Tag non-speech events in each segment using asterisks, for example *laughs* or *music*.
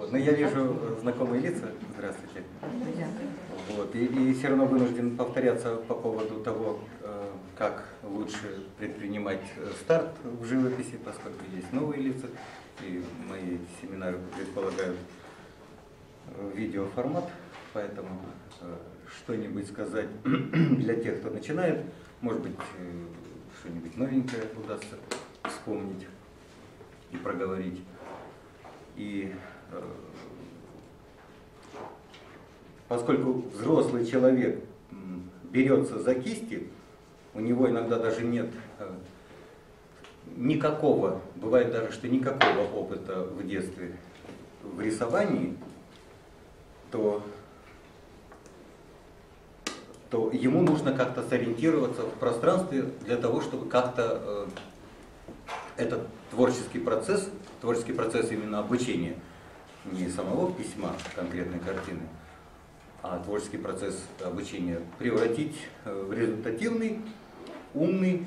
Вот. Но я вижу знакомые лица. Здравствуйте. Вот. И, и все равно вынужден повторяться по поводу того, э, как лучше предпринимать э, старт в живописи, поскольку есть новые лица, и мои семинары предполагают э, видеоформат, поэтому что-нибудь сказать *clears throat* для тех, кто начинает, может быть, что-нибудь новенькое удастся вспомнить и проговорить. И поскольку взрослый человек берется за кисти, у него иногда даже нет э, никакого, бывает даже, что никакого опыта в детстве в рисовании, то, то ему нужно как-то сориентироваться в пространстве для того, чтобы как-то э, этот творческий процесс, творческий процесс именно обучения, не самого письма конкретной картины, а творческий процесс обучения превратить э, в результативный, умный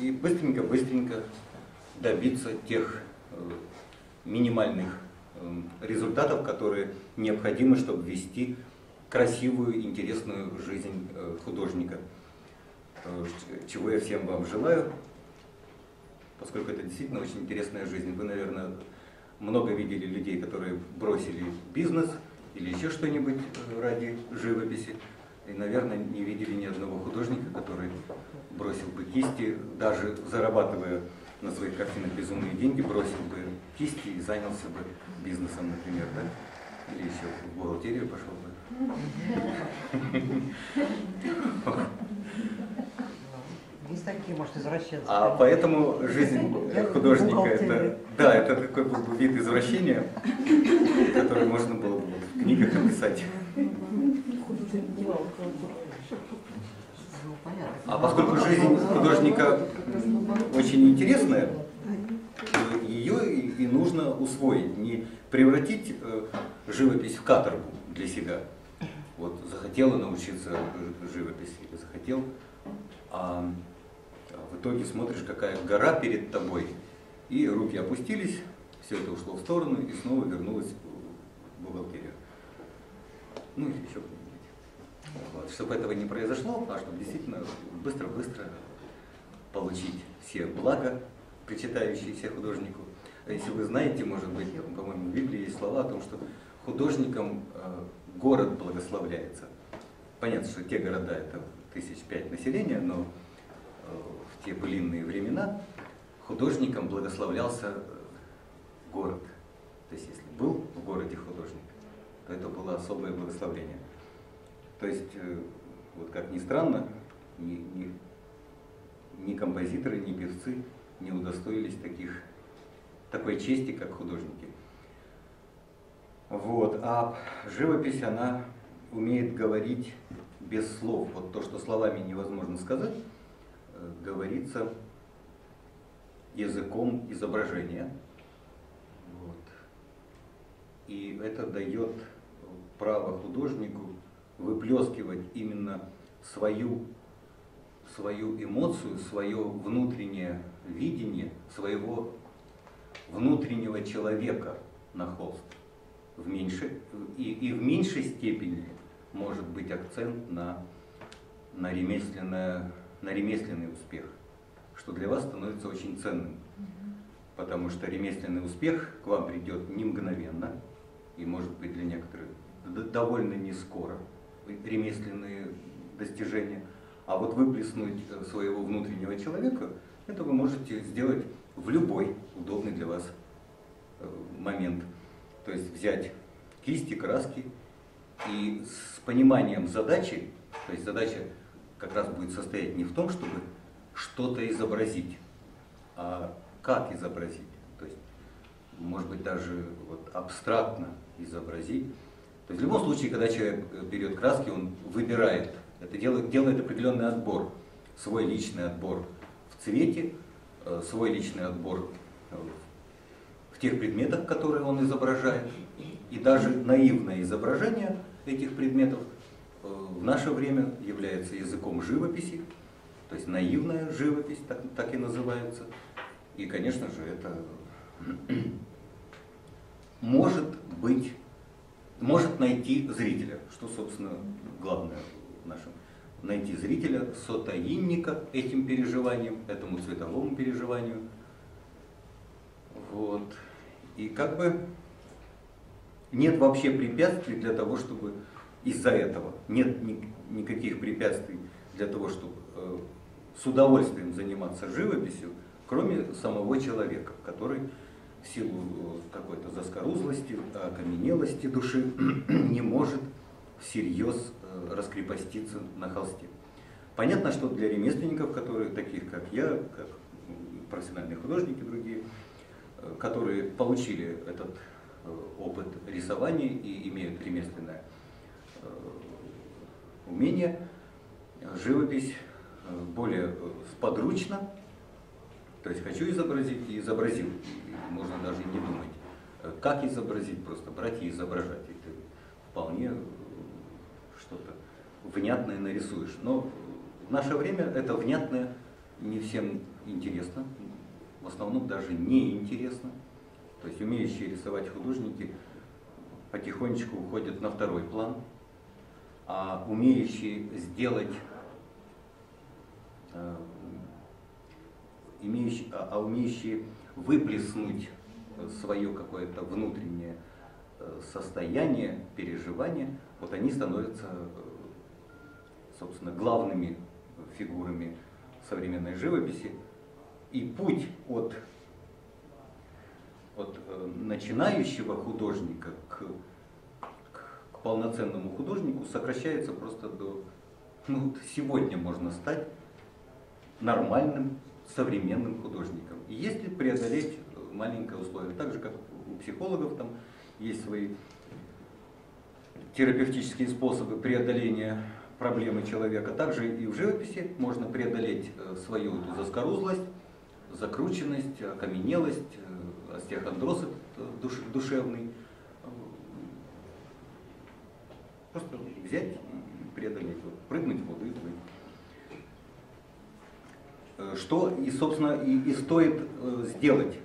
и быстренько-быстренько добиться тех э, минимальных э, результатов, которые необходимы, чтобы вести красивую, интересную жизнь художника. Чего я всем вам желаю, поскольку это действительно очень интересная жизнь. Вы, наверное, много видели людей, которые бросили бизнес, или еще что-нибудь э, ради живописи. И, наверное, не видели ни одного художника, который бросил бы кисти, даже зарабатывая на своих картинах безумные деньги, бросил бы кисти и занялся бы бизнесом, например, да? Или еще в бухгалтерию пошел бы. *laughs* Есть такие, может, извращенцы. А поэтому жизнь художника это, да, это такой был бы вид извращения, который можно было бы в книгах описать. А поскольку жизнь художника очень интересная, ее и нужно усвоить, не превратить э, живопись в каторгу для себя. Вот захотела научиться живописи, или захотел, а в итоге смотришь, какая гора перед тобой, и руки опустились, все это ушло в сторону и снова вернулось в бухгалтерию. Ну или еще куда-нибудь. Вот. Чтобы этого не произошло, а чтобы действительно быстро-быстро получить все блага, причитающиеся художнику. А если вы знаете, может быть, по-моему, в Библии есть слова о том, что художникам э, город благословляется. Понятно, что те города это тысяч пять населения, но э, те былинные времена художникам благословлялся э, город. То есть, если был в городе художник, то это было особое благословение. То есть, э, вот как ни странно, ни, ни, ни композиторы, ни певцы не удостоились таких, такой чести, как художники. Вот. А живопись, она умеет говорить без слов. Вот то, что словами невозможно сказать, говорится языком изображения. Вот. И это дает право художнику выплескивать именно свою, свою эмоцию, свое внутреннее видение своего внутреннего человека на холст. В меньшей, и, и в меньшей степени может быть акцент на, на, ремесленное, на ремесленный успех, что для вас становится очень ценным. Потому что ремесленный успех к вам придет не мгновенно, и может быть для некоторых довольно не скоро, ремесленные достижения. А вот выплеснуть э, своего внутреннего человека, это вы можете сделать в любой удобный для вас э, момент. То есть взять кисти, краски и с пониманием задачи, то есть задача как раз будет состоять не в том, чтобы что-то изобразить, а как изобразить. То есть, может быть, даже вот абстрактно изобразить. То есть в любом случае, когда человек берет краски, он выбирает, это делает, делает определенный отбор, свой личный отбор в цвете, э, свой личный отбор в тех предметах, которые он изображает. И даже наивное изображение этих предметов э, в наше время является языком живописи, то есть наивная живопись, так, так и называется. И, конечно же, это *clears throat* может быть, может найти зрителя, что, собственно, главное в нашем. Найти зрителя, сотаинника этим переживанием, этому цветовому переживанию. Вот. И как бы нет вообще препятствий для того, чтобы из-за этого, нет ни, никаких препятствий для того, чтобы э, с удовольствием заниматься живописью, кроме самого человека, который в силу э, какой-то заскорузлости, окаменелости души *clears throat* не может всерьез э, раскрепоститься на холсте. Понятно, что для ремесленников, которые таких как я, как профессиональные художники другие, э, которые получили этот опыт рисования и имеют ремесленное умение, живопись более сподручна, то есть хочу изобразить и изобразил. можно даже не думать. Э, как изобразить? Просто брать и изображать. И ты вполне э, что-то внятное нарисуешь. Но в наше время это внятное не всем интересно. В основном даже не интересно. То есть умеющие рисовать художники потихонечку уходят на второй план. А умеющие сделать имеющие, а, а умеющие выплеснуть свое какое-то внутреннее э, состояние, переживание, вот они становятся, э, собственно, главными фигурами современной живописи. И путь от, от э, начинающего художника к полноценному художнику сокращается просто до... Ну, сегодня можно стать нормальным современным художником. И если преодолеть маленькое условие, так же как у психологов там есть свои терапевтические способы преодоления проблемы человека, также и в живописи можно преодолеть э, свою эту заскорузлость, закрученность, окаменелость, э, остеохондроз душ, душевный. Просто взять и преодолеть, вот, прыгнуть в воду и плыть. Э, что и, собственно, и, и стоит э, сделать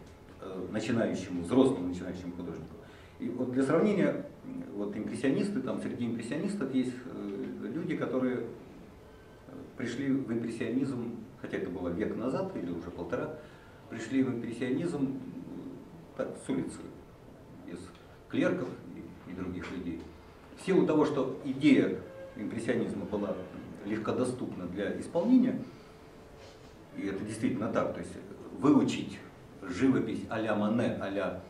э, начинающему, взрослому начинающему художнику. И вот для сравнения, вот импрессионисты, там среди импрессионистов есть люди, которые пришли в импрессионизм, хотя это было век назад или уже полтора, пришли в импрессионизм так, с улицы, из клерков и, и других людей. В силу того, что идея импрессионизма была легкодоступна для исполнения, и это действительно так, то есть выучить живопись а-ля Мане, а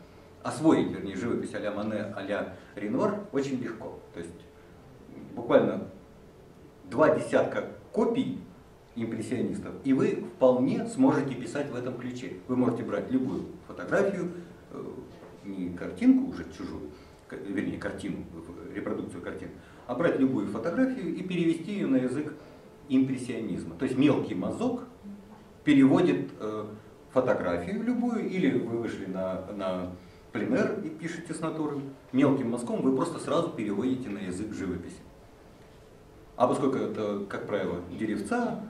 освоить, вернее, живопись а-ля Мане, а-ля Ренуар очень легко. То есть буквально два десятка копий импрессионистов, и вы вполне сможете писать в этом ключе. Вы можете брать любую фотографию, э, не картинку уже чужую, вернее, картину, репродукцию картин, а брать любую фотографию и перевести ее на язык импрессионизма. То есть мелкий мазок переводит э, фотографию любую, или вы вышли на, на пленер и пишете с натуры, мелким мазком вы просто сразу переводите на язык живописи. А поскольку это, как правило, деревца,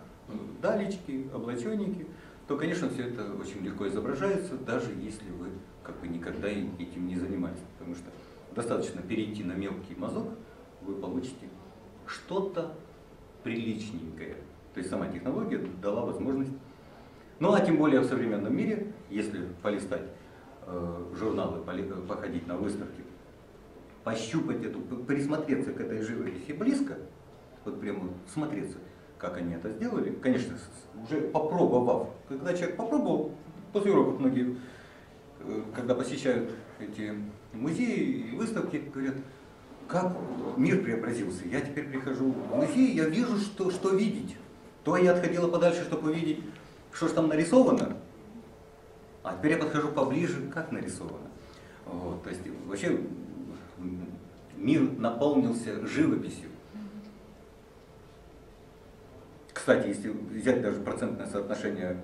далечки, облаченники, то, конечно, все это очень легко изображается, даже если вы как бы никогда этим не занимались. Потому что достаточно перейти на мелкий мазок, вы получите что-то приличненькое. То есть сама технология дала возможность ну а тем более в современном мире, если полистать э, журналы, походить на выставки, пощупать эту, присмотреться к этой живописи близко, вот прямо смотреться, как они это сделали, конечно, уже попробовав, когда человек попробовал, после уроков многие, э, когда посещают эти музеи и выставки, говорят, как мир преобразился. Я теперь прихожу в музей, я вижу, что, что видеть. То я отходила подальше, чтобы увидеть что ж там нарисовано, а теперь я подхожу поближе, как нарисовано. Вот, то есть вообще мир наполнился живописью. Кстати, если взять даже процентное соотношение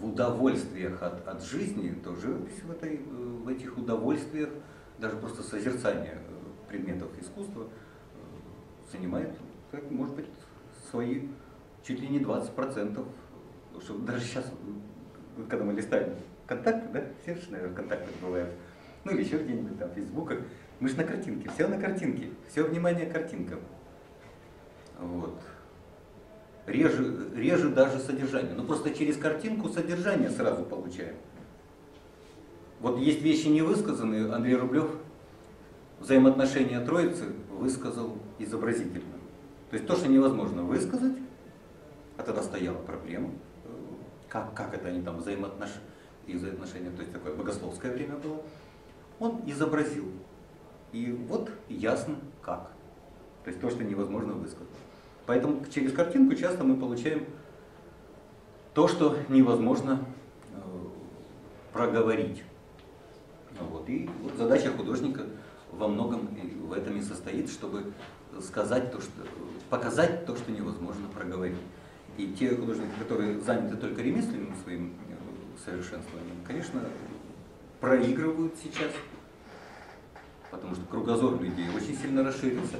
в удовольствиях от, от жизни, то живопись в, этой, в этих удовольствиях, даже просто созерцание предметов искусства занимает, может быть, свои чуть ли не 20%. Потому что даже сейчас, когда мы листаем ВКонтакте, да? Все же, наверное, ВКонтакте бывают. Ну или еще где-нибудь там, в Фейсбуках. Мы же на картинке, все на картинке, все внимание картинкам. Вот. Реже, реже даже содержание. Ну просто через картинку содержание сразу получаем. Вот есть вещи невысказанные, Андрей Рублев взаимоотношения Троицы высказал изобразительно. То есть то, что невозможно высказать, а тогда стояла проблема, как, как это они там взаимоотношения, взаимоотношения, то есть такое богословское время было, он изобразил. И вот ясно как. То есть то, что невозможно высказать. Поэтому через картинку часто мы получаем то, что невозможно э, проговорить. Вот. И вот задача художника во многом в этом и состоит, чтобы сказать то, что, показать то, что невозможно проговорить. И те художники, которые заняты только ремесленным своим э, совершенствованием, конечно, проигрывают сейчас, потому что кругозор людей очень сильно расширился.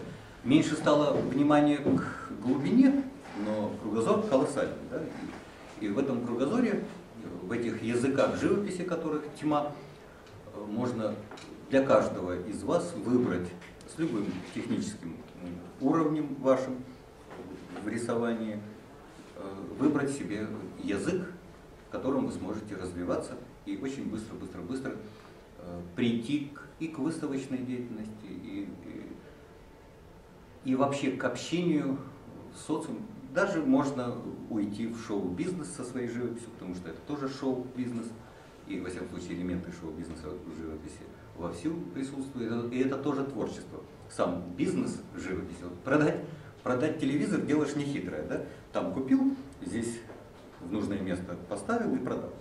Меньше стало внимания к глубине, но кругозор колоссальный. Да? И, в этом кругозоре, в этих языках живописи, которых тьма, э, можно для каждого из вас выбрать с любым техническим уровнем вашим в рисовании, э, выбрать себе язык, которым вы сможете развиваться и очень быстро, быстро, быстро э, прийти и к выставочной деятельности, и, и, вообще к общению с социумом. Даже можно уйти в шоу-бизнес со своей живописью, потому что это тоже шоу-бизнес, и, во всяком случае, элементы шоу-бизнеса в живописи вовсю присутствует, и это тоже творчество. Сам бизнес живописи. Вот продать, продать телевизор делаешь нехитрое, да? Там купил, здесь в нужное место поставил и продал.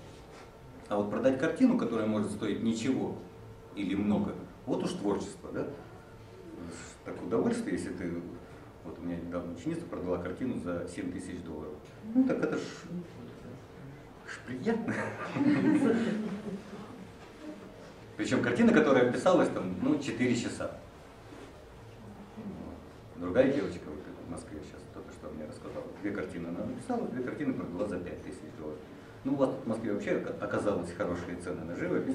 А вот продать картину, которая может стоить ничего или много, вот уж творчество, да? Так удовольствие, если ты... Вот у меня недавно ученица продала картину за 7 тысяч долларов. Ну так это ж, ж приятно. Причем картина, которая писалась там, ну, 4 часа. Другая девочка вот в Москве сейчас только что мне рассказала. Две картины она написала, две картины продала за 5 тысяч. Ну, у вас в Москве вообще оказалось хорошие цены на живопись.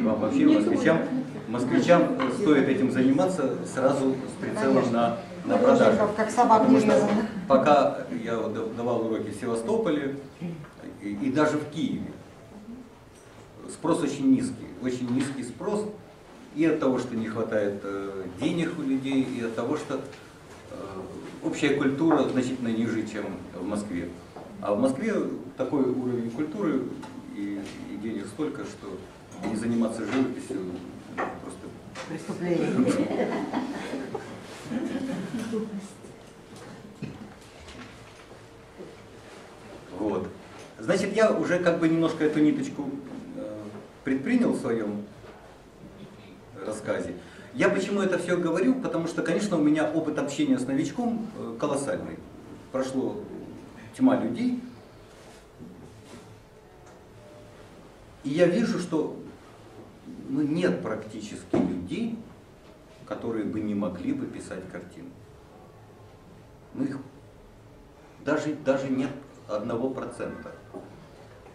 Вам вообще, москвичам, москвичам стоит этим заниматься сразу с прицелом на, на продажу. Как собак Потому что пока я давал уроки в Севастополе и, и даже в Киеве, спрос очень низкий, очень низкий спрос и от того, что не хватает э, денег у людей, и от того, что э, общая культура значительно ниже, чем в Москве. А в Москве такой уровень культуры и, и денег столько, что не заниматься живописью просто Преступление. Вот. Значит, я уже как бы немножко эту ниточку э, предпринял в своем рассказе. Я почему это все говорю? Потому что, конечно, у меня опыт общения с новичком э, колоссальный. Прошло тьма людей. И я вижу, что ну, нет практически людей, которые бы не могли бы писать картину. Ну, их даже, даже нет одного процента.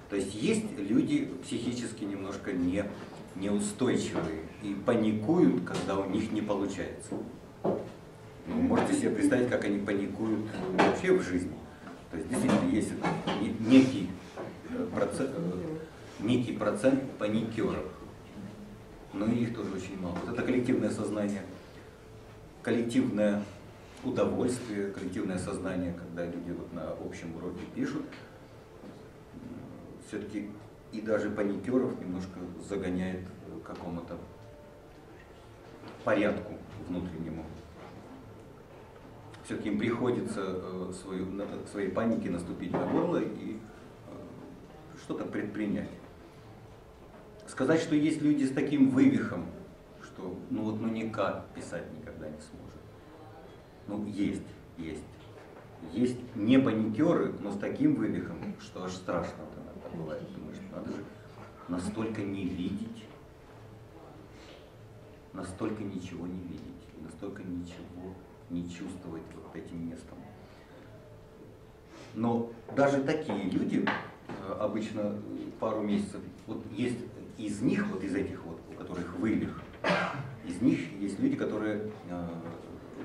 То есть есть люди психически немножко не, неустойчивые и паникуют, когда у них не получается. Ну, можете себе представить, как они паникуют вообще в жизни. То есть действительно есть не- некий э, процент, э, некий процент паникеров. Но их тоже очень мало. Вот это коллективное сознание, коллективное удовольствие, коллективное сознание, когда люди вот на общем уроке пишут, все-таки и даже паникеров немножко загоняет к какому-то порядку внутреннему. Все-таки им приходится э, свою, своей панике наступить на горло и э, что-то предпринять. Сказать, что есть люди с таким вывихом, что ну вот ну никак писать никогда не сможет. Ну, есть, есть. Есть не паникеры, но с таким вывихом, что аж страшно иногда бывает. Думаешь, надо же настолько не видеть, настолько ничего не видеть, настолько ничего не чувствовать вот этим местом. Но даже такие люди, э, обычно пару месяцев. Вот есть из них, вот из этих вот, у которых вывих, из них есть люди, которые э,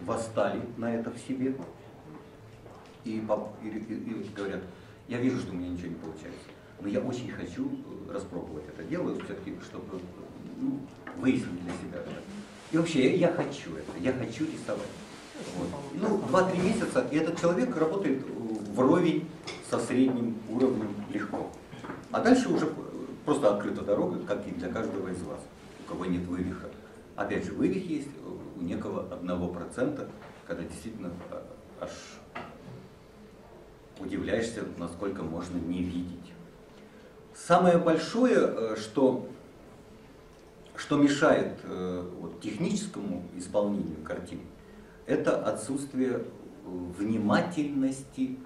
восстали на это в себе и, и- и- говорят, я вижу, что у меня ничего не получается, но я очень хочу э, распробовать это дело, все-таки, чтобы ну, выяснить для себя это. И вообще, я хочу это, я хочу рисовать. Ну, 2-3 месяца, и этот человек работает вровень со средним уровнем легко. А дальше уже просто открыта дорога, как и для каждого из вас, у кого нет вывиха. Опять же, вывих есть у некого одного процента, когда действительно э, аж удивляешься, насколько можно не видеть. Самое большое, э, что, что мешает э, вот, техническому исполнению картин, это отсутствие внимательности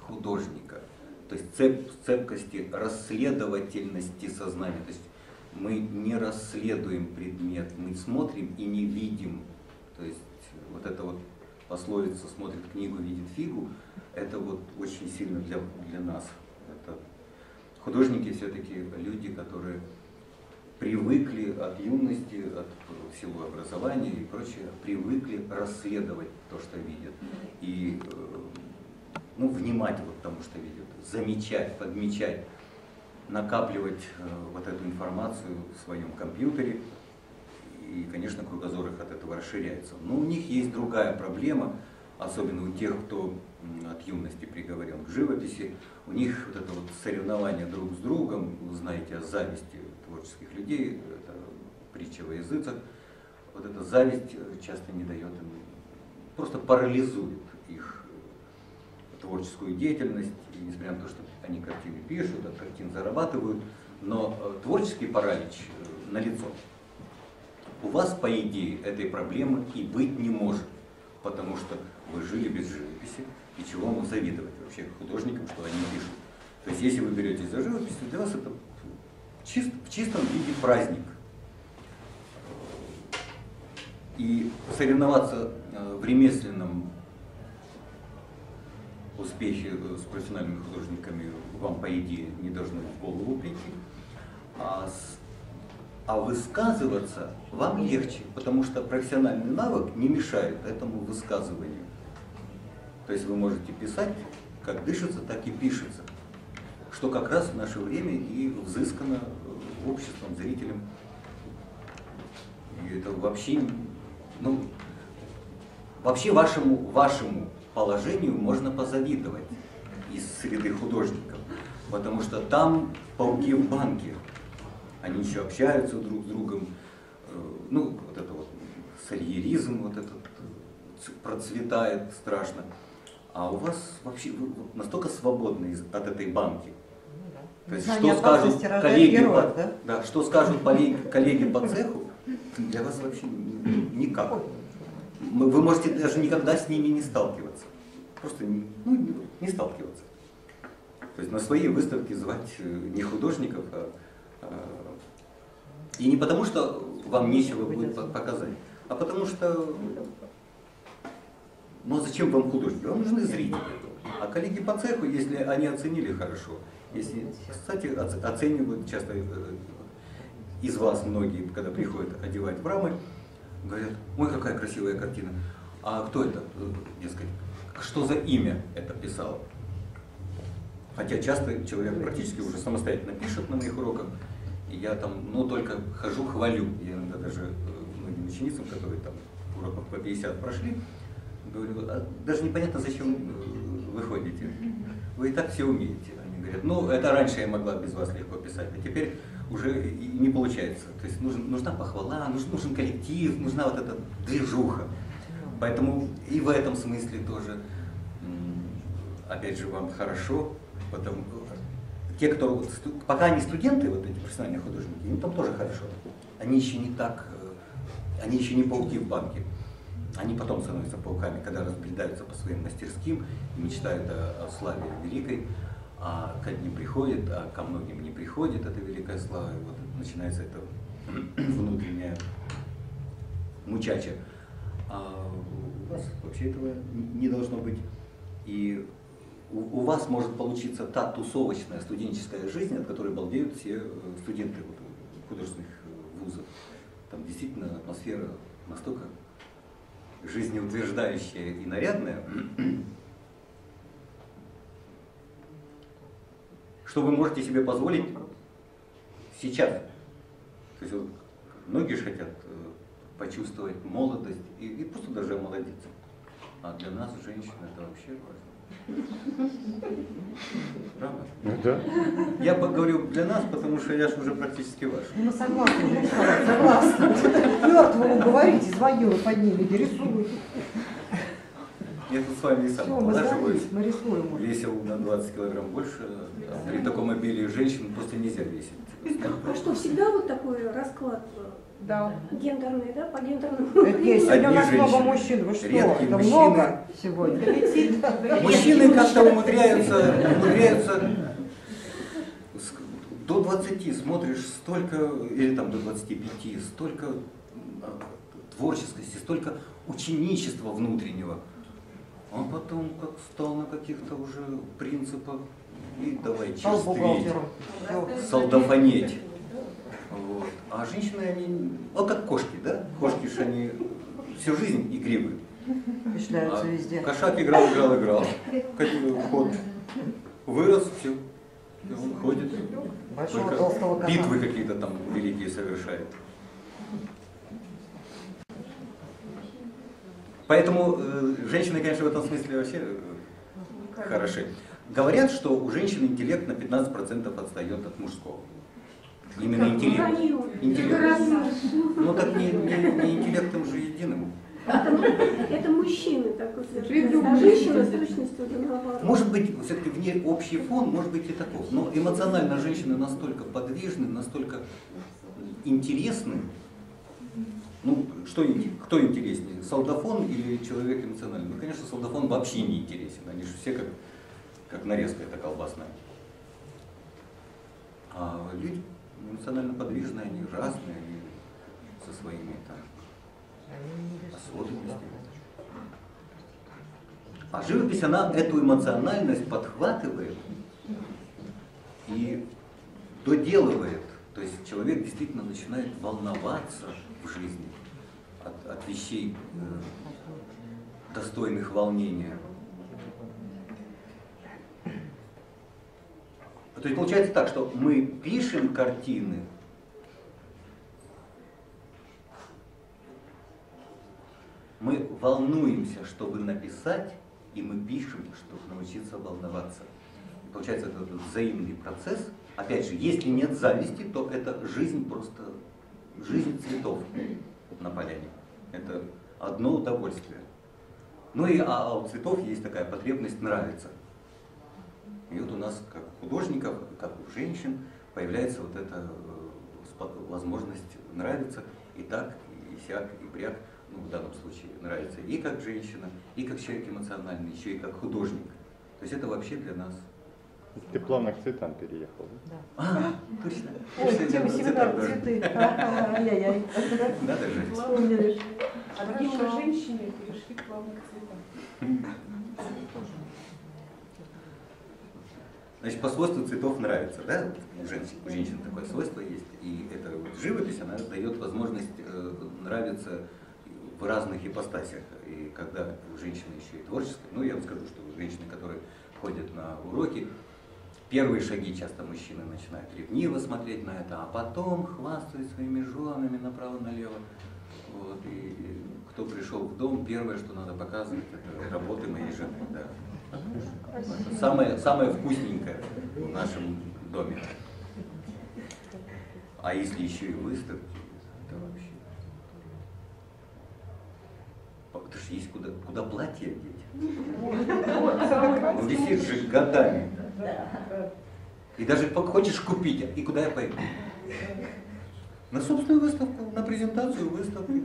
художника, то есть цеп, цепкости, расследовательности сознания. То есть мы не расследуем предмет, мы смотрим и не видим. То есть вот это вот пословица «смотрит книгу, видит фигу», это вот очень сильно для, для нас. Это художники все-таки люди, которые привыкли от юности, от всего образования и прочее, привыкли расследовать то, что видят. И э, ну, внимать вот тому, что видят, замечать, подмечать, накапливать э, вот эту информацию в своем компьютере. И, конечно, кругозор их от этого расширяется. Но у них есть другая проблема, особенно у тех, кто от юности приговорен к живописи. У них вот это вот соревнование друг с другом, знаете о зависти творческих людей, это притча во языцах. Вот эта зависть э, часто не дает им, просто парализует их э, творческую деятельность, и несмотря на то, что они картины пишут, от картин зарабатывают, но э, творческий паралич налицо. У вас, по идее, этой проблемы и быть не может, потому что вы жили без живописи, и чего вам завидовать вообще художникам, что они пишут. То есть, если вы беретесь за живопись, для вас это чист, в чистом виде праздник. И соревноваться э, в ремесленном успехе э, с профессиональными художниками вам, по идее, не должно в голову прийти. А, с- а высказываться вам легче, потому что профессиональный навык не мешает этому высказыванию. То есть вы можете писать, как дышится, так и пишется. Что как раз в наше время и взыскано э, обществом, зрителям. И это вообще, ну, вообще вашему, вашему положению можно позавидовать из среды художников. Потому что там пауки в банке. Они еще общаются друг с другом. Э, Ну, вот это вот сальеризм вот этот э, процветает страшно. А у вас вообще вы настолько свободны от этой банки. То есть, Знание что скажут коллеги, героев, по, да? да, что скажут коллеги, коллеги по цеху, для вас вообще ни- никак. Вы можете даже никогда с ними не сталкиваться. Просто не, ну, не- сталкиваться. То есть на свои выставки звать э, не художников, а, а, и не потому, что вам нечего будет по- показать, а потому что ну а зачем вам художники? Вам нужны зрители. А коллеги по цеху, если они оценили хорошо, если, кстати, оц- оценивают часто э, из вас многие, когда приходят одевать в рамы, говорят, ой, какая красивая картина. А кто это, дескать, что за имя это писал? Хотя часто человек практически уже самостоятельно пишет на моих уроках, и я там, ну, только хожу, хвалю. Я иногда даже э, многим ученицам, которые там уроков по 50 прошли, говорю, «А даже непонятно, зачем вы ходите. Вы и так все умеете. Говорят, ну, это раньше я могла без вас легко писать, а теперь уже не получается. То есть нужен, нужна похвала, нужен, нужен коллектив, нужна вот эта движуха. Поэтому и в этом смысле тоже, опять же, вам хорошо, потому те, кто пока они студенты, вот эти профессиональные художники, им там тоже хорошо. Они еще не так, э, они еще не пауки в банке. Они потом становятся пауками, когда разбредаются по своим мастерским и мечтают о, о славе великой, а к одним приходит, а ко многим не приходит эта великая слава, и вот начинается это *clears throat* внутренняя мучача. А у вас вообще этого не- не должно быть. И у, у вас может получиться та тусовочная студенческая жизнь, от которой балдеют все э, студенты вот, художественных э, вузов. Там действительно атмосфера настолько жизнеутверждающая и нарядная, *clears throat* что вы можете себе позволить сейчас. То есть вот, многие же хотят э, почувствовать молодость и, и просто даже омолодиться. А для нас, женщин, это вообще важно. Правда? Ну да. Я бы говорю для нас, потому что я же уже практически ваш. Ну, согласна, согласна. Мертвому говорите, звоню, поднимите, рисуйте. Я тут с вами и сам Все, мы полаживаюсь. сдались, мы рисуем. Весил на 20 килограмм больше. а При таком обилии женщин просто нельзя весить. А что, всегда вот такой расклад э, Да. гендерный, да, по гендерному? Это есть, сегодня у нас много мужчин. Вы что, Редкие это мужчины. много сегодня. Мужчины как-то умудряются, умудряются до 20 смотришь столько, или там до 25, столько творческости, столько ученичества внутреннего. А потом как стал на каких-то уже принципах и давай бухгалтером. Всё. солдафонеть. Вот. А женщины, они, вот как кошки, да? Кошки же они всю жизнь игривы. И шляются А везде. Кошак играл, играл, играл. Ход. Вырос, все. Он ходит. Большого Только толстого кота. битвы какие-то там великие совершает. Поэтому э, женщины, конечно, в этом смысле вообще э, хороши. Говорят, что у женщин интеллект на 15% отстает от мужского. Именно интеллект. Интеллект. Ну так не, не, не интеллектом же единым. Это, мужчины так утверждают, а женщины с точностью. Может быть, все-таки в ней общий фон может быть и таков. Но эмоционально женщины настолько подвижны, настолько интересны. Ну, что, кто интереснее, солдафон или человек эмоциональный? Ну, конечно, солдафон вообще не интересен. Они же все как, как нарезка эта колбасная. А люди эмоционально подвижные, они разные, они со своими там особенностями. А живопись, она эту эмоциональность подхватывает и доделывает. То есть человек действительно начинает волноваться в жизни от, от вещей, э, достойных волнения. То есть получается так, что мы пишем картины, мы волнуемся, чтобы написать, и мы пишем, чтобы научиться волноваться. Получается, это взаимный процесс. Опять же, если нет зависти, то это жизнь просто, жизнь цветов на поляне. Это одно удовольствие. Ну и а, у цветов есть такая потребность нравиться. И вот у нас, как у художников, как у женщин, появляется вот эта э, возможность нравиться и так, и сяк, и бряк. Ну, в данном случае нравится и как женщина, и как человек эмоциональный, еще и как художник. То есть это вообще для нас. Ты плавно к цветам переехал, да? А, точно. Ой, Точно, тема я семинар цветы. Ай-яй-яй. Надо же. Вспомнили. А такие уже женщины перешли плавно к цветам. Значит, по свойству цветов нравится, да? У женщин, у женщин такое свойство есть. И эта вот живопись, она дает возможность э, нравиться в разных ипостасях. И когда женщина еще и творческая, ну я вам скажу, что женщины, которые ходят на уроки, первые шаги часто мужчины начинают ревниво смотреть на это, а потом хвастают своими женами направо-налево. Вот, и, кто пришел в дом, первое, что надо показывать, это работы моей жены. Да. Это Самое, самое вкусненькое в нашем доме. А если еще и выставки, это вообще. Потому что есть куда, куда платье одеть. Ну, висит же годами. И даже хочешь купить, и куда я пойду? На собственную выставку, на презентацию выставки.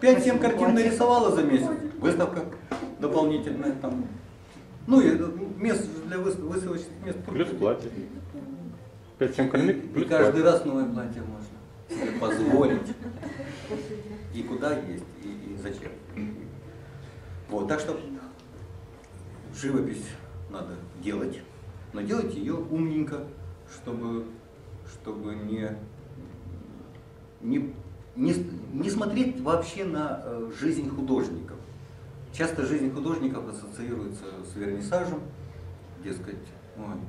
5-7 картин нарисовала за месяц. Выставка дополнительная там. Ну и э, мест для выс- выставочных мест. Плюс платье. 5-7 кормит, И плюс каждый платье. раз новое платье можно себе позволить. И куда есть, и, и зачем. Вот, так что живопись надо делать, но делать ее умненько, чтобы, чтобы не, не, не, не смотреть вообще на э, жизнь художников. Часто жизнь художников ассоциируется с вернисажем, дескать, ой,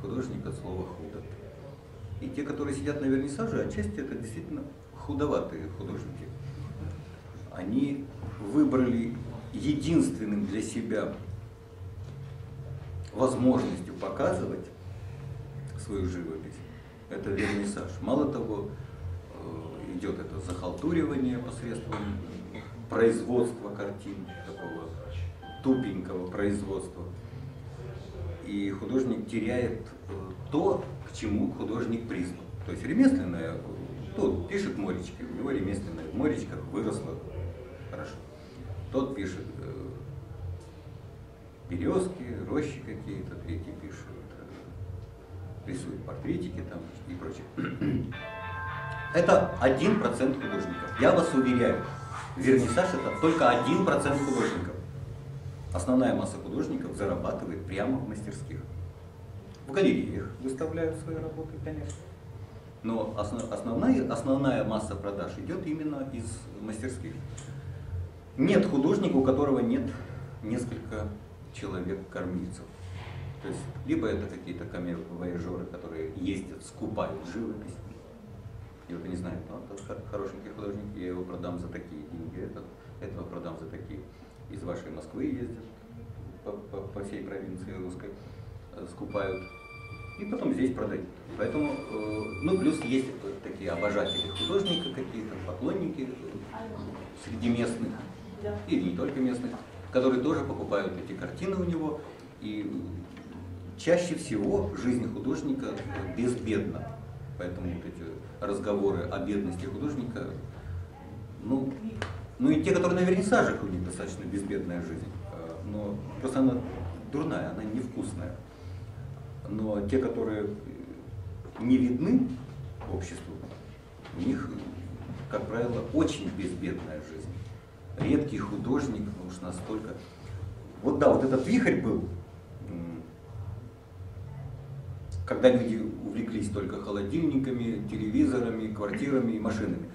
художник от слова худо. И те, которые сидят на вернисаже, отчасти это действительно худоватые художники. Они выбрали единственным для себя возможностью показывать свою живопись, это вернисаж. Мало того, э, идет это захалтуривание посредством производства картин, такого тупенького производства. И художник теряет э, то, к чему художник призван. То есть ремесленное, тот пишет моречки, у него ремесленное в моречках выросло хорошо. Тот пишет э, березки, рощи какие-то, третий пишет, э, рисует портретики там и прочее. *clears throat* Это один процент художников. Я вас уверяю, вернисаж это только один процент художников. Основная масса художников зарабатывает прямо в мастерских. В галереях выставляют свои работы, конечно. Но основ, основная, основная масса продаж идет именно из мастерских. Нет художника, у которого нет несколько человек-кормильцев. То есть, либо это какие-то камер-вояжеры, которые ездят, скупают живопись. И вот они знают, ну, это хорошенький художник, я его продам за такие деньги, этот, этого продам за такие. Из вашей Москвы ездят по, по, по всей провинции русской, э, скупают. И потом здесь продают. Поэтому, э, ну, плюс есть такие обожатели художника какие-то, поклонники э, среди местных, и не только местных, которые тоже покупают эти картины у него. И чаще всего жизнь художника безбедна. Поэтому вот эти разговоры о бедности художника, ну, ну и те, которые на вернисажах у них достаточно безбедная жизнь, э, но просто она дурная, она невкусная. Но те, которые не видны обществу, у них, как правило, очень безбедная жизнь редкий художник, ну уж настолько. Вот да, вот этот вихрь был, когда люди увлеклись только холодильниками, телевизорами, квартирами и машинами.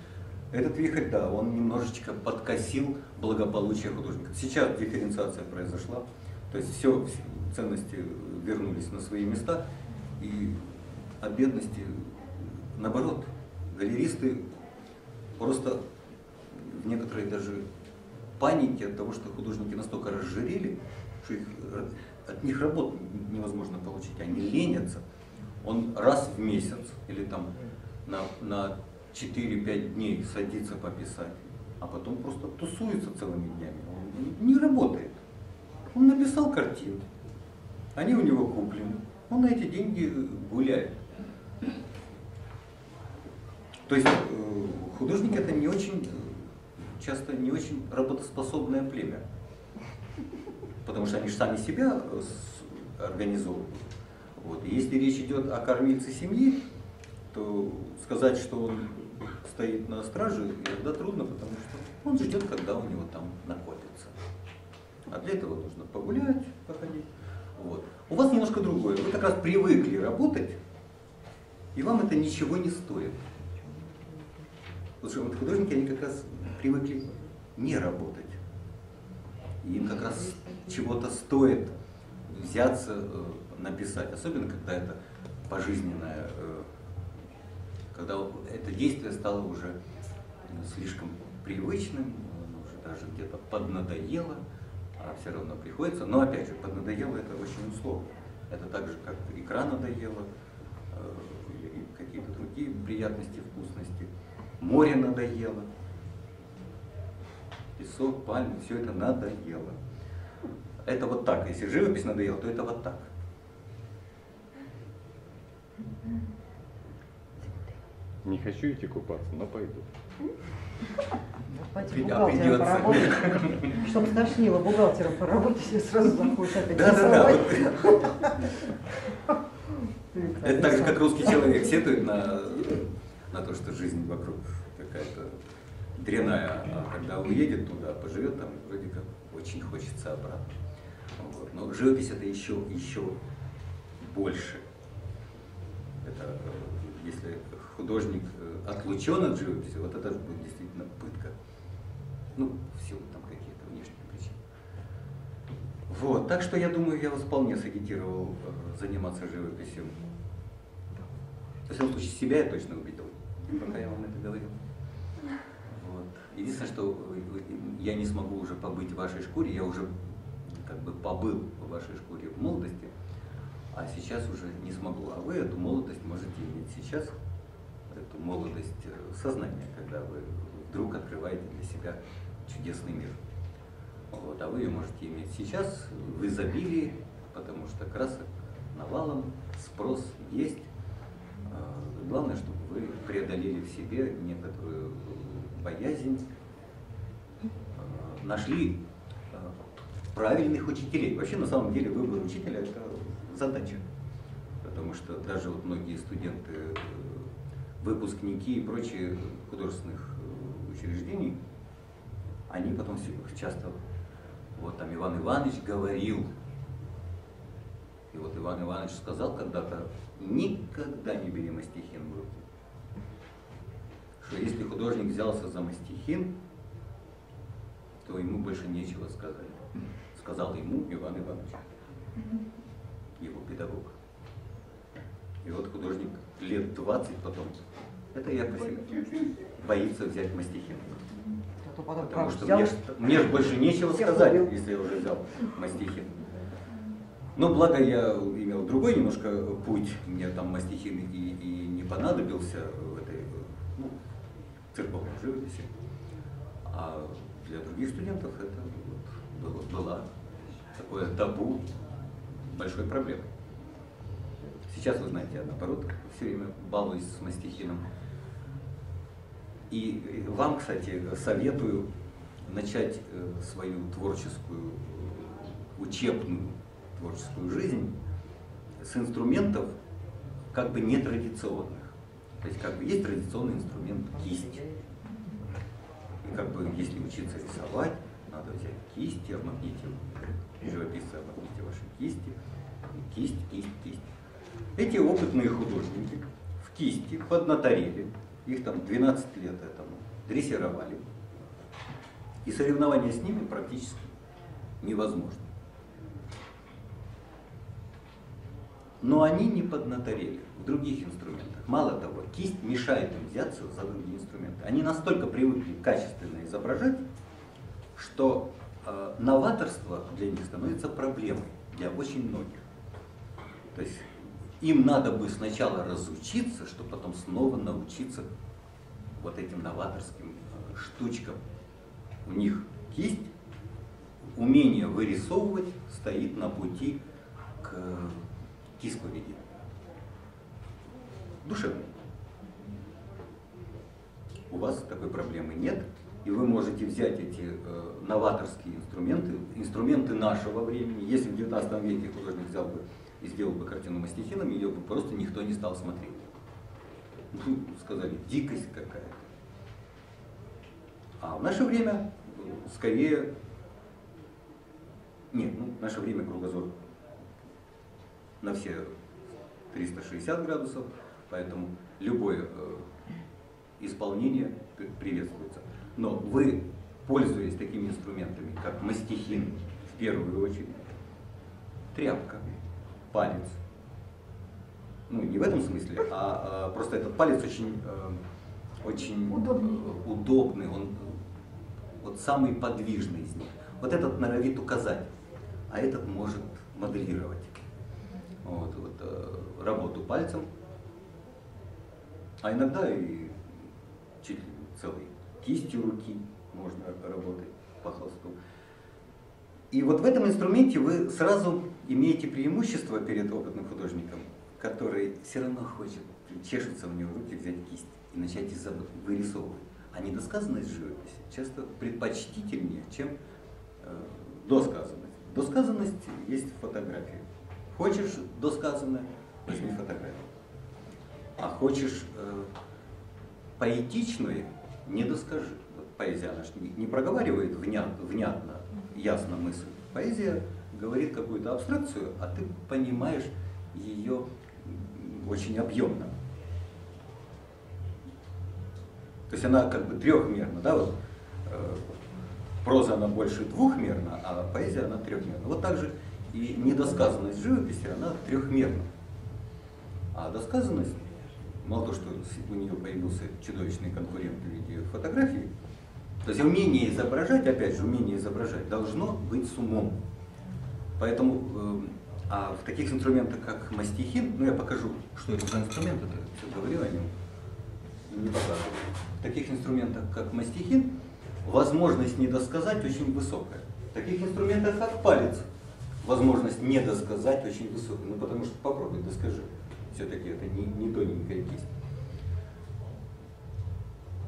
Этот вихрь, да, он немножечко подкосил благополучие художника. Сейчас дифференциация произошла, то есть все, ценности вернулись на свои места, и о бедности, наоборот, галеристы просто в некоторые даже паники от того, что художники настолько разжирели, что их, э, от них работ невозможно получить, они ленятся. Он раз в месяц или там на, на 4-5 дней садится пописать, а потом просто тусуется целыми днями. Он не работает. Он написал картину, они у него куплены, он на эти деньги гуляет. То есть э, художник это не очень часто не очень работоспособное племя. Потому что они же сами себя э, организовывают. Вот. И если речь идет о кормильце семьи, то сказать, что он стоит на страже, иногда трудно, потому что он ждет, когда у него там накопится. А для этого нужно погулять, походить. Вот. У вас немножко другое. Вы как раз привыкли работать, и вам это ничего не стоит. Потому что вот художники, они как раз привыкли не работать. Им как раз чего-то стоит взяться, э, написать, особенно когда это пожизненное, э, когда это действие стало уже слишком привычным, уже даже где-то поднадоело, а все равно приходится. Но опять же, поднадоело это очень условно. Это так же, как икра надоела, э, и какие-то другие приятности. Море надоело песок, пальмы, все это надоело. Это вот так. Если живопись надоела, то это вот так. Не хочу идти купаться, но пойду. Пойти бухгалтером придется. поработать. Чтобы стошнило бухгалтером поработать, и сразу заходишь опять Да, да, да. рисовать. Это так же, как русский человек сетует на, на то, что жизнь вокруг какая-то дряная, а когда уедет туда, поживет там, вроде как очень хочется обратно. Вот. Но живопись это еще, еще больше. Это э, если художник э, отлучен от живописи, вот это будет действительно пытка. Ну, в силу там каких-то внешних причин. Вот, так что я думаю, я вас вполне сагитировал э, заниматься живописью. В всяком случае, себя я точно убедил, пока я вам это говорил. Единственное, что э, э, я не смогу уже побыть в вашей шкуре, я уже как бы побыл в вашей шкуре в молодости, а сейчас уже не смогу. А вы эту молодость можете иметь сейчас, эту молодость э, сознания, когда вы вдруг открываете для себя чудесный мир. Вот, а вы ее можете иметь сейчас в изобилии, потому что красок навалом, спрос есть. А, Главное, чтобы вы преодолели в себе некоторую боязнь, а, нашли а, правильных учителей. Вообще, на самом деле, выбор учителя – это задача. Потому что даже вот многие студенты, э, выпускники и прочие художественных э, учреждений, они потом часто, вот там Иван Иванович говорил, и вот Иван Иванович сказал когда-то, никогда не бери мастихин в руки. Что если художник взялся за мастихин, то ему больше нечего сказать. Сказал ему Иван Иванович, его педагог. И вот художник лет 20 потом, это я про себя, боится взять мастихин. А то потом Потому что мне, мне ж больше нечего сказать, если я уже взял мастихин. Но благо я имел другой немножко путь, мне там мастихин и, и не понадобился ну, церковной живописи. А для других студентов это вот было, была такое табу большой проблемой. Сейчас, вы знаете, я наоборот все время балуюсь с мастихином. И вам, кстати, советую начать э, свою творческую, э, учебную творческую жизнь с инструментов как бы нетрадиционных. То есть как бы есть традиционный инструмент кисть. И как бы если учиться рисовать, надо взять кисть и обмакните, живописцы обмакните ваши кисти, и кисть, кисть, кисть. Эти опытные художники в кисти поднаторели, их там 12 лет этому дрессировали, и соревнования с ними практически невозможно. Но они не поднаторели в других инструментах. Мало того, кисть мешает им взяться за другие инструменты. Они настолько привыкли качественно изображать, что э, новаторство для них становится проблемой для очень многих. То есть им надо бы сначала разучиться, чтобы потом снова научиться вот этим новаторским э, штучкам. У них кисть, умение вырисовывать стоит на пути к, к исповеди. Душевной. У вас такой проблемы нет, и вы можете взять эти э, новаторские инструменты, инструменты нашего времени. Если в 19 веке художник взял бы и сделал бы картину мастихином, ее бы просто никто не стал смотреть. Ну, сказали, дикость какая-то. А в наше время э, скорее, нет, ну, в наше время кругозор на все 360 градусов, поэтому любое э, исполнение приветствуется. Но вы, пользуясь такими инструментами, как мастихин в первую очередь, тряпка, палец, ну не в этом смысле, а, а просто этот палец очень, э, очень Удобный. э, удобный, он э, вот самый подвижный из них. Вот этот норовит указать, а этот может моделировать. Вот, вот, э, работу пальцем, а иногда и целой кистью руки можно работать по холсту. И вот в этом инструменте вы сразу имеете преимущество перед опытным художником, который все равно хочет, чешется у него руки взять кисть и начать изоб- вырисовывать. А недосказанность живописи часто предпочтительнее, чем э, досказанность. Досказанность есть в фотографии. Хочешь досказанное, возьми фотографию. А хочешь э, поэтичную, не доскажи. Вот поэзия, она не, не проговаривает внят- внятно, ясно мысль. Поэзия говорит какую-то абстракцию, а ты понимаешь ее очень объемно. То есть она как бы трехмерна, да, вот э, проза она больше двухмерна, а поэзия она трехмерна. Вот так же и недосказанность живописи, она трехмерна. А досказанность, мало того, что у нее появился чудовищный конкурент в виде фотографии, то есть умение изображать, опять же, умение изображать должно быть с умом. Поэтому, э, а в таких инструментах, как мастихин, ну я покажу, что это за инструмент, это все говорил о нем, не показывал. В таких инструментах, как мастихин, возможность недосказать очень высокая. В таких инструментах, как палец, возможность недосказать очень высокая. Ну потому что попробуй, доскажи. Все-таки это не, не тоненькая кисть.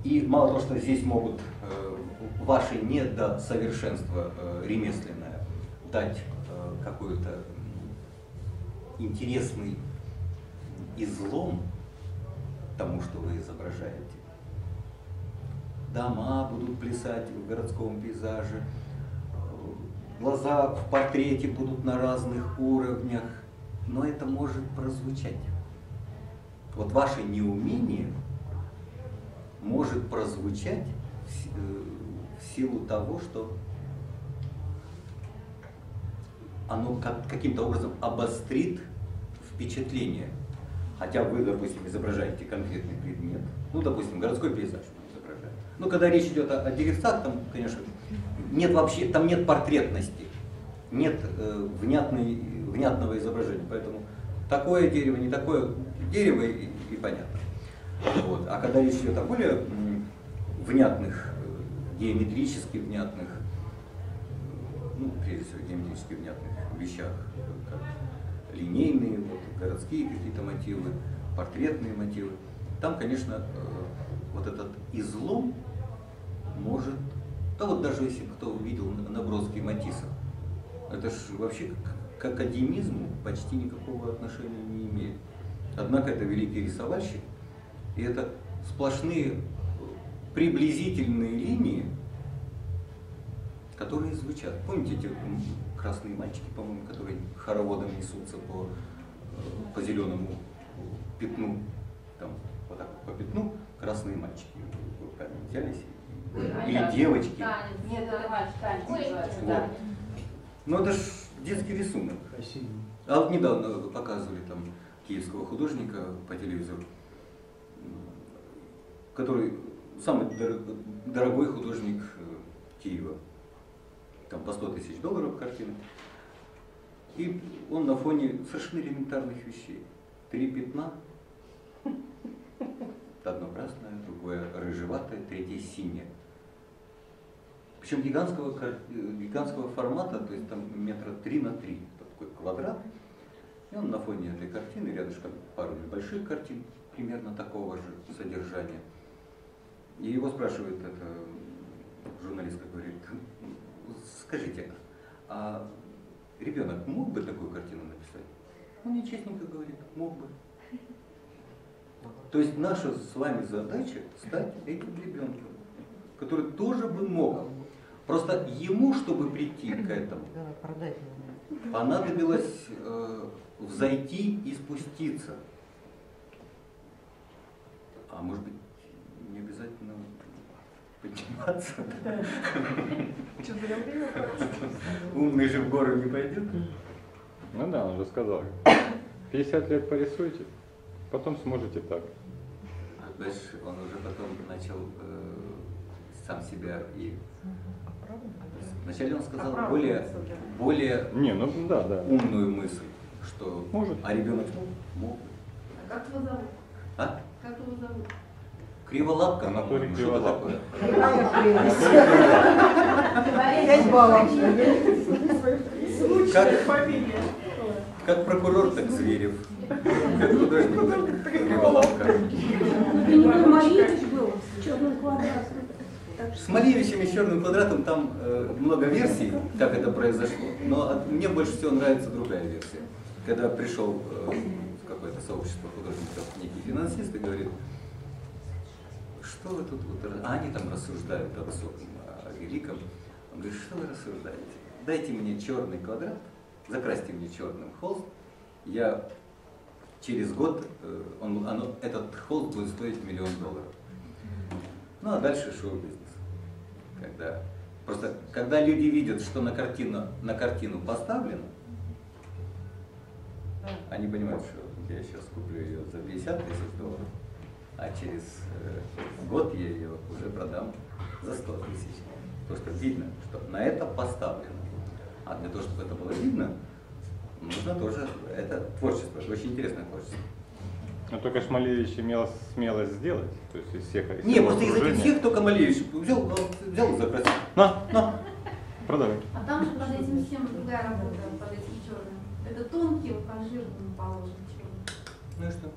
И мало того, что здесь могут э, ваши недосовершенства э, ремесленное дать э, какой-то интересный излом тому, что вы изображаете. Дома будут плясать в городском пейзаже, глаза в портрете будут на разных уровнях, но это может прозвучать. Вот ваше неумение может прозвучать в, э, силу того, что оно как, каким-то образом обострит впечатление. Хотя вы, допустим, изображаете конкретный предмет, ну, допустим, городской пейзаж мы изображаем. Но когда речь идет о, о деревцах, там, конечно, нет вообще, там нет портретности, нет э, внятной, внятного изображения. Поэтому такое дерево, не такое дерево и, и понятно. Вот. А когда речь идет о более внятных, э, геометрически внятных, ну, прежде всего, геометрически внятных вещах, как линейные, вот, городские какие-то мотивы, портретные мотивы, там, конечно, э, вот этот излом может, да вот даже если кто увидел наброски Матисса, это же вообще к, к академизму почти никакого отношения не имеет. Однако это великий рисовальщик, и это сплошные приблизительные линии, которые звучат. Помните эти красные мальчики, по-моему, которые хороводом несутся по, э, по зеленому пятну, там вот так по пятну красные мальчики руками взялись, или девочки. Нет, это мальчик, танец называется, Вот. да. Ну это ж детский рисунок. А вот недавно показывали там киевского художника по телевизору, который самый дор- дорогой художник э, Киева. Там по 100 тысяч долларов картина. И он на фоне совершенно элементарных вещей. Три пятна. Одно красное, другое рыжеватое, третье синее. Причем гигантского, гигантского формата, то есть там метра три на три, такой квадрат. И он на фоне этой картины, рядышком пару небольших картин, примерно такого же содержания. И его спрашивает эта журналистка, говорит, скажите, а ребенок мог бы такую картину написать? Он мне честненько говорит, мог бы. То есть наша с вами задача стать этим ребенком, который тоже бы мог. Просто ему, чтобы прийти к этому, понадобилось э, взойти и спуститься. А может быть, не обязательно подниматься. Умный же в горы не пойдет. Ну да, он же сказал. 50 лет порисуйте, потом сможете так. А дальше он уже потом начал э, сам себя и Вначале он сказал более, Оправдываться, да. более Не, ну да, да. умную мысль, что Может. а ребенок мог бы. А Как его зовут? А? Как его зовут? Криволапка, Анатолий Криволапка. Как, как прокурор, так Зверев. Как художник, так Криволапка. Бенедикт Малевич был с черным квадратом. Так что- С Малевичем и черным квадратом там э, много версий, как это произошло. Но от- мне больше всего нравится другая версия. Когда пришел э, в какое-то сообщество художников некий финансист и говорит, что вы тут, вот, ра-» а они там рассуждают о высоком, о великом. Он говорит, что вы рассуждаете? Дайте мне черный квадрат закрасьте мне черным холст, я через год, э, он, оно, этот холст будет стоить миллион долларов. Ну а дальше шоу-бизнес. Когда, просто когда люди видят, что на картину, на картину поставлено, они понимают, что я сейчас куплю ее за 50 тысяч долларов, а через э, год я ее уже продам за 100 тысяч. Потому что видно, что на это поставлено. А для того, чтобы это было видно, нужно тоже, это творчество, это очень интересное творчество. Но только ж Малевич имел смелость сделать, то есть из всех из Не, просто из этих окружения. всех только Малевич взял, взял и закрасил. На, На. продавай. А там же под этим всем другая работа, под этим черным. Это тонкий ухажир положен черный. Ну и что?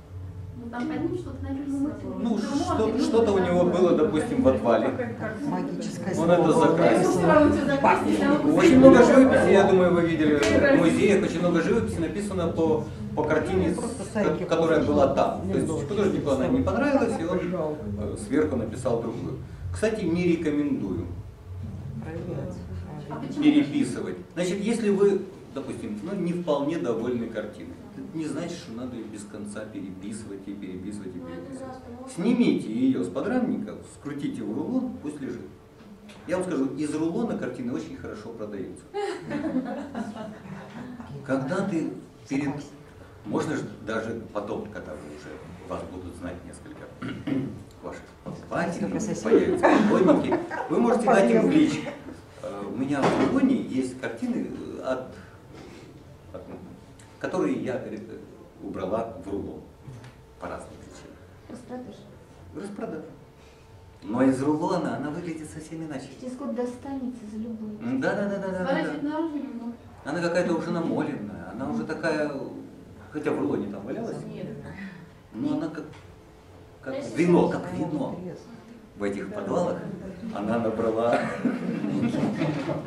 Ну там под ним что-то написано было. Ну, что, ну, что-то у него было, допустим, в отвале. Магическое Он это закрасил. Ну. Очень много живописи, я думаю, вы видели в музеях, очень много живописи написано по, по картине, сайки которая была там. То есть художнику она не понравилась, и он э, сверху написал другую. Кстати, не рекомендую. А переписывать. Значит, если вы, допустим, ну, не вполне довольны картиной, это не значит, что надо ее без конца переписывать и переписывать и Ну, переписывать. Снимите ее с подрамника, скрутите в рулон, пусть лежит. Я вам скажу, из рулона картины очень хорошо продаются. *laughs* Когда ты перед... Можно же даже потом, когда вы уже, вас будут знать несколько *clears throat* ваших покупателей, появятся поклонники, вы можете дать им в лич. Э, У меня в рулоне есть картины, э, от, от- которые я э, убрала в рулон по разным причинам. Распродаж. Распродажа. Но из рулона она выглядит совсем иначе. Через год достанется за любую. Да, да, да, да, да, да. Она какая-то уже намоленная, она уже такая, хотя в рулоне там валялась, но она как, как вино, как вино. В этих подвалах она набрала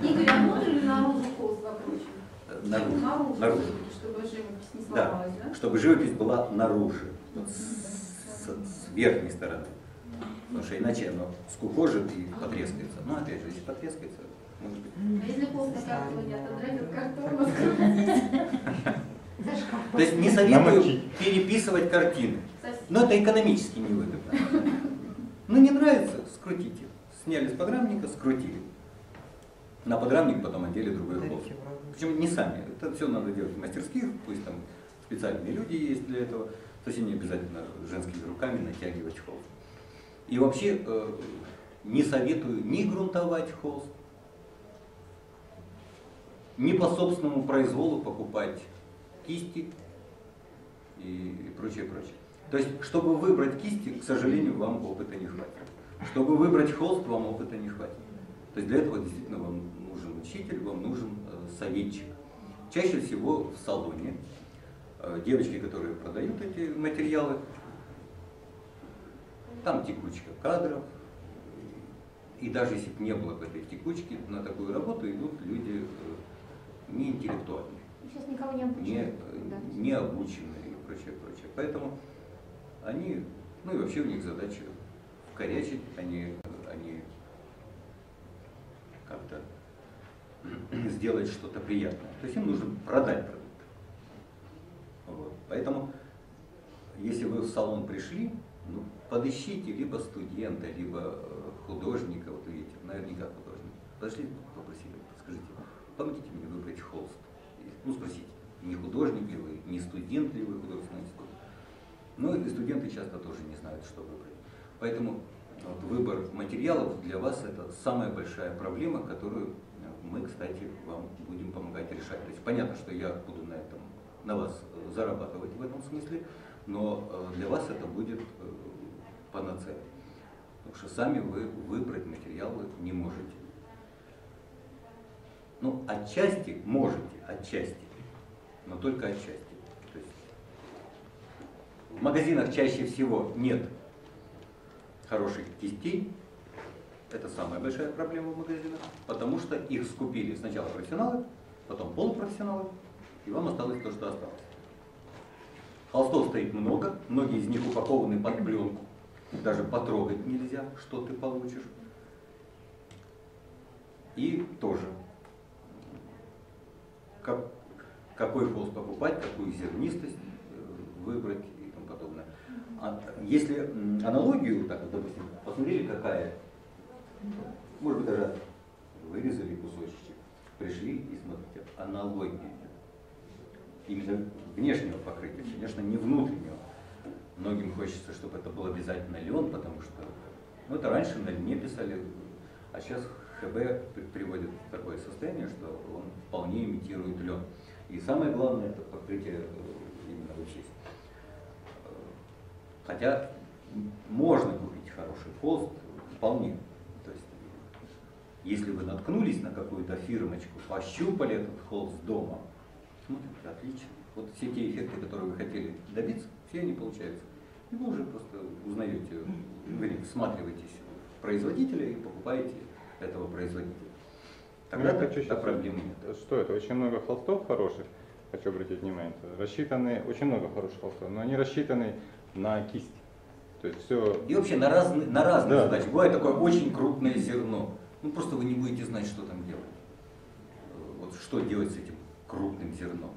Игорь, а можно ли наружу холст закручивать? наружу, Наружу, наружу. чтобы живопись не Да, сломалась, да? чтобы живопись была наружу, вот с, с- верхней стороны. Потому что иначе оно скукожит и потрескается. Ну, опять же, если потрескается, может быть. А если холст на картоне не отодрать от картона. То есть не советую переписывать картины. Но это экономически невыгодно. Ну не нравится, скрутите. Сняли с подрамника, скрутили. На подрамник потом одели другой холст. Причем не сами. Это все надо делать в мастерских, пусть там специальные люди есть для этого. Совсем не обязательно женскими руками натягивать холст. И вообще э, не советую ни грунтовать холст, ни по собственному произволу покупать кисти и прочее, прочее. То есть, чтобы выбрать кисти, к сожалению, вам опыта не хватит. Чтобы выбрать холст, вам опыта не хватит. То есть для этого действительно вам нужен учитель, вам нужен э, советчик. Чаще всего в салоне э, девочки, которые продают эти материалы, там текучка кадров, и даже если бы не было бы этой текучки, на такую работу идут люди э, не интеллектуальные Сейчас никого не не, обучают. Да. не обученные и прочее, прочее. Поэтому они, ну и вообще у них задача вкорячить, они, они как-то *clears throat* сделать что-то приятное. То есть им нужно продать продукт. Вот. Поэтому, если вы в салон пришли, ну, подыщите либо студента, либо э, художника, вот видите, наверняка художник. Подошли, попросили, скажите, помогите мне выбрать холст. Ну, спросите, не художник ли вы, не студент ли вы художественного института. Ну, и студенты часто тоже не знают, что выбрать. Поэтому вот, выбор материалов для вас это самая большая проблема, которую э, мы, кстати, вам будем помогать решать. То есть понятно, что я буду на этом, на вас э, зарабатывать в этом смысле, но э, для вас это будет панацея. Потому что сами вы выбрать материалы не можете. Ну, отчасти можете, отчасти, но только отчасти. То есть в магазинах чаще всего нет хороших кистей. Это самая большая проблема в магазинах, потому что их скупили сначала профессионалы, потом полупрофессионалы, и вам осталось то, что осталось. Холстов стоит много, многие из них упакованы под пленку. Даже потрогать нельзя, что ты получишь. И тоже, как какой холст покупать, какую зернистость э, выбрать и тому подобное. А если аналогию, так допустим, посмотрели, какая, может быть, даже вырезали кусочек, пришли и смотрите, аналогия. Именно внешнего покрытия, конечно, не внутреннего. Многим хочется, чтобы это был обязательно лен, потому что ну, это раньше на льне писали, а сейчас ХБ при- приводит в такое состояние, что он вполне имитирует лен. И самое главное, это покрытие э, именно учесть. Э, Хотя можно купить хороший холст, вполне. То есть, если вы наткнулись на какую-то фирмочку, пощупали этот холст дома, смотрите, отлично. Вот все те эффекты, которые вы хотели добиться, все они получаются. И вы уже просто узнаете, вы всматриваетесь в производителя и покупаете этого производителя. Тогда Ну, хочу так сейчас- проблем нет. Что это? Очень много холстов хороших, хочу обратить внимание. Рассчитаны, очень много хороших холстов, но они рассчитаны на кисть. То есть все И вообще на разные, на разные Да. задачи. Бывает такое очень крупное зерно. Ну просто вы не будете знать, что там делать. Э, Вот что делать с этим крупным зерном.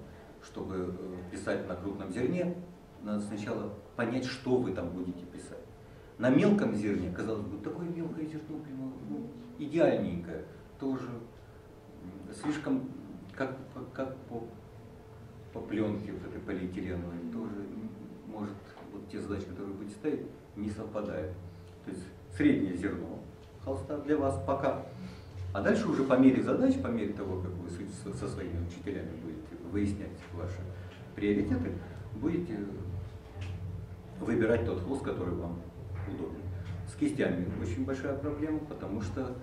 Чтобы э, писать на крупном зерне, надо сначала понять, что вы там будете писать. На мелком зерне, казалось бы, такое мелкое зерно, прямо, ну, идеальненькое, тоже слишком, как, как по, по пленке вот этой полиэтиленовой, тоже может, вот те задачи, которые вы будете ставить, не совпадают. То есть среднее зерно холста для вас пока. А дальше уже по мере задач, по мере того, как вы со своими учителями будете выяснять ваши приоритеты, будете выбирать тот холст, который вам удобен. С кистями очень большая проблема, потому что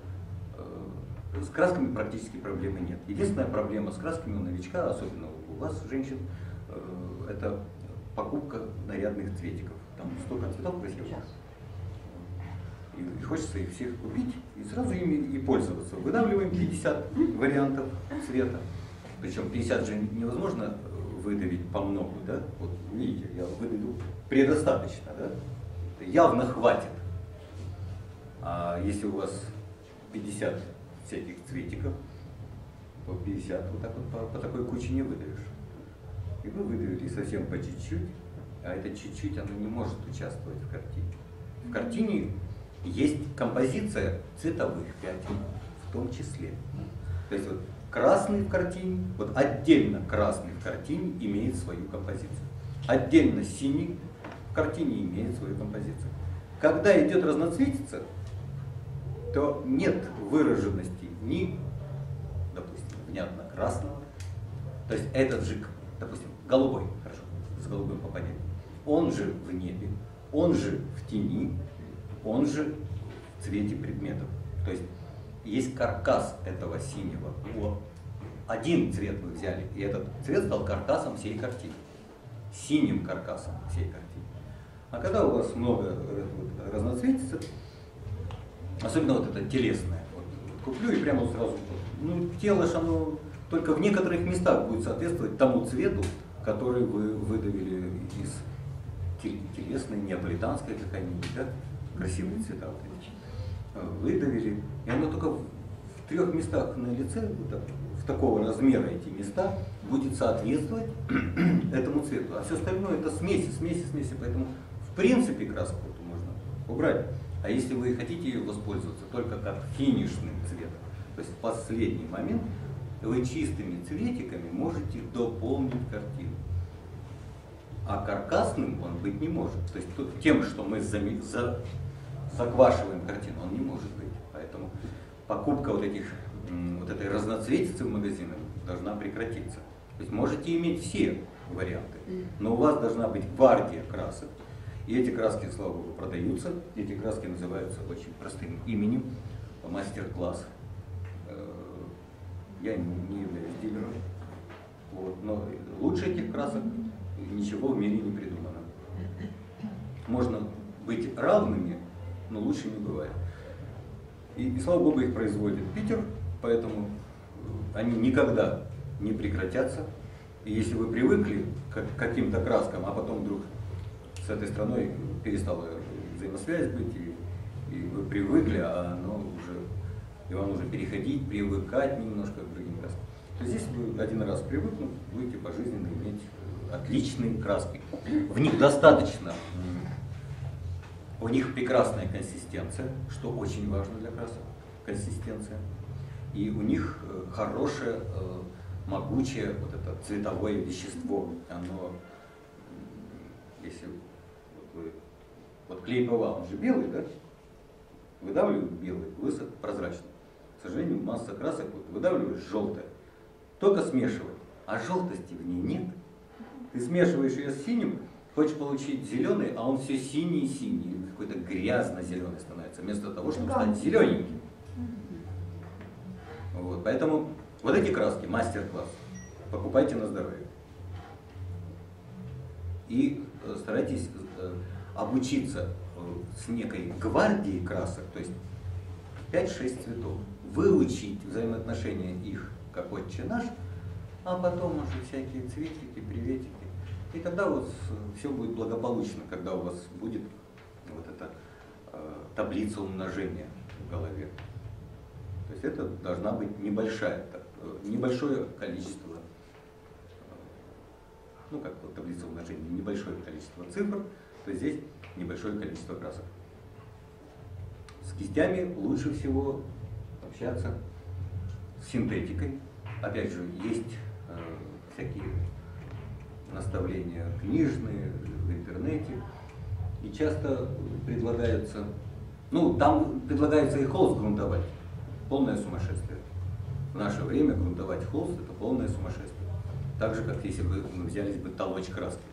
э, с красками практически проблемы нет. Единственная проблема с красками у новичка, особенно у вас, женщин, э, это покупка нарядных цветиков. Там столько цветов красивых. И, и хочется их всех купить и сразу ими и пользоваться. Выдавливаем 50 вариантов цвета. Причем 50 же невозможно выдавить по много, да? Вот видите, я выдавил предостаточно, да? Это явно хватит. А если у вас 50 всяких цветиков, то 50 вот так вот по, по такой куче не выдавишь. И вы выдавили совсем по чуть-чуть, а это чуть-чуть, оно не может участвовать в картине. В картине есть композиция цветовых пятен в том числе. То есть вот красный в картине, вот отдельно красный в картине имеет свою композицию. Отдельно синий в картине имеет свою композицию. Когда идет разноцветица, то нет выраженности ни, допустим, внятно красного, то есть этот же, допустим, голубой, хорошо, с голубым попадением, он же в небе, он же в тени, он же в цвете предметов. То есть есть каркас этого синего. Вот. Один цвет вы взяли, и этот цвет стал каркасом всей картины. Синим каркасом всей картины. А когда у вас много разноцветицы, особенно вот это телесное, вот, вот куплю и прямо сразу, ну тело ж оно только в некоторых местах будет соответствовать тому цвету, который вы выдавили из те- телесной, неаполитанской какая-нибудь, да? Красивые цвета вот эти. Выдавили, и оно только в трех местах на лице, вот так, в такого размера эти места, будет соответствовать *clears throat* этому цвету. А все остальное это смеси, смеси, смеси. Поэтому в принципе краску можно убрать. А если вы хотите ее воспользоваться только как финишным цветом, то есть в последний момент, вы чистыми цветиками можете дополнить картину. А каркасным он быть не может. То есть тем, что мы зами- за- заквашиваем картину, он не может быть. Поэтому покупка вот этих вот этой разноцветицы в магазинах должна прекратиться. То есть можете иметь все варианты, но у вас должна быть гвардия красок. И эти краски, слава богу, продаются. Эти краски называются очень простым именем мастер-класс. Э, Я не являюсь дилером. Вот. Но лучше этих красок ничего в мире не придумано. Можно быть равными, но лучше не бывает. И, и слава богу, их производит Питер, поэтому э, они никогда не прекратятся. И если вы привыкли к каким-то краскам, а потом вдруг с этой страной перестала взаимосвязь быть, и, и вы привыкли, а оно уже, и вам нужно переходить, привыкать немножко к другим краскам. То здесь вы один раз привыкнув, будете пожизненно иметь отличные краски. В них достаточно, у них прекрасная консистенция, что очень важно для красок, консистенция. И у них э, хорошее, э, могучее вот это цветовое вещество. Оно, если вы, вот клей ПВА, он же белый, да? Выдавливают белый, высох, прозрачный. К сожалению, масса красок вот, выдавливаешь желтое. Только смешивать. А желтости в ней нет. Ты смешиваешь ее с синим, хочешь получить зеленый, а он все синий синий, какой-то грязно-зеленый становится, вместо того, чтобы стать зелененьким. Вот, поэтому вот эти краски, мастер-класс, покупайте на здоровье. И э, старайтесь э, обучиться э, с некой гвардией красок, то есть 5-6 цветов, выучить взаимоотношения их как отче наш, а потом уже всякие цветики, приветики. И тогда вот все будет благополучно, когда у вас будет вот эта таблица умножения в голове. То есть это должна быть небольшая, небольшое количество, ну как вот таблица умножения, небольшое количество цифр, то здесь небольшое количество красок. С кистями лучше всего общаться с синтетикой. Опять же, есть э, всякие наставления книжные в интернете. И часто предлагается, ну там предлагается и холст грунтовать. Полное сумасшествие. В наше время грунтовать холст это полное сумасшествие. Так же, как если бы мы взялись бы толочь краски.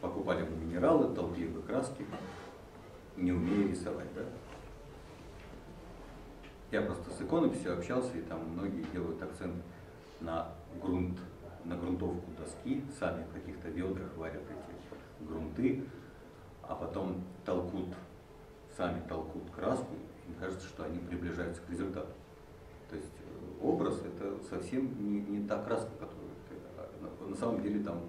Покупали бы минералы, толкли бы краски, не умея рисовать, да? Я просто с иконописью общался, и там многие делают акцент на грунт, на грунтовку доски, сами в каких-то ведрах варят эти грунты, а потом толкут, сами толкут краску, им кажется, что они приближаются к результату. То есть образ это совсем не, не та краска, которую ты... а На, на самом деле там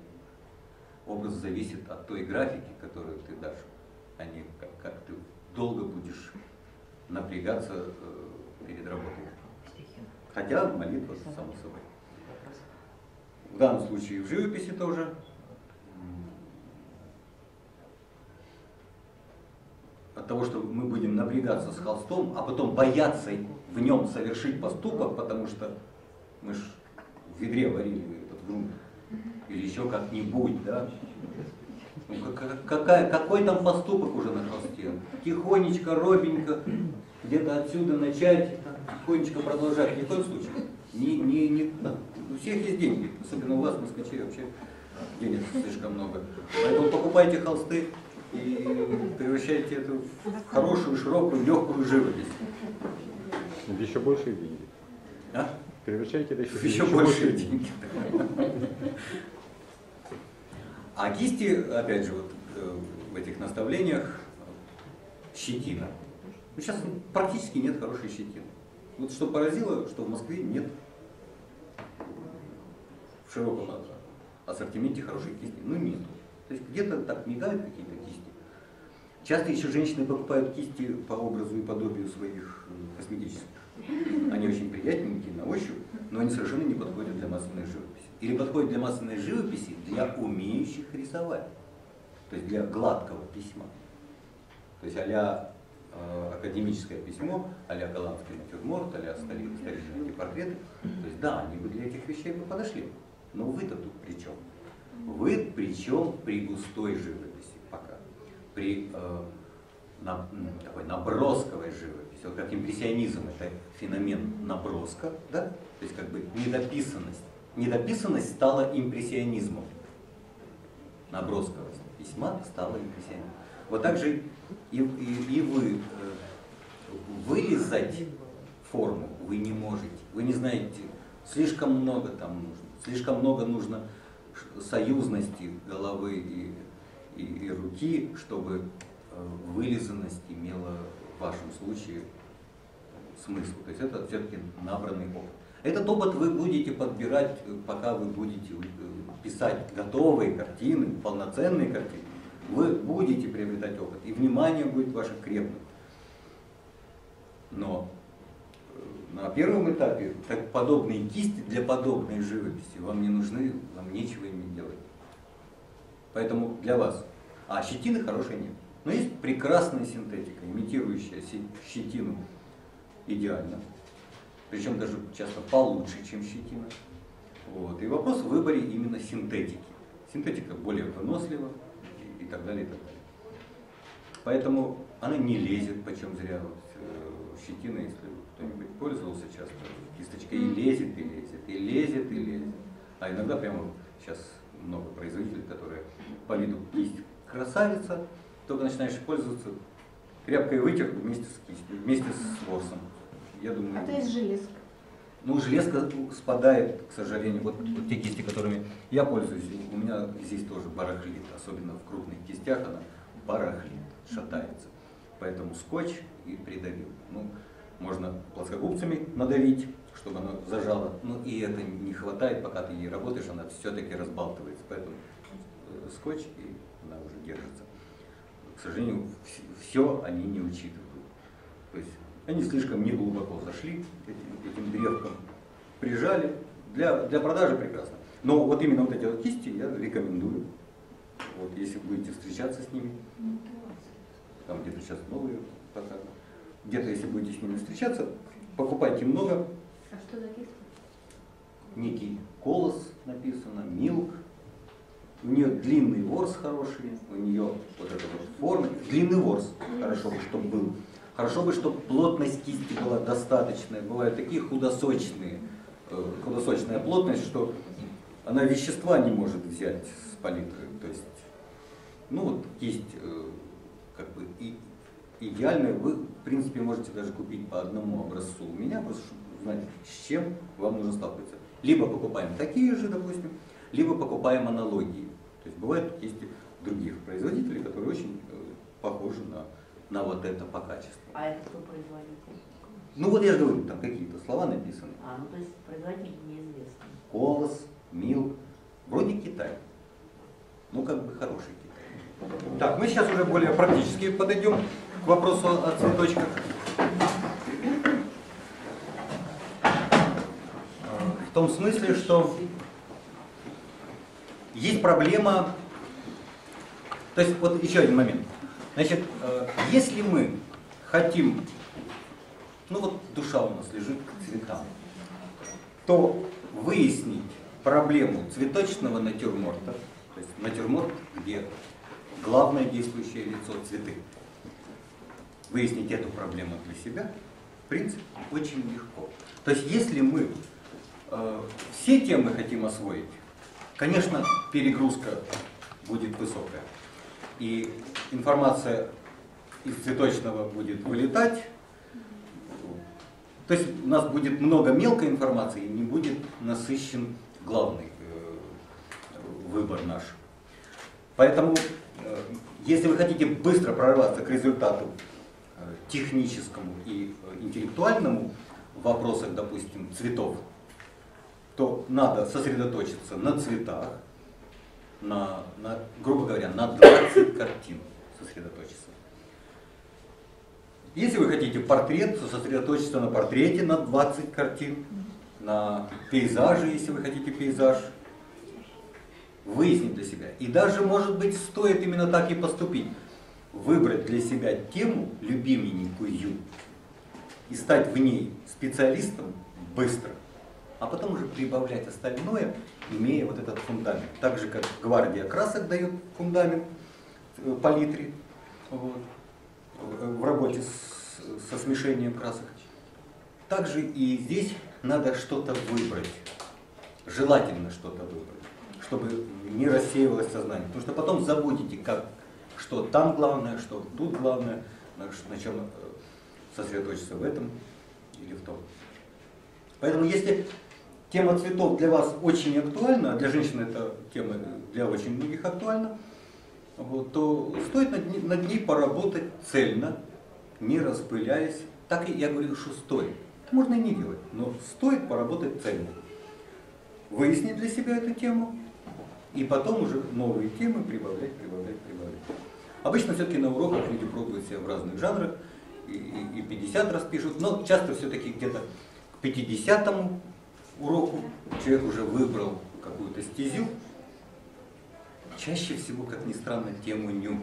образ зависит от той графики, которую ты дашь, а не как, как ты долго будешь напрягаться э, перед работой. Хотя молитва само собой. В данном случае в живописи тоже. От того, что мы будем напрягаться с холстом, а потом бояться в нем совершить поступок, потому что мы ж в ведре варили этот грунт, или еще как-нибудь, да? Ну, как- какая, какой там поступок уже на холсте? Тихонечко, робенько, где-то отсюда начать, тихонечко продолжать. Ни в коем случае. Не, не, не, да. У всех есть деньги, особенно у вас, москвичей, вообще денег слишком много. Поэтому покупайте холсты и превращайте это в хорошую, широкую, легкую живопись. Еще большие деньги. А? Превращайте это еще, Еще больше деньги. А кисти, опять же, вот э, в этих наставлениях щетина. Ну, сейчас практически нет хорошей щетины. Вот что поразило, что в Москве нет в широком ассортименте хорошей кисти. Ну, нету. То есть где-то так мигают какие-то кисти. Часто еще женщины покупают кисти по образу и подобию своих косметических. Они очень приятненькие на ощупь, но они совершенно не подходят для масляной живописи. Или подходят для масляной живописи для умеющих рисовать. То есть для гладкого письма. То есть а э, академическое письмо, а-ля голландский натюрморт, а-ля старинные, портреты. То есть да, они бы для этих вещей бы подошли. Но вы-то тут при чем? Вы при чем при густой живописи пока? При э, на, такой набросковой живописи. Вот как импрессионизм это феномен наброска, да? То есть как бы недописанность. Недописанность стала импрессионизмом. Набросковость письма стала импрессионизмом. Вот так же и, и, и вы э, вырезать форму вы не можете. Вы не знаете, слишком много там нужно. Слишком много нужно союзности головы и, и, и руки, чтобы э, вылизанность имела в вашем случае смысл. То есть это все-таки набранный опыт. Этот опыт вы будете подбирать, э, пока вы будете э, писать готовые картины, полноценные картины. Вы будете приобретать опыт, и внимание будет ваше крепнуть. Но э, На первом этапе так подобные кисти для подобной живописи вам не нужны, вам нечего ими делать. Поэтому для вас. А щетины хорошей нет. Но есть прекрасная синтетика, имитирующая щетину идеально. Причем даже часто получше, чем щетина. Вот. И вопрос в выборе именно синтетики. Синтетика более вынослива и, так далее, и так далее. Поэтому она не лезет, почем зря. Вот, э, щетина, если кто-нибудь пользовался часто, кисточка и лезет, и лезет, и лезет, и лезет. А иногда прямо сейчас много производителей, которые по виду кисть красавица, только начинаешь пользоваться, тряпкой вытер вместе с кистью, вместе с ворсом. Я думаю, А то есть железка. ну, железка спадает, к сожалению. Вот, вот те кисти, которыми я пользуюсь, у меня здесь тоже барахлит, особенно в крупных кистях она барахлит, шатается. Поэтому скотч и придавил. Ну, можно плоскогубцами надавить, чтобы она зажала. Ну и это не хватает, пока ты ей работаешь, она все-таки разбалтывается. Поэтому э, скотч и она уже держится. К сожалению, все они не учитывают. То есть они слишком не глубоко зашли этим, древком, прижали. Для, для продажи прекрасно. Но вот именно вот эти вот кисти я рекомендую. Вот, если будете встречаться с ними, там где-то сейчас новые пока. Где-то, если будете с ними встречаться, покупайте много. А что за кисть? Некий колос написано, милк. У нее длинный ворс хороший, у нее вот эта вот форма. Длинный ворс, хорошо бы, чтобы был. Хорошо бы, чтобы плотность кисти была достаточная. Бывают такие худосочные, э, худосочная плотность, что она вещества не может взять с палитры. То есть, ну вот кисть э, как бы и идеальная, вы в принципе можете даже купить по одному образцу у меня, просто чтобы знать, с чем вам нужно сталкиваться. Либо покупаем такие же, допустим, либо покупаем аналогии. То есть бывают кисти других производителей, которые очень э, похожи на, на вот это по качеству. А это кто производитель? Ну вот я же говорю, там какие-то слова написаны. А, ну то есть производитель неизвестный. Колос, Мил, вроде Китай. Ну как бы хороший Китай. Так, мы сейчас уже более практически подойдем к вопросу о цветочках. В том смысле, что есть проблема, то есть вот еще один момент. Значит, э, если мы хотим, ну вот душа у нас лежит к цветам, то выяснить проблему цветочного натюрморта, то есть натюрморт, где главное действующее лицо цветы, выяснить эту проблему для себя, в принципе, очень легко. То есть если мы э, все темы хотим освоить, конечно, перегрузка будет высокая. И информация из цветочного будет вылетать. То есть у нас будет много мелкой информации и не будет насыщен главный э, выбор наш. Поэтому, э, если вы хотите быстро прорваться к результату э, техническому и интеллектуальному в вопросах, допустим, цветов, то надо сосредоточиться на цветах, на, на, грубо говоря, на 20 картин сосредоточиться. Если вы хотите портрет, то сосредоточиться на портрете на 20 картин, на пейзаже, если вы хотите пейзаж, выяснить для себя. И даже, может быть, стоит именно так и поступить. Выбрать для себя тему любименькую и стать в ней специалистом быстро, а потом уже прибавлять остальное, имея вот этот фундамент. Так же, как гвардия красок дает фундамент э, палитре вот, в работе с, со смешением красок. Также и здесь надо что-то выбрать, желательно что-то выбрать, чтобы не рассеивалось сознание. Потому что потом забудете, как, что там главное, что тут главное, на, чем э, сосредоточиться в этом или в том. Поэтому если тема цветов для вас очень актуальна, а для женщин эта тема для очень многих актуальна, вот, то стоит над, над ней поработать цельно, не распыляясь. Так и я говорю, что стоит. Это можно и не делать, но стоит поработать цельно. Выяснить для себя эту тему, и потом уже новые темы прибавлять, прибавлять, прибавлять. Обычно все-таки на уроках люди пробуют себя в разных жанрах, и- и 50 раз пишут, но часто все-таки где-то к 50-му уроку человек уже выбрал какую-то стезю, чаще всего, как ни странно, тему ню.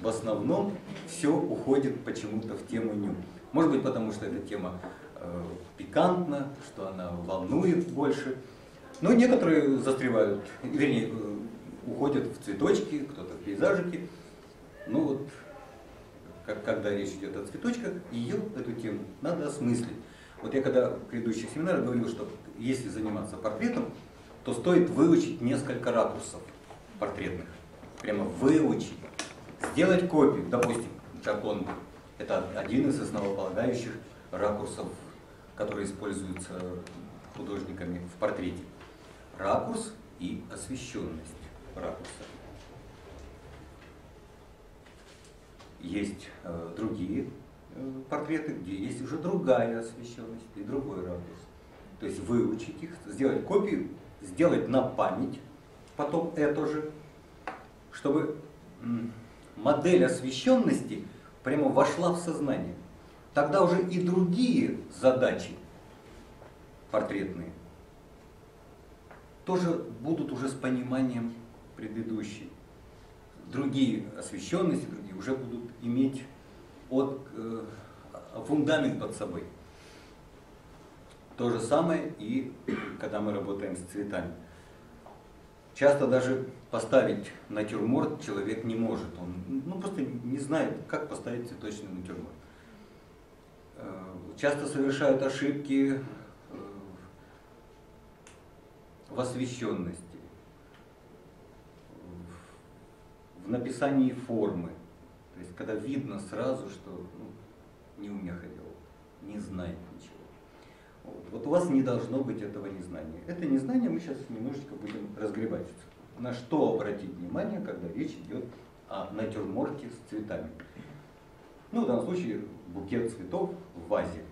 В основном все уходит почему-то в тему ню. Может быть, потому что эта тема э, пикантна, что она волнует больше. Но некоторые застревают, вернее, э, уходят в цветочки, кто-то в пейзажики. Ну вот, как, когда речь идет о цветочках, ее, эту тему, надо осмыслить. Вот я когда в предыдущих семинарах говорил, что если заниматься портретом, то стоит выучить несколько ракурсов портретных. Прямо выучить. Сделать копию. Допустим, Джакон – это один из основополагающих ракурсов, которые используются художниками в портрете. Ракурс и освещенность ракурса. Есть э, другие портреты, где есть уже другая освещенность и другой ракурс. То есть выучить их, сделать копию, сделать на память, потом это же, чтобы модель освещенности прямо вошла в сознание. Тогда уже и другие задачи портретные тоже будут уже с пониманием предыдущей. Другие освещенности, другие уже будут иметь от, э, фундамент под собой. То же самое и когда мы работаем с цветами. Часто даже поставить натюрморт человек не может. Он ну, просто не знает, как поставить цветочный натюрморт. Э, часто совершают ошибки э, в освещенности, в написании формы. То есть, когда видно сразу, что ну, не умеха делал, не знает ничего. Вот. вот у вас не должно быть этого незнания. Это незнание мы сейчас немножечко будем разгребать. На что обратить внимание, когда речь идет о натюрморте с цветами. Ну, в данном случае букет цветов в вазе.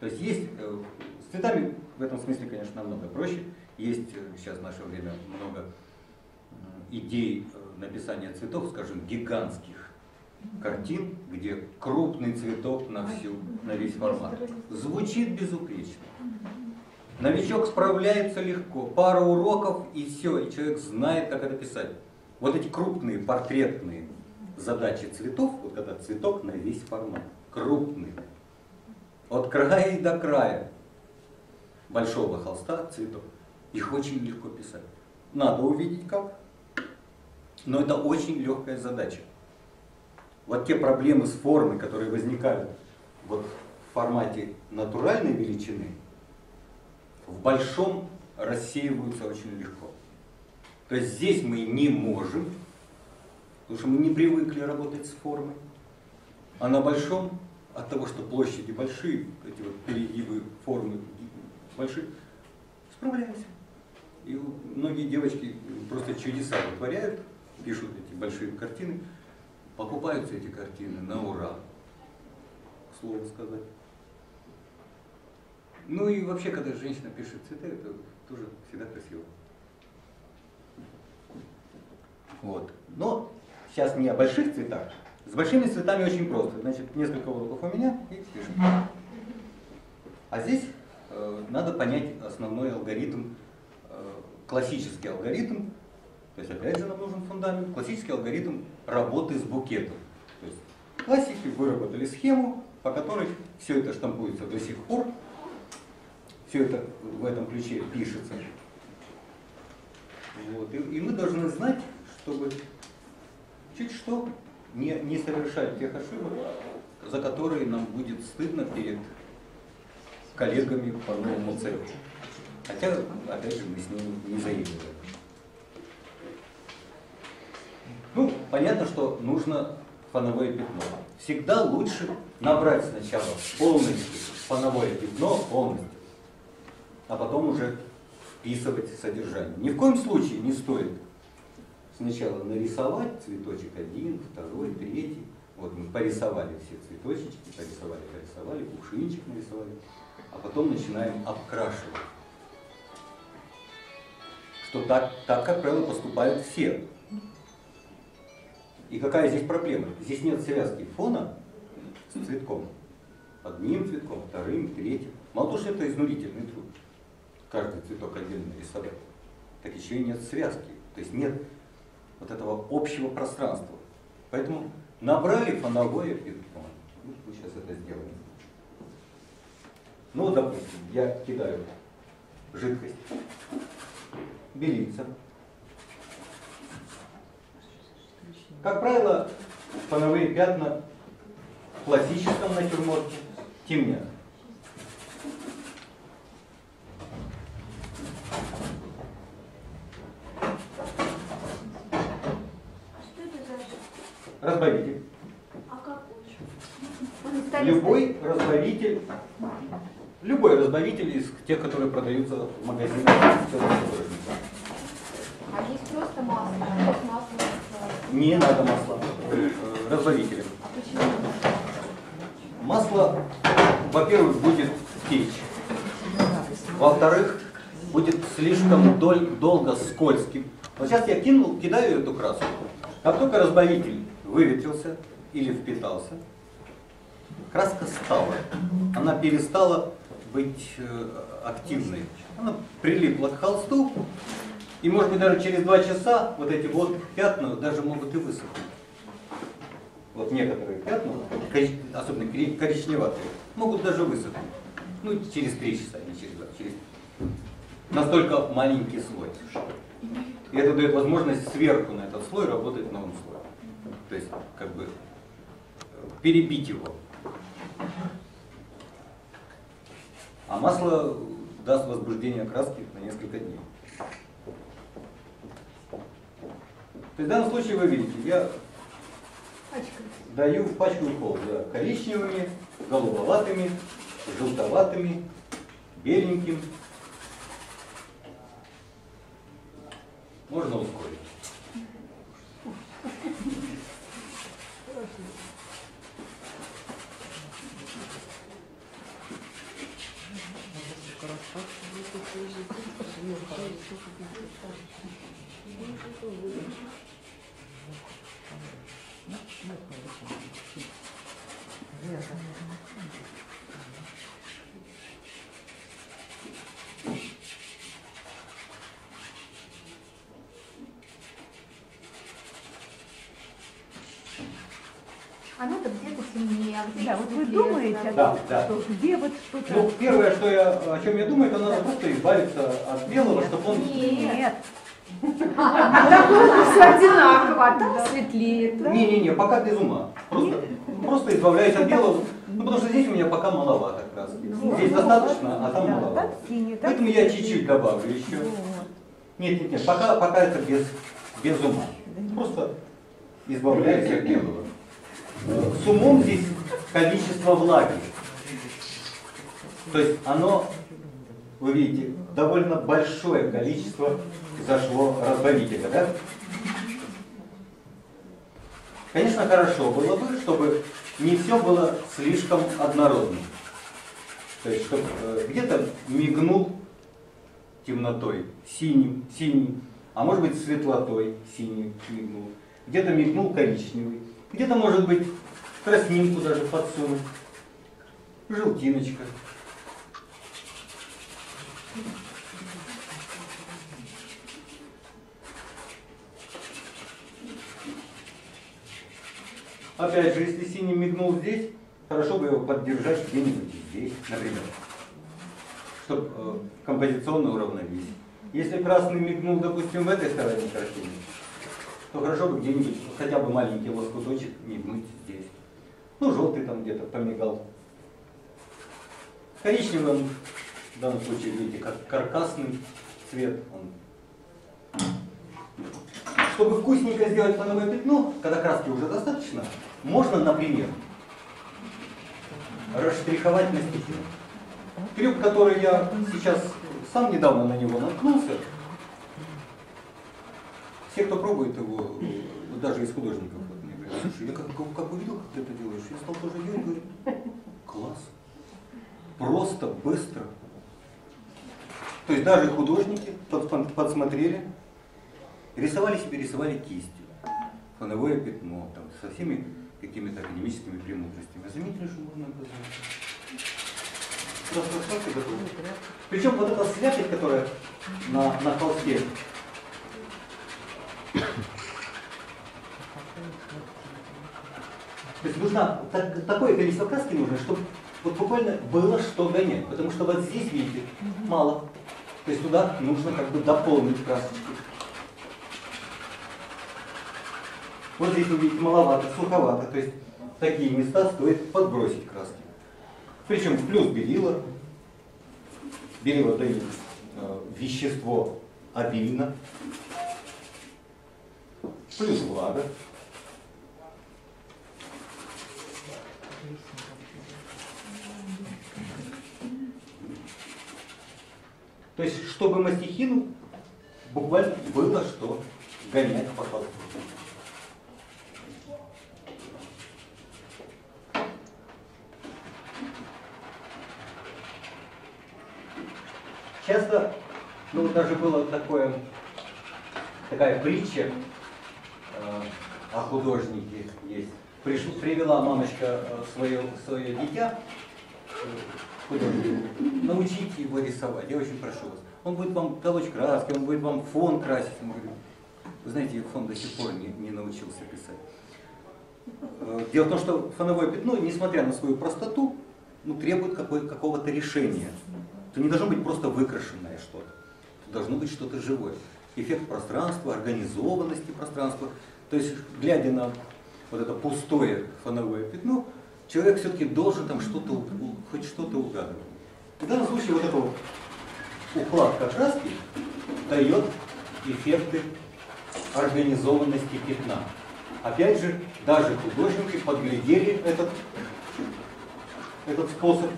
То есть есть, э, с цветами в этом смысле, конечно, намного проще. Есть э, сейчас в наше время много идей э, написания цветов, скажем, гигантских картин, где крупный цветок на всю, на весь формат. Звучит безупречно. Новичок справляется легко. Пара уроков и все, и человек знает, как это писать. Вот эти крупные портретные задачи цветов, вот когда цветок на весь формат, крупный, от края и до края большого холста цветов. Их очень легко писать. Надо увидеть как, но это очень легкая задача. Вот те проблемы с формой, которые возникают вот в формате натуральной величины, в большом рассеиваются очень легко. То есть здесь мы не можем, потому что мы не привыкли работать с формой. А на большом, от того, что площади большие, эти вот перегибы формы большие, справляемся. И многие девочки просто чудеса вытворяют, пишут эти большие картины, покупаются эти картины на ура, к слову сказать. Ну и вообще, когда женщина пишет цветы, это тоже всегда красиво. Вот. Но сейчас не о больших цветах. С большими цветами очень просто. Значит, несколько уроков у меня и пишем. А здесь э, надо понять основной алгоритм, э, классический алгоритм, то есть опять же нам нужен фундамент, классический алгоритм работы с букетом. То есть классики выработали схему, по которой все это штампуется до сих пор, все это в этом ключе пишется. Вот. И, и мы должны знать, чтобы чуть что не, не совершать тех ошибок, за которые нам будет стыдно перед коллегами по новому цеху. Хотя, опять же, мы с ними не заигрываем. Ну, понятно, что нужно фоновое пятно. Всегда лучше набрать сначала полностью фоновое пятно, полностью, а потом уже вписывать содержание. Ни в коем случае не стоит сначала нарисовать цветочек один, второй, третий. Вот мы порисовали все цветочечки, порисовали, порисовали, кувшинчик нарисовали, а потом начинаем обкрашивать. Что так, так, как правило, поступают все. И какая здесь проблема? Здесь нет связки фона с цветком. одним цветком, вторым, третьим. Мало того, что это изнурительный труд, каждый цветок отдельно рисовать, так еще и нет связки, то есть нет вот этого общего пространства. Поэтому набрали фоновое пятно. Вот мы сейчас это сделаем. Ну, допустим, я кидаю жидкость, белится. Как правило, фоновые пятна в классическом натюрморте темнят. Разбавитель. Любой разбавитель, любой разбавитель из тех, которые продаются в магазинах целого художника. А есть просто масло, а есть масло с... Не надо масла разбавителем. Масло, во-первых, будет течь. Во-вторых, будет слишком доль- долго скользким. Вот сейчас я кинул, кидаю эту краску. Как только разбавитель выветрился или впитался, краска стала. Она перестала быть э, активной. Она прилипла к холсту, и может быть даже через два часа вот эти вот пятна даже могут и высохнуть. Вот некоторые пятна, особенно коричневатые, могут даже высохнуть. Ну, через три часа, не через два, через настолько маленький слой. И это дает возможность сверху на этот слой работать новым слоем. То есть, как бы, перебить его. А масло даст возбуждение краски на несколько дней. То есть в данном случае вы видите, я даю пачку пол да, коричневыми, голубоватыми, желтоватыми, беленьким. Можно ускорить. А надо где-то темнее, а где-то Да, вот вы думаете о Да, том, да. что где вот что-то... Ну, первое, что я, о чем я думаю, это надо просто избавиться от белого, чтобы он... Нет. А так все одинаково, а там светлее. да? Не-не-не, пока без ума. Просто, просто избавляюсь от белого. Ну, потому что здесь у меня пока маловато краски. Здесь достаточно, а там маловато. Поэтому я чуть-чуть добавлю еще. Нет, нет, нет, пока, пока это без, без ума. Просто избавляюсь от белого. С умом здесь количество влаги. То есть оно, вы видите, довольно большое количество зашло разбавителя, да? Конечно, хорошо было бы, чтобы не все было слишком однородным. То есть, чтобы э, где-то мигнул темнотой, синим, синим, а может быть светлотой синий мигнул, где-то мигнул коричневый, где-то может быть краснинку даже подсунуть, желтиночка. Опять же, если синий мигнул здесь, хорошо бы его поддержать где-нибудь здесь, например чтобы композиционно уравновесить. Если красный мигнул, допустим, в этой стороне картины, то хорошо бы где-нибудь хотя бы маленький лоскуточек мигнуть здесь. Ну, желтый там где-то помигал. Коричневый он, в данном случае, видите, как каркасный цвет. Он. Чтобы вкусненько сделать фоновое пятно, когда краски уже достаточно, можно, например, расштриховать на стекле. Трюк, который я сейчас сам недавно на него наткнулся. Все, кто пробует его, даже из художников, слушай, я как, как, как увидел, как ты это делаешь, я стал тоже делать, говорю, класс. Просто, быстро. То есть даже художники под- подсмотрели, рисовали себе, рисовали кистью. Фоновое пятно, там, со всеми какими-то академическими премудростями. Заметили, что можно раскраски готовы. Причем вот эта слякоть, которая на, на холсте, то есть нужна, так- такое количество краски нужно, чтобы вот буквально было что гонять. Потому что вот здесь, видите, мало. То есть туда нужно как бы дополнить красочки. Вот здесь вы видите маловато, суховато. То есть такие места стоит подбросить краски. Причем плюс белила. Белила дает э, вещество обильно. Плюс влага. То есть, чтобы мастихину буквально было что гонять по холсту. Часто, ну даже было такое, такая притча э, о художнике есть. Приш- привела мамочка э, свое, свое дитя художнику, научите его рисовать, я очень прошу вас. Он будет вам толочь краски, он будет вам фон красить. Вы знаете, фон до сих пор не, не научился писать. Э, Дело в том, что фоновое пятно, несмотря на свою простоту, ну, требует какого-то решения. Это не должно быть просто выкрашенное что-то. Это должно быть что-то живое. Эффект пространства, организованности пространства. То есть, глядя на вот это пустое фоновое пятно, человек все-таки должен там что-то, хоть что-то угадывать. В данном случае вот эта вот укладка краски дает эффекты организованности пятна. Опять же, даже художники подглядели этот, этот способ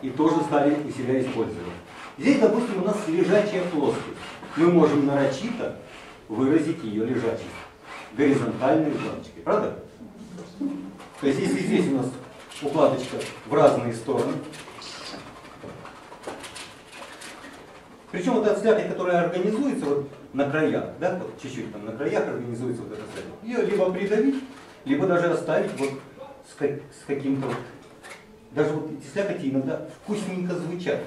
и тоже стали у себя использовать. Здесь, допустим, у нас лежачая плоскость. Мы можем нарочито выразить ее лежачесть горизонтальной укладочкой. Правда? То есть, если здесь у нас укладочка в разные стороны, причем вот эта слякоть, которая организуется вот на краях, да, вот чуть-чуть там на краях организуется вот эта слякоть, ее либо придавить, либо даже оставить вот с, как- с каким-то вот даже вот эти слякоти иногда вкусненько звучат.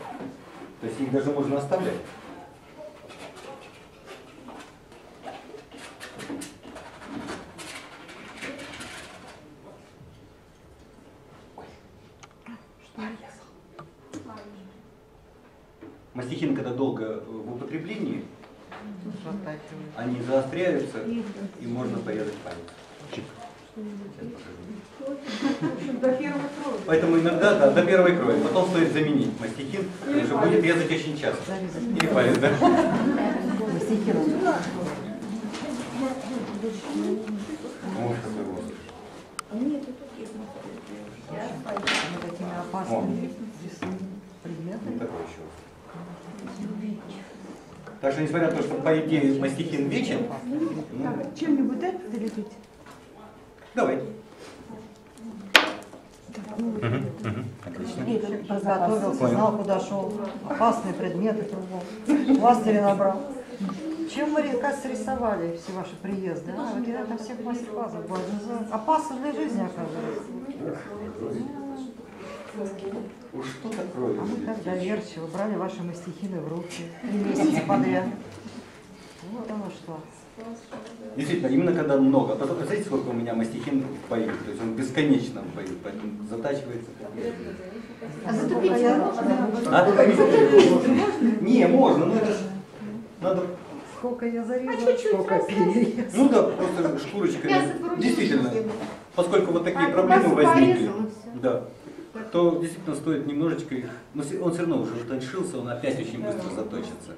То есть их даже можно оставлять. Мастихины, когда долго в употреблении, они заостряются и можно порезать палец. Сейчас покажу. В общем, до первой крови. Поэтому иногда да, до первой крови. Потом стоит заменить мастихин, потому что будет резать очень часто. Или палец, да? Ой, какой воздух. Вот этими опасными предметами. Не такой еще. Так что, несмотря на то, что по идее мастихин вечен, ну, Чем-нибудь дать долепить? давай. Отлично. Подготовился, знал, куда шел. Опасные предметы кругом. Пластыря набрал. Чем мы, кажется, рисовали все ваши приезды? А, вот я на всех мастер-классах была. Опасно для жизни, оказывается. Уж что-то крови. А мы так доверчиво брали ваши мастихины в руки три месяца подряд. Вот оно что. Действительно, именно когда много. Потом, знаете, сколько у меня мастихин в бою? То есть он бесконечно в бою, поэтому затачивается. А затупить можно? А? Не, можно, но это ж надо Сколько я зарезала, А чуть-чуть сколько перерезала. Ну да, просто шкурочками. Действительно, поскольку вот такие А, проблемы возникли, порезал, то действительно стоит немножечко, их- но он все равно уже утончился, он опять очень быстро заточится,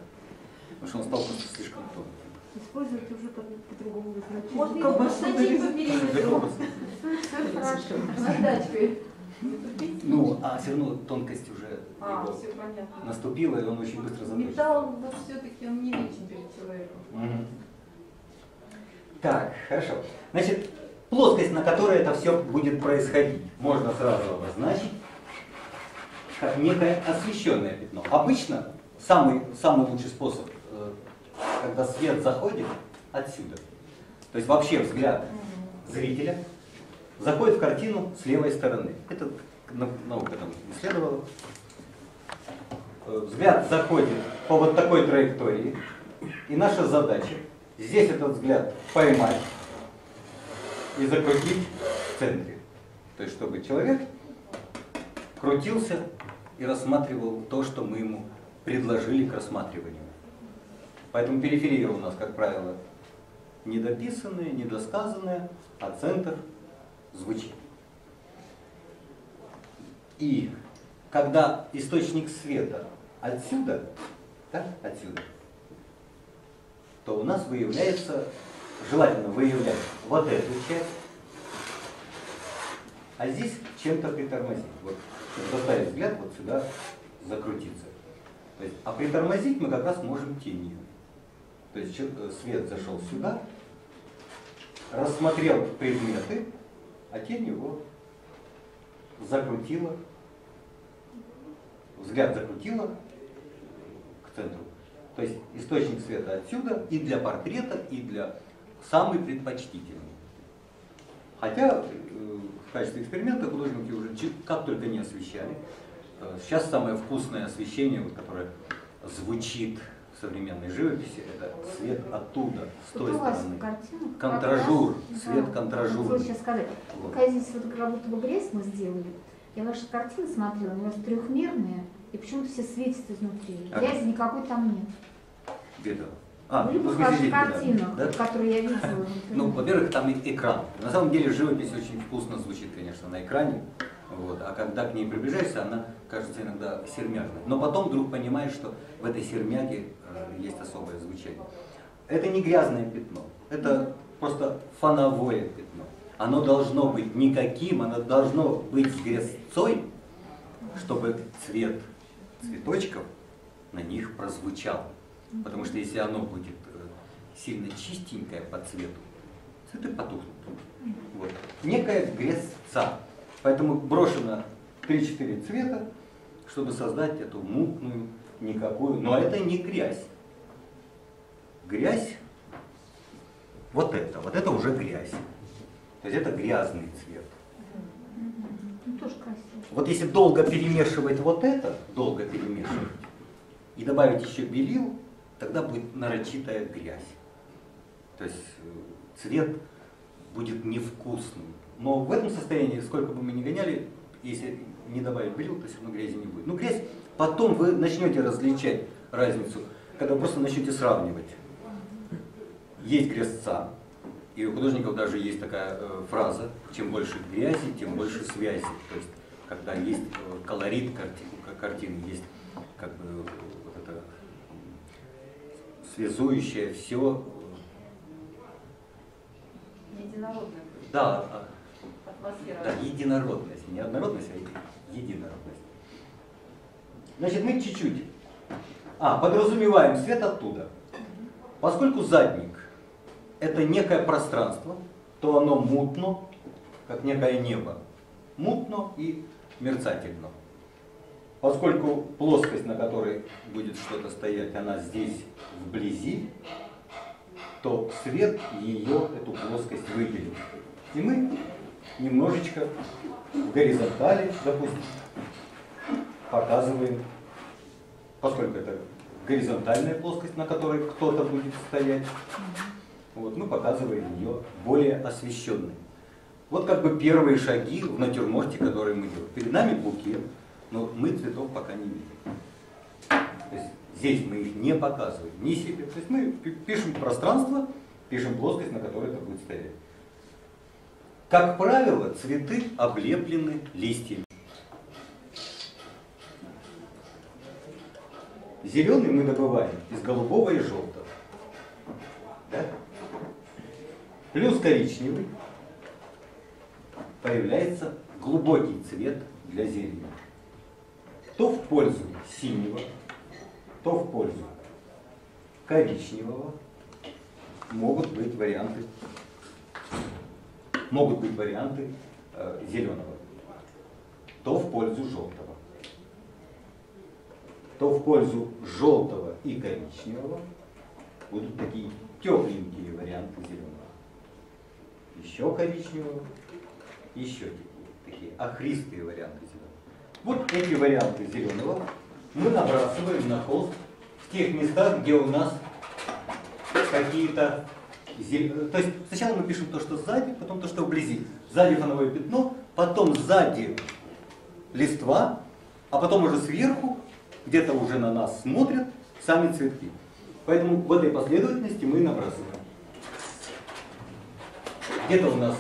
потому что он стал просто слишком тонким. Использовать уже по- по-другому назначить. Можно его посадить по периметру. Хорошо. Ну, а все равно тонкость уже А, его все понятно. наступила, и он очень быстро заточится. Металл, но все-таки он не вечен перед человеком. Мгм. Так, хорошо. Значит, плоскость, на которой это все будет происходить, можно сразу обозначить как некое освещенное пятно. Обычно самый, самый лучший способ, э, когда свет заходит отсюда. То есть вообще взгляд зрителя заходит в картину с левой стороны. Это нау- наука там исследовала. взгляд заходит по вот такой траектории, и наша задача здесь этот взгляд поймать и закрутить в центре. То есть, чтобы человек крутился и рассматривал то, что мы ему предложили к рассматриванию. Поэтому периферия у нас, как правило, недописанная, недосказанная, а центр звучит. И когда источник света отсюда, да, отсюда, то у нас выявляется, желательно выявлять вот эту часть, а здесь чем-то притормозить. Вот заставить взгляд вот сюда закрутиться. То есть, а притормозить мы как раз можем тенью. То есть чё- свет зашел сюда, рассмотрел предметы, а тень его закрутила, взгляд закрутила к центру. То есть источник света отсюда и для портрета, и для самый предпочтительный. Хотя э, в качестве эксперимента художники уже как только не освещали. Э, Сейчас самое вкусное освещение, вот, которое звучит в современной живописи, это свет оттуда, с той Вот стороны. Контражур, раз- свет да, контражурный. Вот сейчас сказать. Вот. Пока здесь вот как будто бы грязь мы сделали, я ваши картины смотрела, они у вас трехмерные, и почему-то все светят изнутри. Ага. Грязи никакой там нет. Где-то. А, ваших смысле, да, которые я видела. Ну, во-первых, там экран. На самом деле живопись очень вкусно звучит, конечно, на экране. Вот. А когда к ней приближаешься, она кажется иногда сермяжной. Но потом вдруг понимаешь, что в этой сермяге э, есть особое звучание. Это не грязное пятно. Это просто фоновое пятно. Оно должно быть никаким, оно должно быть с грязцой, чтобы цвет цветочков на них прозвучал. Потому что если оно будет э, сильно чистенькое по цвету, цветы потухнут. Вот. Некая грязца. Поэтому брошено 3-4 цвета, чтобы создать эту мутную, никакую. Но это не грязь. Грязь, вот это, вот это уже грязь. То есть это грязный цвет. Ну. Вот если долго перемешивать вот это, долго перемешивать, и добавить еще белил, тогда будет нарочитая грязь. То есть э, цвет будет невкусным. Но в этом состоянии, сколько бы мы ни гоняли, если не добавить белил, то все равно грязи не будет. Ну грязь, потом вы начнете различать разницу, когда просто начнете сравнивать. Есть грязца, и у художников даже есть такая э, фраза, чем больше грязи, тем больше связи. То есть, когда есть э, колорит карти- картины, есть как бы связующее все. Единородная Да, а, атмосфера. да, единородность. Не однородность, а единородность. Значит, мы чуть-чуть. А, подразумеваем свет оттуда. Поскольку задник это некое пространство, то оно мутно, как некое небо. Мутно и мерцательно. Поскольку плоскость, на которой будет что-то стоять, она здесь вблизи, то свет ее, эту плоскость, выделит. И мы немножечко в горизонтали, допустим, показываем, поскольку это горизонтальная плоскость, на которой кто-то будет стоять, вот, мы показываем ее более освещенной. Вот как бы первые шаги в натюрморте, которые мы делаем. Перед нами букет, но мы цветов пока не видим. То есть здесь мы их не показываем, ни себе. То есть мы пи- пишем пространство, пишем плоскость, на которой это будет стоять. Как правило, цветы облеплены листьями. Зеленый мы добываем из голубого и желтого. Да? Плюс коричневый появляется глубокий цвет для зелени. То в пользу синего, то в пользу коричневого? Могут быть варианты. Могут быть варианты э, зеленого, то в пользу желтого, то в пользу желтого и коричневого? Будут такие тепленькие варианты зеленого. Еще коричневого, еще такие, такие охристые варианты. Вот эти варианты зеленого мы набрасываем на холст в тех местах, где у нас какие-то... То есть сначала мы пишем то, что сзади, потом то, что вблизи. Сзади фоновое пятно, потом сзади листва, а потом уже сверху, где-то уже на нас смотрят сами цветки. Поэтому в этой последовательности мы набрасываем. Где-то у нас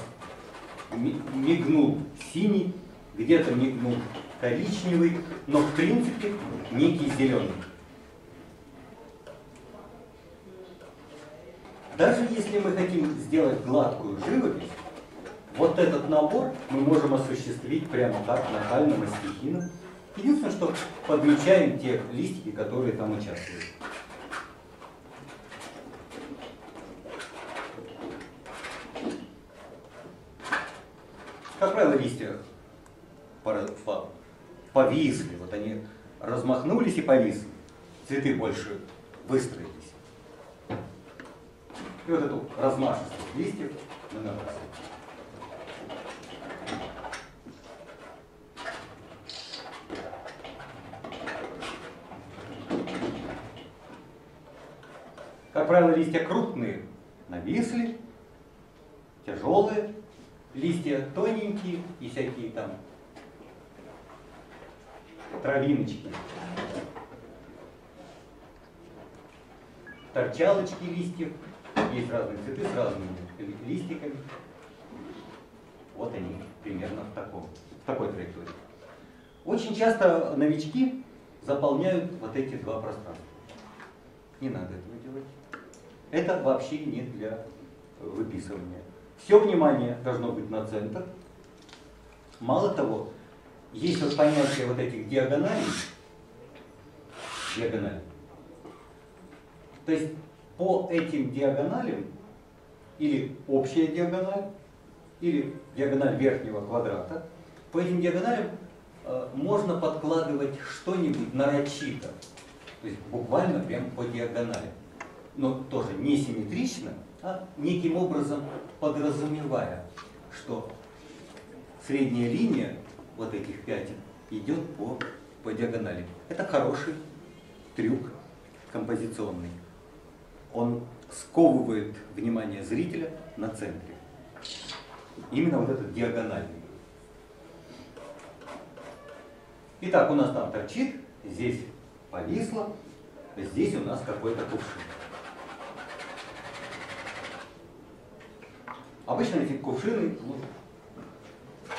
ми- мигнул синий, где-то мигнул коричневый, но в принципе некий зеленый. Даже если мы хотим сделать гладкую живопись, вот этот набор мы можем осуществить прямо так, нахально, мастихино. Единственное, что подмечаем те листики, которые там участвуют. Как правило, листья по- повисли, вот они размахнулись и повисли. Цветы больше выстроились. И вот эту размашистость листьев мы набрасываем. Как правило, листья крупные нависли, тяжелые, листья тоненькие и всякие там травиночки. Торчалочки листьев. Есть разные цветы с разными ли- листиками. Вот они примерно в, таком, в такой траектории. Очень часто новички заполняют вот эти два пространства. Не надо этого делать. Это вообще не для выписывания. Все внимание должно быть на центр. Мало того, есть вот понятие вот этих диагоналей. Диагональ. То есть по этим диагоналям, или общая диагональ, или диагональ верхнего квадрата, по этим диагоналям э, можно подкладывать что-нибудь нарочито. То есть буквально прям по диагонали. Но тоже не симметрично, а неким образом подразумевая, что средняя линия вот этих пятен идет по, по диагонали. Это хороший трюк композиционный. Он сковывает внимание зрителя на центре. Именно вот этот диагональный. Итак, у нас там торчит, здесь повисло, здесь у нас какой-то кувшин. Обычно эти кувшины ну,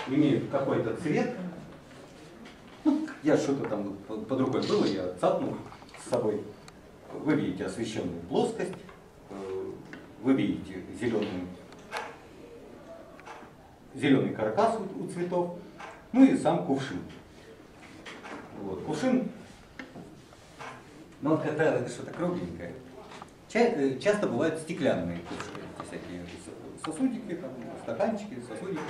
имеют какой-то цвет. Ну, я что-то там под рукой было, я цапнул с собой. Вы видите освещенную плоскость, э, вы видите зеленый, зеленый каркас у, цветов, ну и сам кувшин. Вот. Кувшин, ну вот это что-то кругленькое. Э, часто бывают стеклянные кувшины, всякие сосудики, там, стаканчики, сосудики.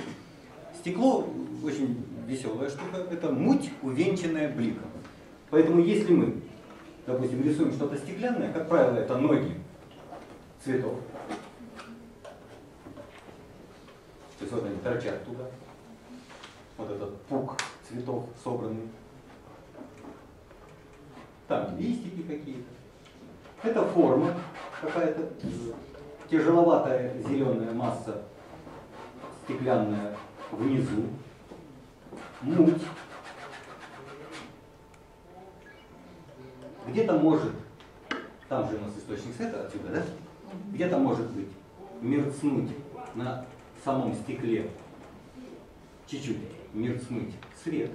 Стекло очень веселая штука, это муть, увенчанная бликом. Поэтому если мы, допустим, рисуем что-то стеклянное, как правило, это ноги цветов. То есть вот они торчат туда. Вот этот пук цветов собранный. Там листики какие-то. Это форма какая-то, тяжеловатая зеленая масса, стеклянная внизу, муть. Где-то может, там же у нас источник света отсюда, да? Где-то может быть мерцнуть на самом стекле, чуть-чуть мерцнуть свет.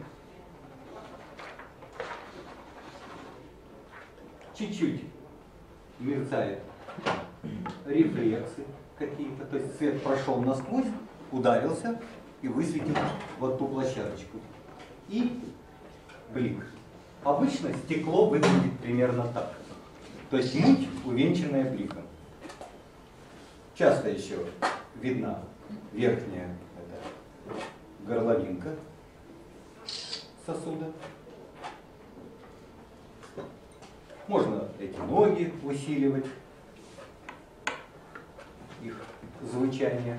Чуть-чуть мерцает рефлексы какие-то, то есть свет прошел насквозь, ударился и высветил вот ту площадочку. И блик. Обычно стекло выглядит примерно так. То есть муть, увенчанная бликом. Часто еще видна верхняя эта горловинка сосуда. Можно эти ноги усиливать, их звучание.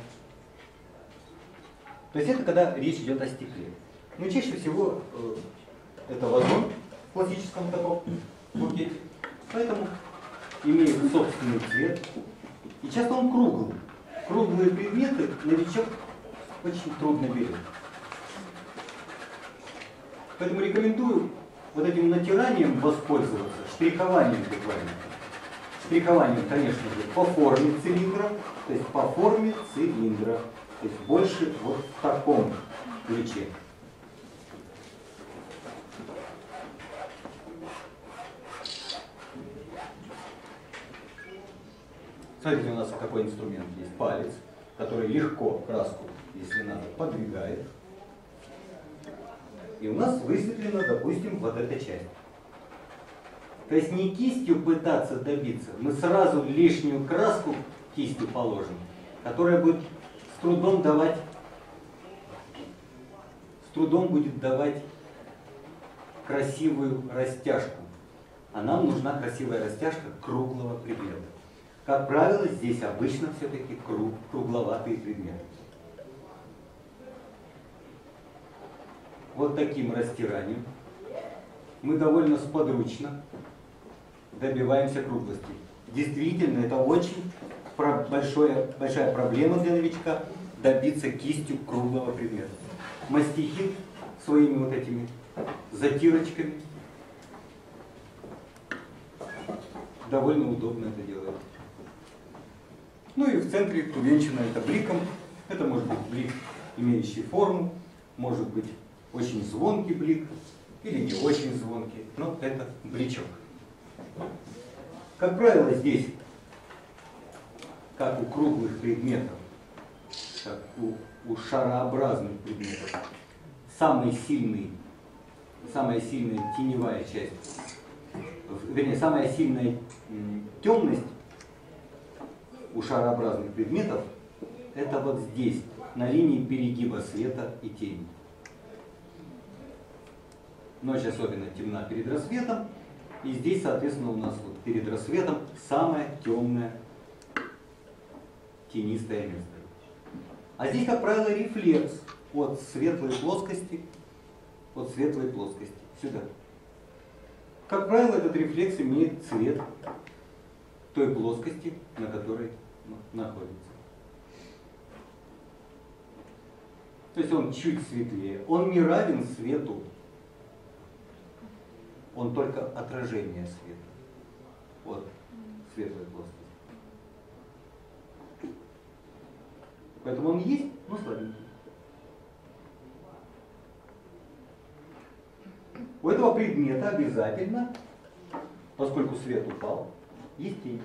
То есть это когда речь идет о стекле. Но чаще всего э, это вазон в классическом таком букете. Поэтому имеет собственный цвет. И часто он круглый. Круглые предметы новичок очень трудно берет. Поэтому рекомендую вот этим натиранием воспользоваться, штрихованием буквально. Штрихованием, конечно же, по форме цилиндра, то есть по форме цилиндра. То есть больше вот в таком ключе. Смотрите, у нас какой инструмент есть. Палец, который легко краску, если надо, подвигает. И у нас высветлена, допустим, вот эта часть. То есть не кистью пытаться добиться, мы сразу лишнюю краску кистью положим, которая будет с трудом давать, с трудом будет давать красивую растяжку. А нам нужна красивая растяжка круглого предмета. Как правило, здесь обычно все-таки круг, кругловатые предметы. Вот таким растиранием мы довольно сподручно добиваемся круглости. Действительно, это очень большое, большая проблема для новичка добиться кистью круглого предмета. Мастихин своими вот этими затирочками довольно удобно это делает. Ну и в центре увенчано это бликом. Это может быть блик, имеющий форму, может быть очень звонкий блик или не очень звонкий, но это бличок. Как правило, здесь, как у круглых предметов, как у, у шарообразных предметов, самый сильный, самая сильная теневая часть, вернее, самая сильная темность у шарообразных предметов это вот здесь, на линии перегиба света и тени. Ночь особенно темна перед рассветом, и здесь, соответственно, у нас вот перед рассветом самое темное тенистое место. А здесь, как правило, рефлекс от светлой плоскости, от светлой плоскости сюда. Как правило, этот рефлекс имеет цвет той плоскости, на которой находится. То есть он чуть светлее. Он не равен свету. Он только отражение света от светлой плоскости. Поэтому он есть, но слабенький. У этого предмета обязательно, поскольку свет упал, есть тень.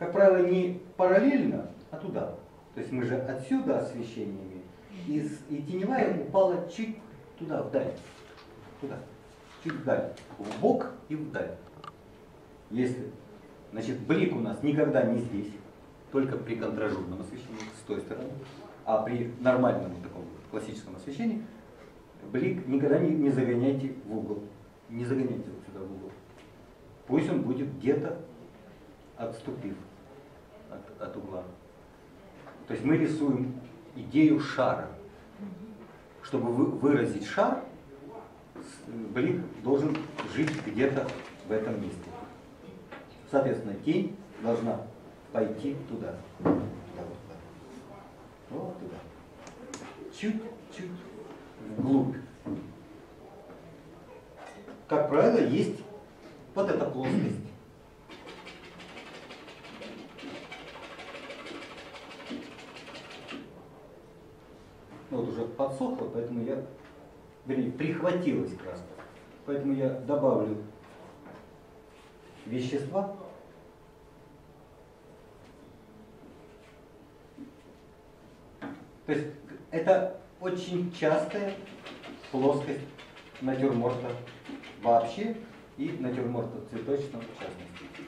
Как правило, не параллельно, а туда. То есть мы же отсюда освещение имеем. И, и теневая упала чуть туда, вдаль. Туда. Чуть вдаль. В бок и вдаль. Если, значит, блик у нас никогда не здесь, только при контражурном освещении с той стороны, а при нормальном таком классическом освещении блик никогда не, не загоняйте в угол. Не загоняйте вот сюда в угол. Пусть он будет где-то отступив от, от угла. То есть мы рисуем идею шара. Чтобы вы, выразить шар, блик должен жить где-то в этом месте. Соответственно, тень должна пойти туда. туда вот туда. Чуть-чуть вглубь. Как правило, есть вот эта плоскость. Ну, вот уже подсохло, поэтому я, вернее, прихватилась краска. Поэтому я добавлю вещества. То есть это очень частая плоскость натюрморта вообще и натюрморта цветочного в частности.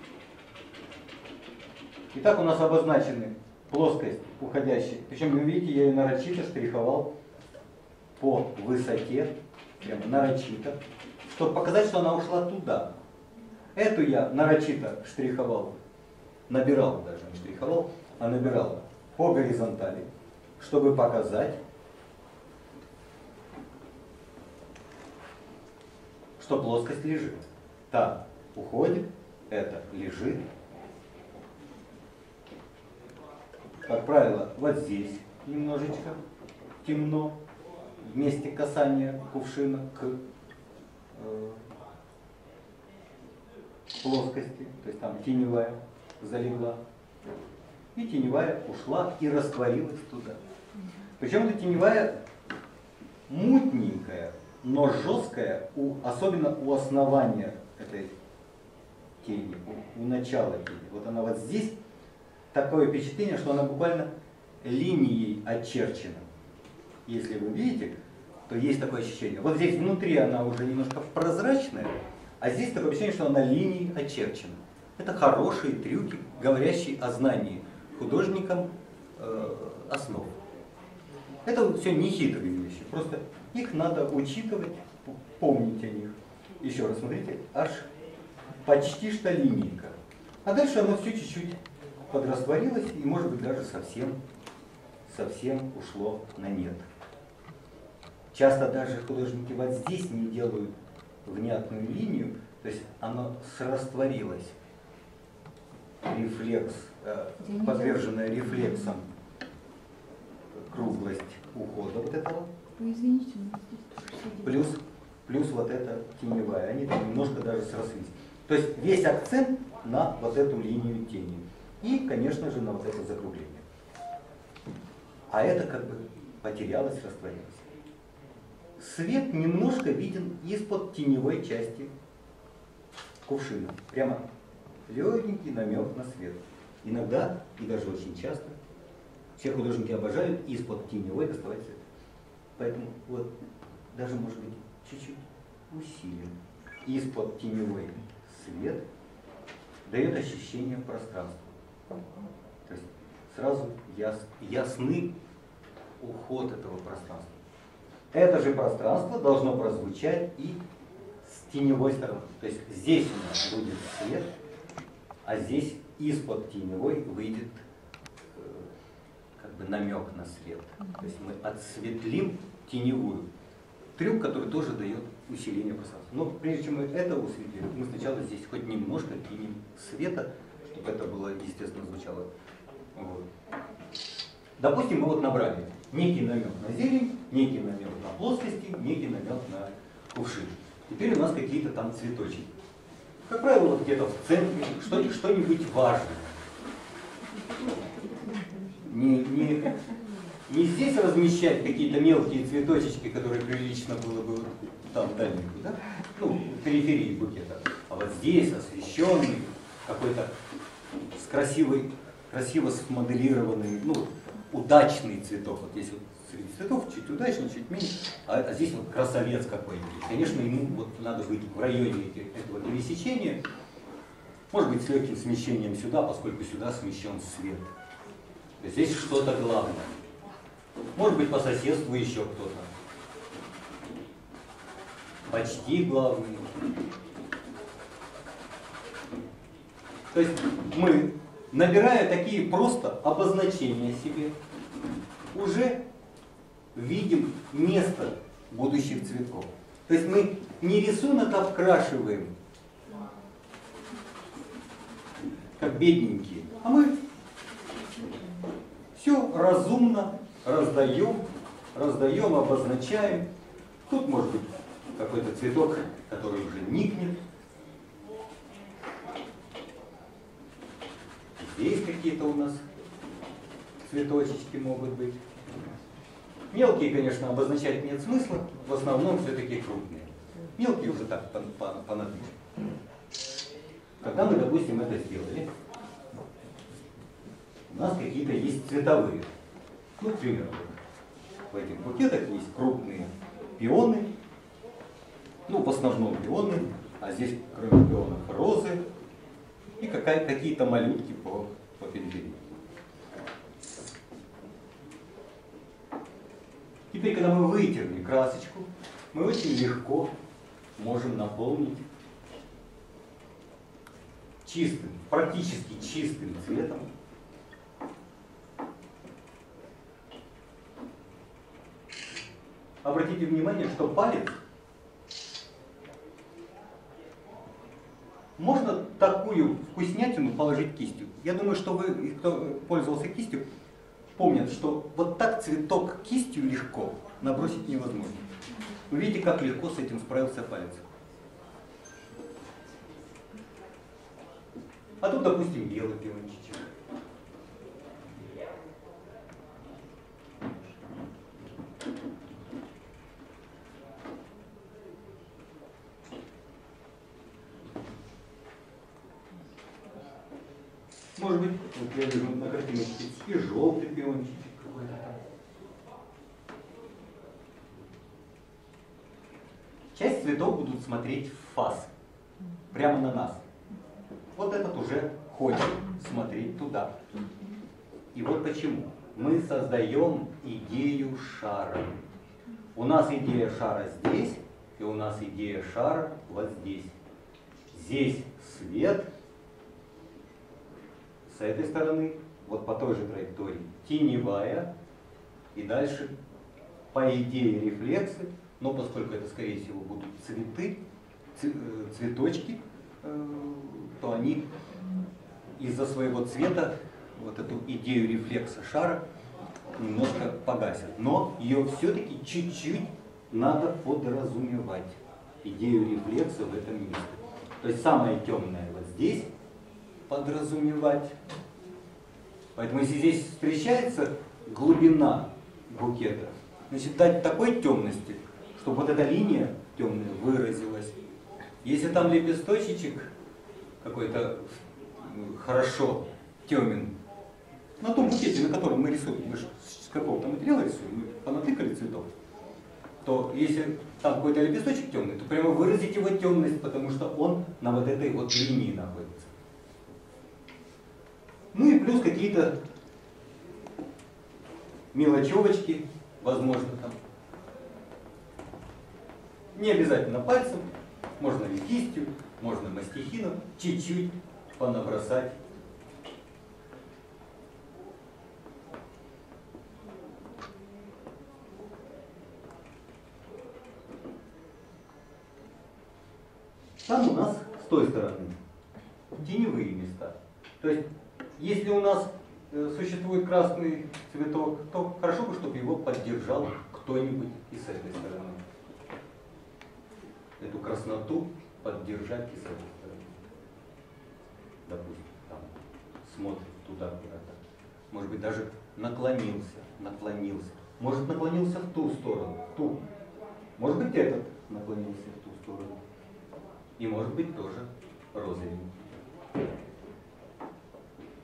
Итак, у нас обозначены плоскость уходящая. Причем вы видите, я ее нарочито штриховал по высоте, прямо нарочито, чтобы показать, что она ушла туда. Эту я нарочито штриховал, набирал даже, не штриховал, а набирал по горизонтали, чтобы показать, что плоскость лежит. Та уходит, это лежит. Как правило, вот здесь немножечко темно, в месте касания кувшина к э, плоскости, то есть там теневая залегла. И теневая ушла и растворилась туда. Причем эта теневая мутненькая, но жесткая, у, особенно у основания этой тени, у, у начала тени. Вот она вот здесь, такое впечатление, что она буквально линией очерчена. Если вы видите, то есть такое ощущение. Вот здесь внутри она уже немножко прозрачная, а здесь такое ощущение, что она линией очерчена. Это хорошие трюки, говорящие о знании художникам э, основ. Это все не хитрые вещи, просто их надо учитывать, помнить о них. Еще раз смотрите, аж почти что линейка. А дальше оно все чуть-чуть подрастворилось и может быть даже совсем, совсем ушло на нет. Часто даже художники вот здесь не делают внятную линию, то есть оно срастворилось. Рефлекс, э, подверженная рефлексом круглость ухода вот этого. Извините, но здесь Плюс, плюс вот эта теневая. Они там немножко даже срослись. То есть весь акцент на вот эту линию тени. И, конечно же, на вот это закругление. А это как бы потерялось, растворилось. Свет немножко виден из-под теневой части кувшина. Прямо легенький намек на свет. Иногда, и даже очень часто, все художники обожают из-под теневой доставать свет. Поэтому вот даже может быть чуть-чуть усилим. Из-под теневой свет дает ощущение пространства. То есть сразу яс, ясны уход этого пространства. Это же пространство должно прозвучать и с теневой стороны. То есть здесь у нас будет свет, а здесь из-под теневой выйдет бы намек на свет. То есть мы отсветлим теневую. Трюк, который тоже дает усиление пространства. Но прежде чем мы это усветим, мы сначала здесь хоть немножко кинем света, чтобы это было естественно звучало. Вот. Допустим, мы вот набрали некий намек на зелень, некий намек на плоскости, некий намек на кувшин. Теперь у нас какие-то там цветочки. Как правило, где-то в центре что, что-нибудь важное. Не, не, не здесь размещать какие-то мелкие цветочки, которые прилично было бы там дальних, да? ну, периферии букета, а вот здесь освещенный, какой-то с красивой, красиво смоделированный, ну, удачный цветок. Вот здесь вот среди цветов чуть удачнее, чуть меньше, а, а здесь вот красавец какой-нибудь. Конечно, ему вот надо быть в районе этого пересечения, может быть, с легким смещением сюда, поскольку сюда смещен свет. Здесь что-то главное. Может быть, по соседству еще кто-то. Почти главный. То есть мы, набирая такие просто обозначения себе, уже видим место будущих цветков. То есть мы не рисунок обкрашиваем, как бедненькие, а мы все разумно раздаем, раздаем, обозначаем. Тут может быть какой-то цветок, который уже никнет. Здесь какие-то у нас цветочечки могут быть. Мелкие, конечно, обозначать нет смысла, в основном все-таки крупные. Мелкие уже так, по, по, по надписи. Когда мы, допустим, это сделали, у нас какие-то есть цветовые. Ну, к примеру, в этих букетах есть крупные пионы, ну, в основном пионы, а здесь, кроме пионов, розы и какие-то малютки по, по периферии. Теперь, когда мы вытерли красочку, мы очень легко можем наполнить чистым, практически чистым цветом Обратите внимание, что палец можно такую вкуснятину положить кистью. Я думаю, что вы, кто пользовался кистью, помнят, что вот так цветок кистью легко набросить невозможно. Вы видите, как легко с этим справился палец. А тут, допустим, белый пиончичек. Может быть, вот я вижу на картиночке и желтый пиончик какой-то там. Часть цветов будут смотреть в фас, прямо на нас. Вот этот уже хочет смотреть туда. И вот почему. Мы создаем идею шара. У нас идея шара здесь, и у нас идея шара вот здесь. Здесь свет, с этой стороны, вот по той же траектории, теневая, и дальше, по идее, рефлексы, но поскольку это, скорее всего, будут цветы, э, цветочки, э, то они из-за своего цвета вот эту идею рефлекса шара немножко погасят. Но ее все-таки чуть-чуть надо подразумевать, идею рефлекса в этом месте. То есть самое темное вот здесь подразумевать. Поэтому если здесь встречается глубина букета, значит дать такой темности, чтобы вот эта линия темная выразилась. Если там лепесточек какой-то хорошо темен, на том букете, на котором мы рисуем, мы же с какого-то материала рисуем, мы понатыкали цветов, то если там какой-то лепесточек темный, то прямо выразить его темность, потому что он на вот этой вот линии находится. Ну и плюс какие-то мелочевочки, возможно, там. Не обязательно пальцем, можно и кистью, можно мастихином, чуть-чуть понабросать. Там у нас с той стороны теневые места. То есть, если у нас э, существует красный цветок, то хорошо бы, чтобы его поддержал кто-нибудь и с этой стороны. Эту красноту поддержать и с этой стороны. Допустим, там смотрит туда куда-то. Может быть, даже наклонился, наклонился. Может, наклонился в ту сторону, в ту. Может быть, этот наклонился в ту сторону. И может быть тоже розовенький.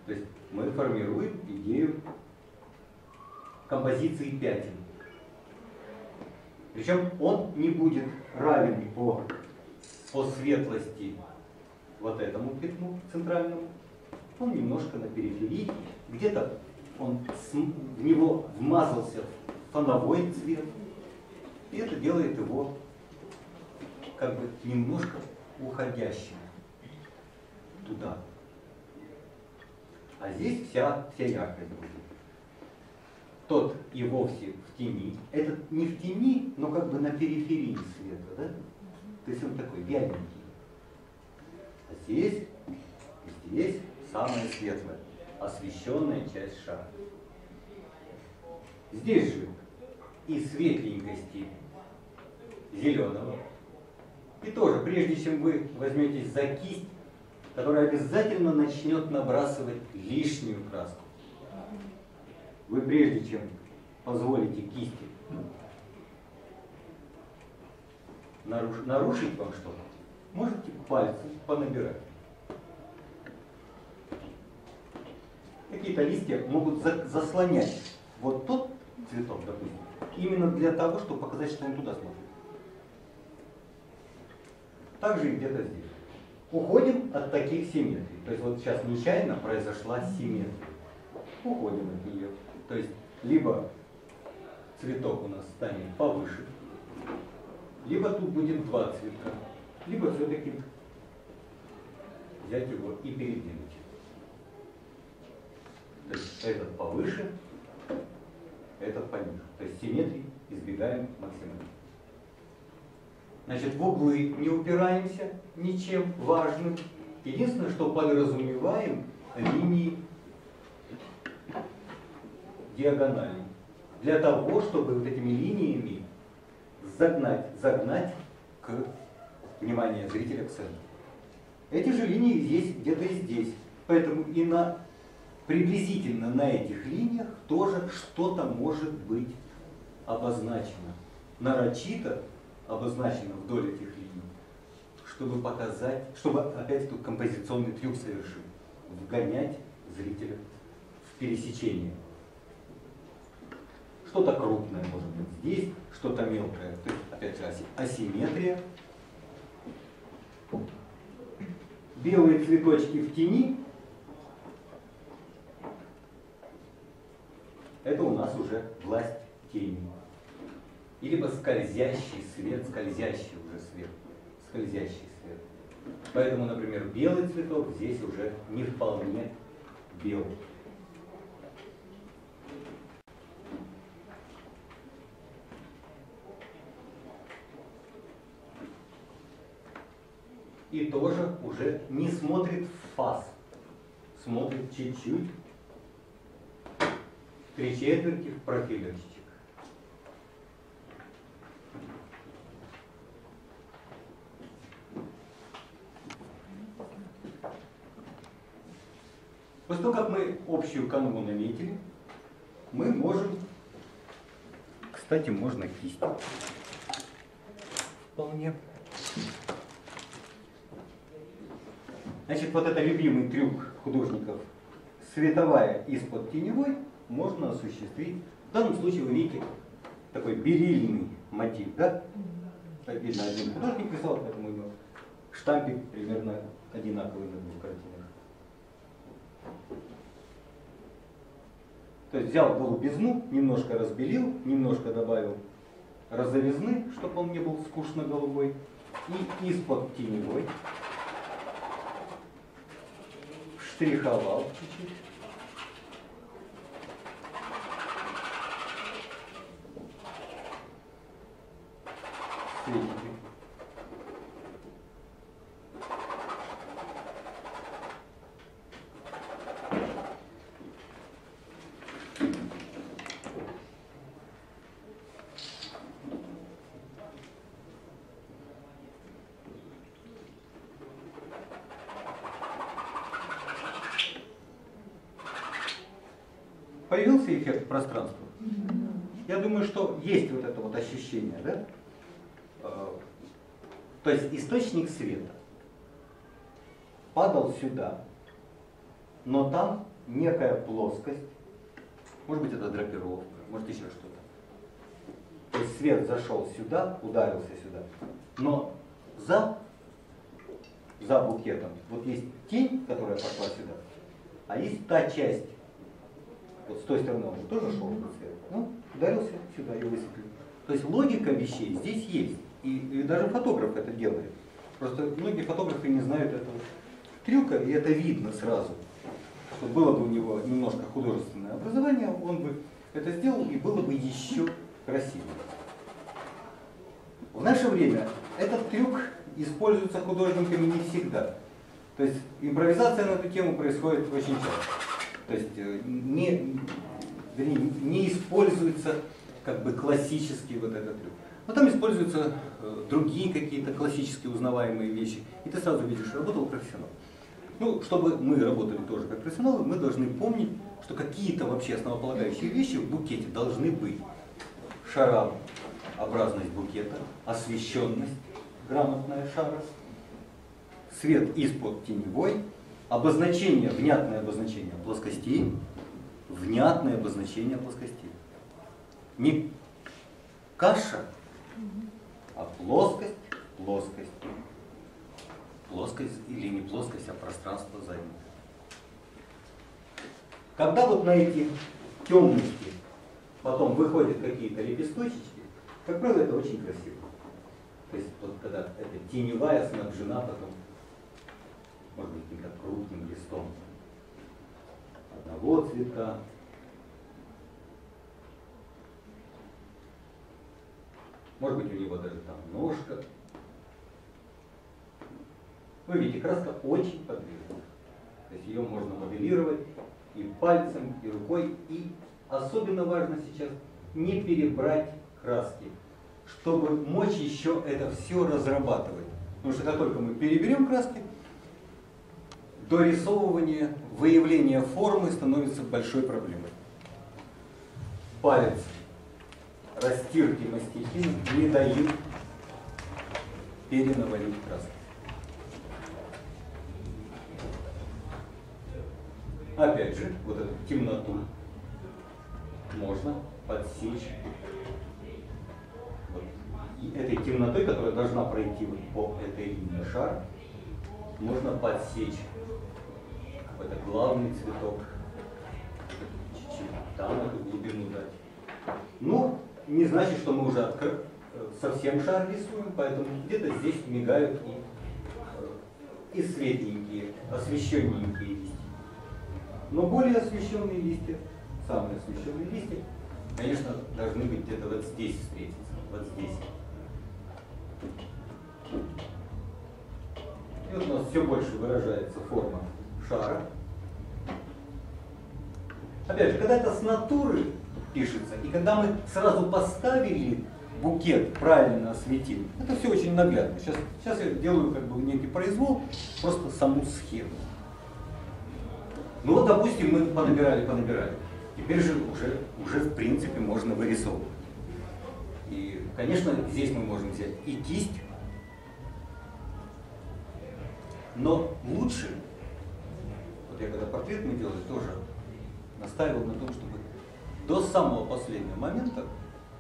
То есть мы формируем идею композиции пятен. Причем он не будет равен по, по светлости вот этому пятну центральному. Он немножко на периферии. Где-то он в него вмазался фоновой цвет. И это делает его как бы немножко уходящим туда. А здесь вся, вся яркость будет. Тот и вовсе в тени. Этот не в тени, но как бы на периферии света, да? То есть он такой вяленький. А здесь, здесь самая светлая, освещенная часть шара. Здесь же и светленькости зеленого. И тоже, прежде чем вы возьметесь за кисть, которая обязательно начнет набрасывать лишнюю краску, вы прежде чем позволите кисти наруш- нарушить вам что-то, можете пальцем понабирать. Какие-то листья могут за- заслонять вот тот цветок, допустим, именно для того, чтобы показать, что он туда смотрит. Также и где-то здесь. Уходим от таких симметрий. То есть вот сейчас нечаянно произошла симметрия. Уходим от нее. То есть либо цветок у нас станет повыше, либо тут будет два цветка, либо все-таки взять его и передвинуть. То есть этот повыше, этот пониже. То есть симметрии избегаем максимально. Значит, в углы не упираемся ничем важным, Единственное, что подразумеваем линии диагонали. Для того, чтобы вот этими линиями загнать, загнать к внимание зрителя к центру. Эти же линии здесь, где-то и здесь. Поэтому и на приблизительно на этих линиях тоже что-то может быть обозначено. Нарочито обозначено вдоль этих линий, чтобы показать, чтобы опять тут композиционный трюк совершить, вгонять зрителя в пересечение. Что-то крупное может быть здесь, что-то мелкое. То есть, опять же, аси- асимметрия. Белые цветочки в тени. Это у нас уже власть тени. И либо скользящий свет, скользящий уже свет, скользящий свет. Поэтому, например, белый цветок здесь уже не вполне белый. И тоже уже не смотрит в фас, смотрит чуть-чуть, три четверти в профилерчик. После того, как мы общую канву наметили, мы можем, кстати, можно кистью вполне. Значит, вот это любимый трюк художников, световая из-под теневой, можно осуществить. В данном случае вы видите такой берильный мотив, да? Видно, один художник рисовал, поэтому у него штампик примерно одинаковый на двух картинах. То есть взял голубизну, немножко разбелил, немножко добавил розовизны, чтобы он не был скучно голубой, и из-под теневой штриховал чуть-чуть. Светики. Появился эффект пространства? Я думаю, что есть вот это вот ощущение, да? Э, То есть источник света падал сюда, но там некая плоскость, может быть это драпировка, может еще что-то. То есть свет зашел сюда, ударился сюда, но за, за букетом вот есть тень, которая пошла сюда, а есть та часть, вот с той стороны он же тоже шел этот свет, ну, ударился сюда и высветлил. То есть логика вещей здесь есть. И, и даже фотограф это делает. Просто многие фотографы не знают этого трюка, и это видно сразу. Что было бы у него немножко художественное образование, он бы это сделал, и было бы еще красиво. В наше время этот трюк используется художниками не всегда. То есть импровизация на эту тему происходит очень часто. То есть э, не, вернее, не используется как бы классический вот этот трюк. Но там используются э, другие какие-то классически узнаваемые вещи. И ты сразу видишь, работал профессионал. Ну, чтобы мы работали тоже как профессионалы, мы должны помнить, что какие-то вообще основополагающие вещи в букете должны быть. Шарообразность букета, освещенность, грамотная шара, свет из-под теневой, обозначение, внятное обозначение плоскостей, внятное обозначение плоскостей. Не каша, а плоскость, плоскость. Плоскость или не плоскость, а пространство занято. Когда вот на эти темности потом выходят какие-то лепесточечки, как правило, это очень красиво. То есть вот когда эта теневая снабжена потом, может быть, каким-то крупным листом одного цветка, Может быть, у него даже там ножка. Вы видите, краска очень подвижна. То есть ее можно моделировать и пальцем, и рукой. И особенно важно сейчас не перебрать краски, чтобы мочь еще это все разрабатывать. Потому что как только мы переберем краски, дорисовывание, выявление формы становится большой проблемой. Палец растирки мастихин не дают перенавалить краски. Опять же, вот эту темноту можно подсечь вот. И этой темнотой, которая должна пройти вот по этой линии шар, можно подсечь какой-то главный цветок, там эту глубину дать. Ну, не значит, что мы уже откры- э, совсем шар рисуем, поэтому где-то здесь мигают и, э, и светленькие, освещенненькие. Но более освещенные листья, самые освещенные листья, конечно, должны быть где-то вот здесь встретиться, вот здесь. И вот у нас все больше выражается форма шара. Опять же, когда это с натуры пишется, и когда мы сразу поставили букет, правильно осветили, это все очень наглядно. Сейчас, сейчас я делаю как бы некий произвол, просто саму схему. Ну вот, допустим, мы понабирали, понабирали. Теперь же уже, уже в принципе можно вырисовывать. И, конечно, здесь мы можем взять и кисть, но лучше, вот я когда портрет мы делали, тоже настаивал на том, чтобы до самого последнего момента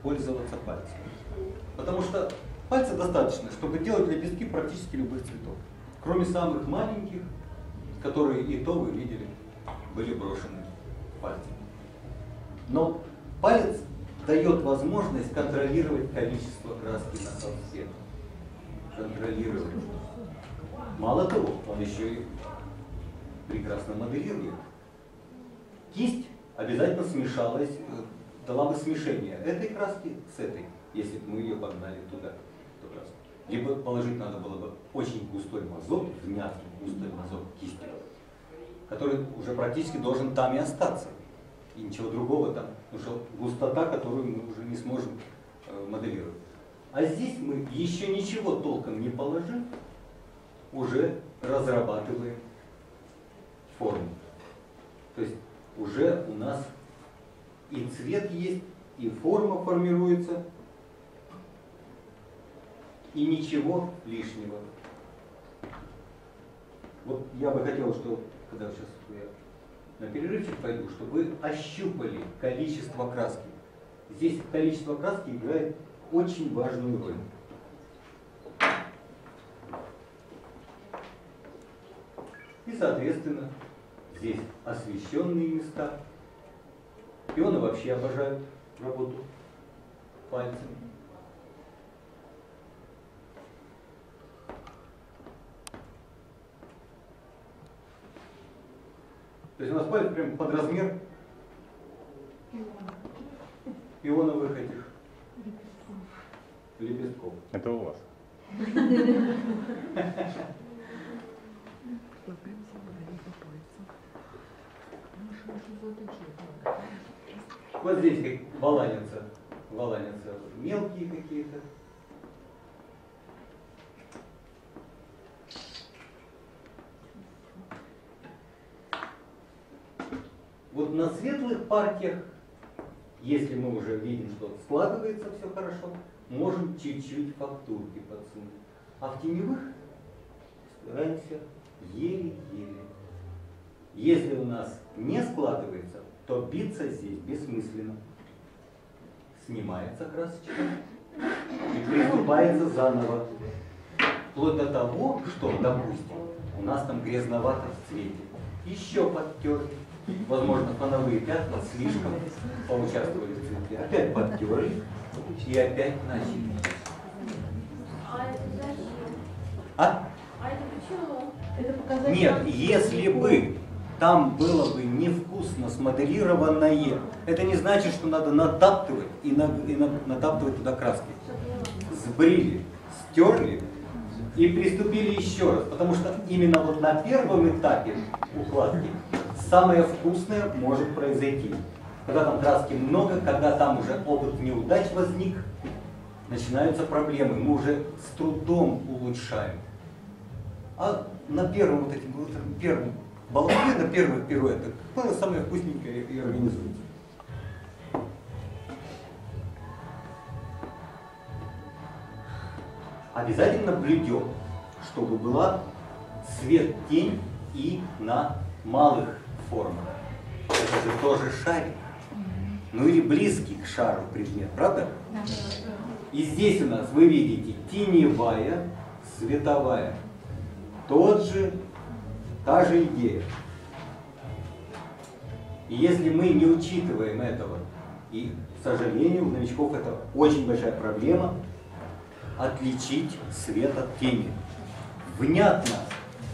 пользоваться пальцем. Потому что пальца достаточно, чтобы делать лепестки практически любых цветов. Кроме самых маленьких, которые и то вы видели, были брошены пальцем. Но палец дает возможность контролировать количество краски на холсте. Контролировать. Мало того, он еще и прекрасно моделирует. Кисть обязательно смешалась, э, дала бы смешение этой краски с этой, если бы мы ее погнали туда, эту краску. Либо положить надо было бы очень густой мазок, внятный густой мазок кисти, который уже практически должен там и остаться. И ничего другого там, потому что густота, которую мы уже не сможем э, моделировать. А здесь мы еще ничего толком не положив, уже разрабатываем форму. То есть уже у нас и цвет есть, и форма формируется, и ничего лишнего. Вот я бы хотел, что, когда сейчас я на перерывчик пойду, чтобы вы ощупали количество краски. Здесь количество краски играет очень важную роль. И, соответственно, здесь освещенные места. Пионы вообще обожают работу пальцами. То есть у нас палец прям под размер пионовых этих лепестков. Это у вас. Вот здесь как баланятся, баланятся мелкие какие-то. Вот на светлых партиях, если мы уже видим, что складывается все хорошо, можем чуть-чуть фактурки подсунуть. А в теневых стараемся еле-еле. Если у нас не складывается, то биться здесь бессмысленно. Снимается красочка и приступается заново. Вплоть до того, что, допустим, у нас там грязновато в цвете. Еще подтерли. Возможно, фоновые пятна слишком поучаствовали в цвете. Опять подтерли и опять начали. А это зачем? А? А это почему? Это показать Нет, если бы там было бы невкусно смоделированное, это не значит, что надо натаптывать и, на- и на- натаптывать туда краски. Сбрили, стерли, И приступили еще раз, потому что именно вот на первом этапе укладки самое вкусное может произойти. Когда там краски много, когда там уже опыт неудач возник, начинаются проблемы. Мы уже с трудом улучшаем. А на первом вот этим вот первом балконе, на первых пируэтах, ну, самое вкусненькое и организуется. Обязательно блюдем, чтобы была свет-тень и на малых формах. Это же тоже шарик. Ну или близкий к шару предмет, правда? И здесь у нас вы видите теневая, световая. Тот же, та же идея. И если мы не учитываем этого, и, к сожалению, у новичков это очень большая проблема, отличить свет от тени. Внятно,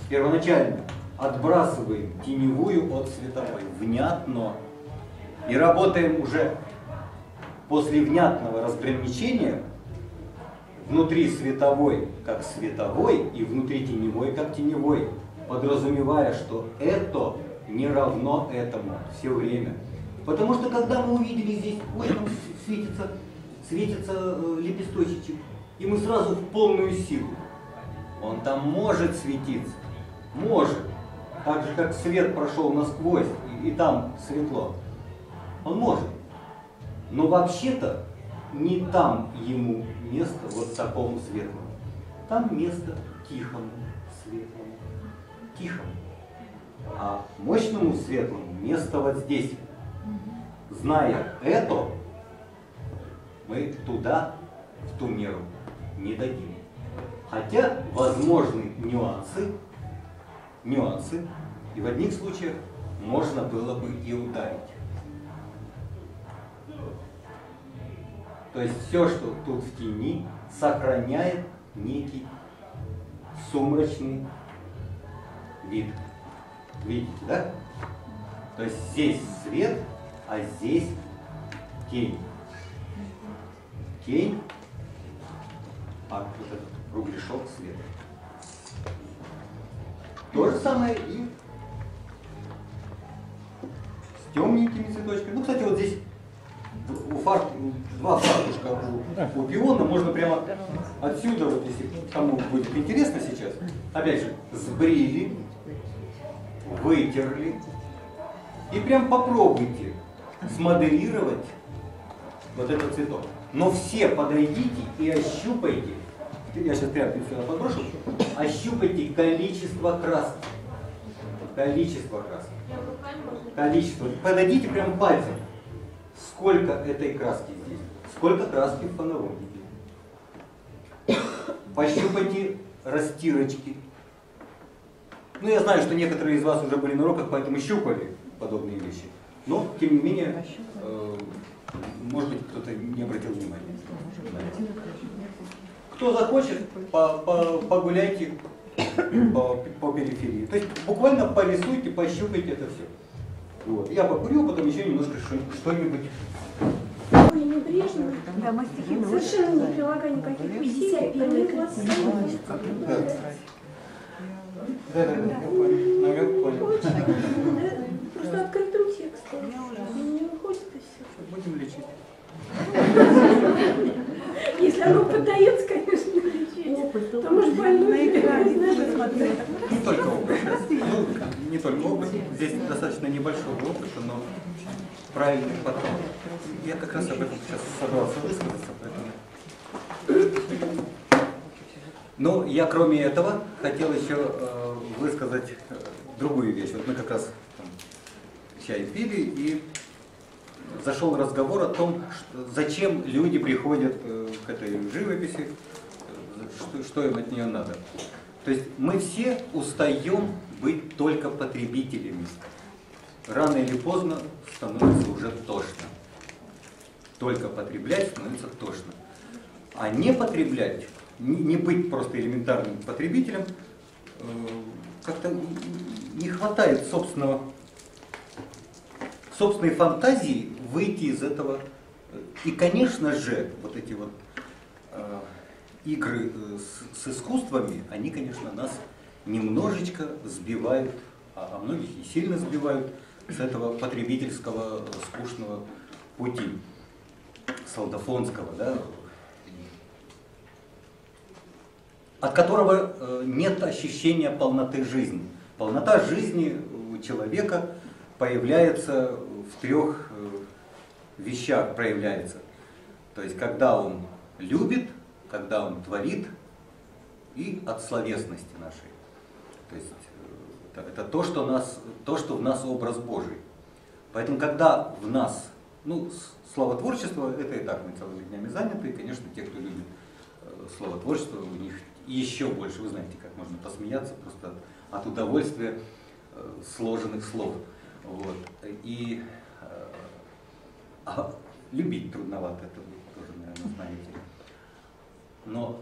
первоначально отбрасываем теневую от световой. Внятно. И работаем уже после внятного разграничения внутри световой как световой и внутри теневой как теневой, подразумевая, что это не равно этому все время. Потому что когда мы увидели здесь, ой, там светится, светится э, лепесточечек, и мы сразу в полную силу. Он там может светиться, может. Так же, как свет прошел насквозь, и, и там светло. Он может. Но вообще-то не там ему место вот такому светлому. Там место тихому, светлому, тихому. А мощному светлому место вот здесь. Зная это, мы туда, в ту меру, не дадим. Хотя возможны нюансы, нюансы, и в одних случаях можно было бы и ударить. То есть все, что тут в тени, сохраняет некий сумрачный вид. Видите, да? То есть здесь свет, а здесь тень. Тень, а вот этот кругляшок света. То же самое и с темненькими цветочками. Ну, кстати, вот здесь у фар... два фартушка у, у пиона, можно прямо отсюда, вот если кому будет интересно сейчас, опять же, сбрили, вытерли, и прям попробуйте смоделировать вот этот цветок. Но все подойдите и ощупайте, я сейчас прям сюда подброшу, ощупайте количество краски. Количество краски. Количество. Подойдите прям пальцем сколько этой краски здесь, сколько краски в фонароднике. Пощупайте растирочки. Ну, я знаю, что некоторые из вас уже были на уроках, поэтому щупали подобные вещи. Но, тем не менее, э, может быть, кто-то не обратил внимания. Кто захочет, по -по погуляйте по, по периферии. То есть буквально порисуйте, пощупайте это все. Вот. Я покурю, потом еще немножко что-нибудь. Ой, небрежно. Да, мы стихи Совершенно не прилагая никаких усилий. Первый класс. Да. Да, да, да, я понял. Намек понял. Просто открытым текстом. Не выходит и все. Будем лечить. Если оно поддается, конечно, лечить. То может больной. Не только опыт. Ну, не только опыт. Здесь достаточно небольшого опыта, но правильный подход. Я как раз об этом сейчас собрался высказаться, поэтому... Ну, я кроме этого хотел еще э, высказать э, другую вещь. Вот мы как раз там, чай пили и зашел разговор о том, что, зачем люди приходят э, к этой живописи, э, что, что им от нее надо. То есть мы все устаем быть только потребителями. Рано или поздно становится уже тошно. Только потреблять становится тошно. А не потреблять, не, быть просто элементарным потребителем, э, как-то не хватает собственного собственной фантазии выйти из этого. И, конечно же, вот эти вот э, игры э, с, с искусствами, они, конечно, нас немножечко сбивают, а, а многих и сильно сбивают с этого потребительского э, скучного пути, солдафонского, да, от которого нет ощущения полноты жизни. Полнота жизни у человека появляется в трех вещах проявляется. То есть, когда он любит, когда он творит, и от словесности нашей. То есть, э, это, то, что нас, то, что в нас образ Божий. Поэтому, когда в нас, ну, словотворчество, это и так мы целыми днями заняты, и, конечно, те, кто любит э, словотворчество, у них еще больше, вы знаете, как можно посмеяться просто от, удовольствия э, сложенных слов. Вот. И а любить трудновато, это вы тоже, наверное, знаете. Но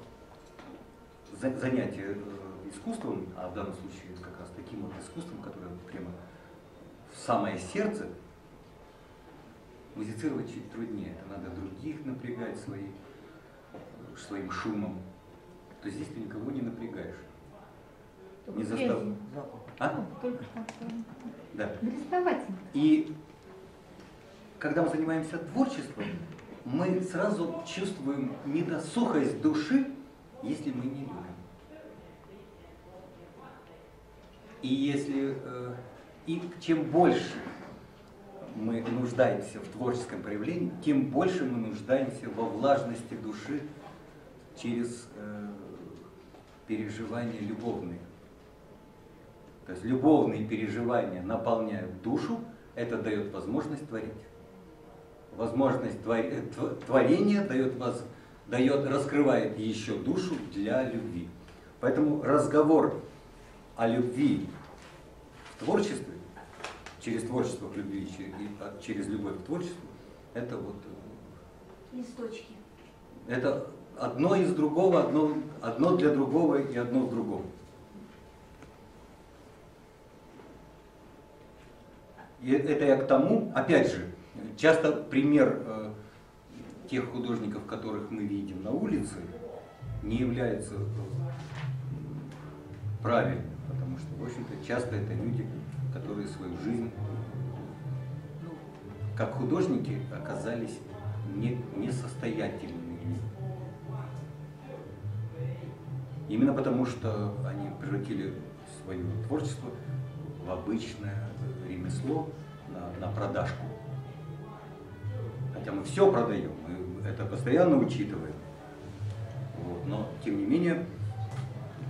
за- занятие э, искусством, а в данном случае как раз таким вот искусством, которое прямо в самое сердце, музицировать чуть труднее. Это надо других напрягать свои, своим шумом. То здесь ты никого не напрягаешь. Не застав... А? Только как-то Да. И когда мы занимаемся творчеством, мы сразу чувствуем недосухость души, если мы не любим. И если э, и чем больше мы нуждаемся в творческом проявлении, тем больше мы нуждаемся во влажности души через э, переживания любовные. То есть любовные переживания наполняют душу, это дает возможность творить. Возможность твор- тв- творения дает, воз- дает, раскрывает еще душу для любви. Поэтому разговор о любви в творчестве, через творчество к любви, от- через любовь к творчеству, это вот э, Листочки. это одно из другого, одно, одно для другого и одно в другом. И это я к тому, опять же, часто пример э, тех художников, которых мы видим на улице, не является э, правильным, потому что, в общем-то, часто это люди, которые свою жизнь, как художники, оказались не, несостоятельными. Именно потому, что они превратили свое творчество в обычное ремесло на, на продажку. Хотя мы все продаем, мы это постоянно учитываем. Вот. Но, тем не менее,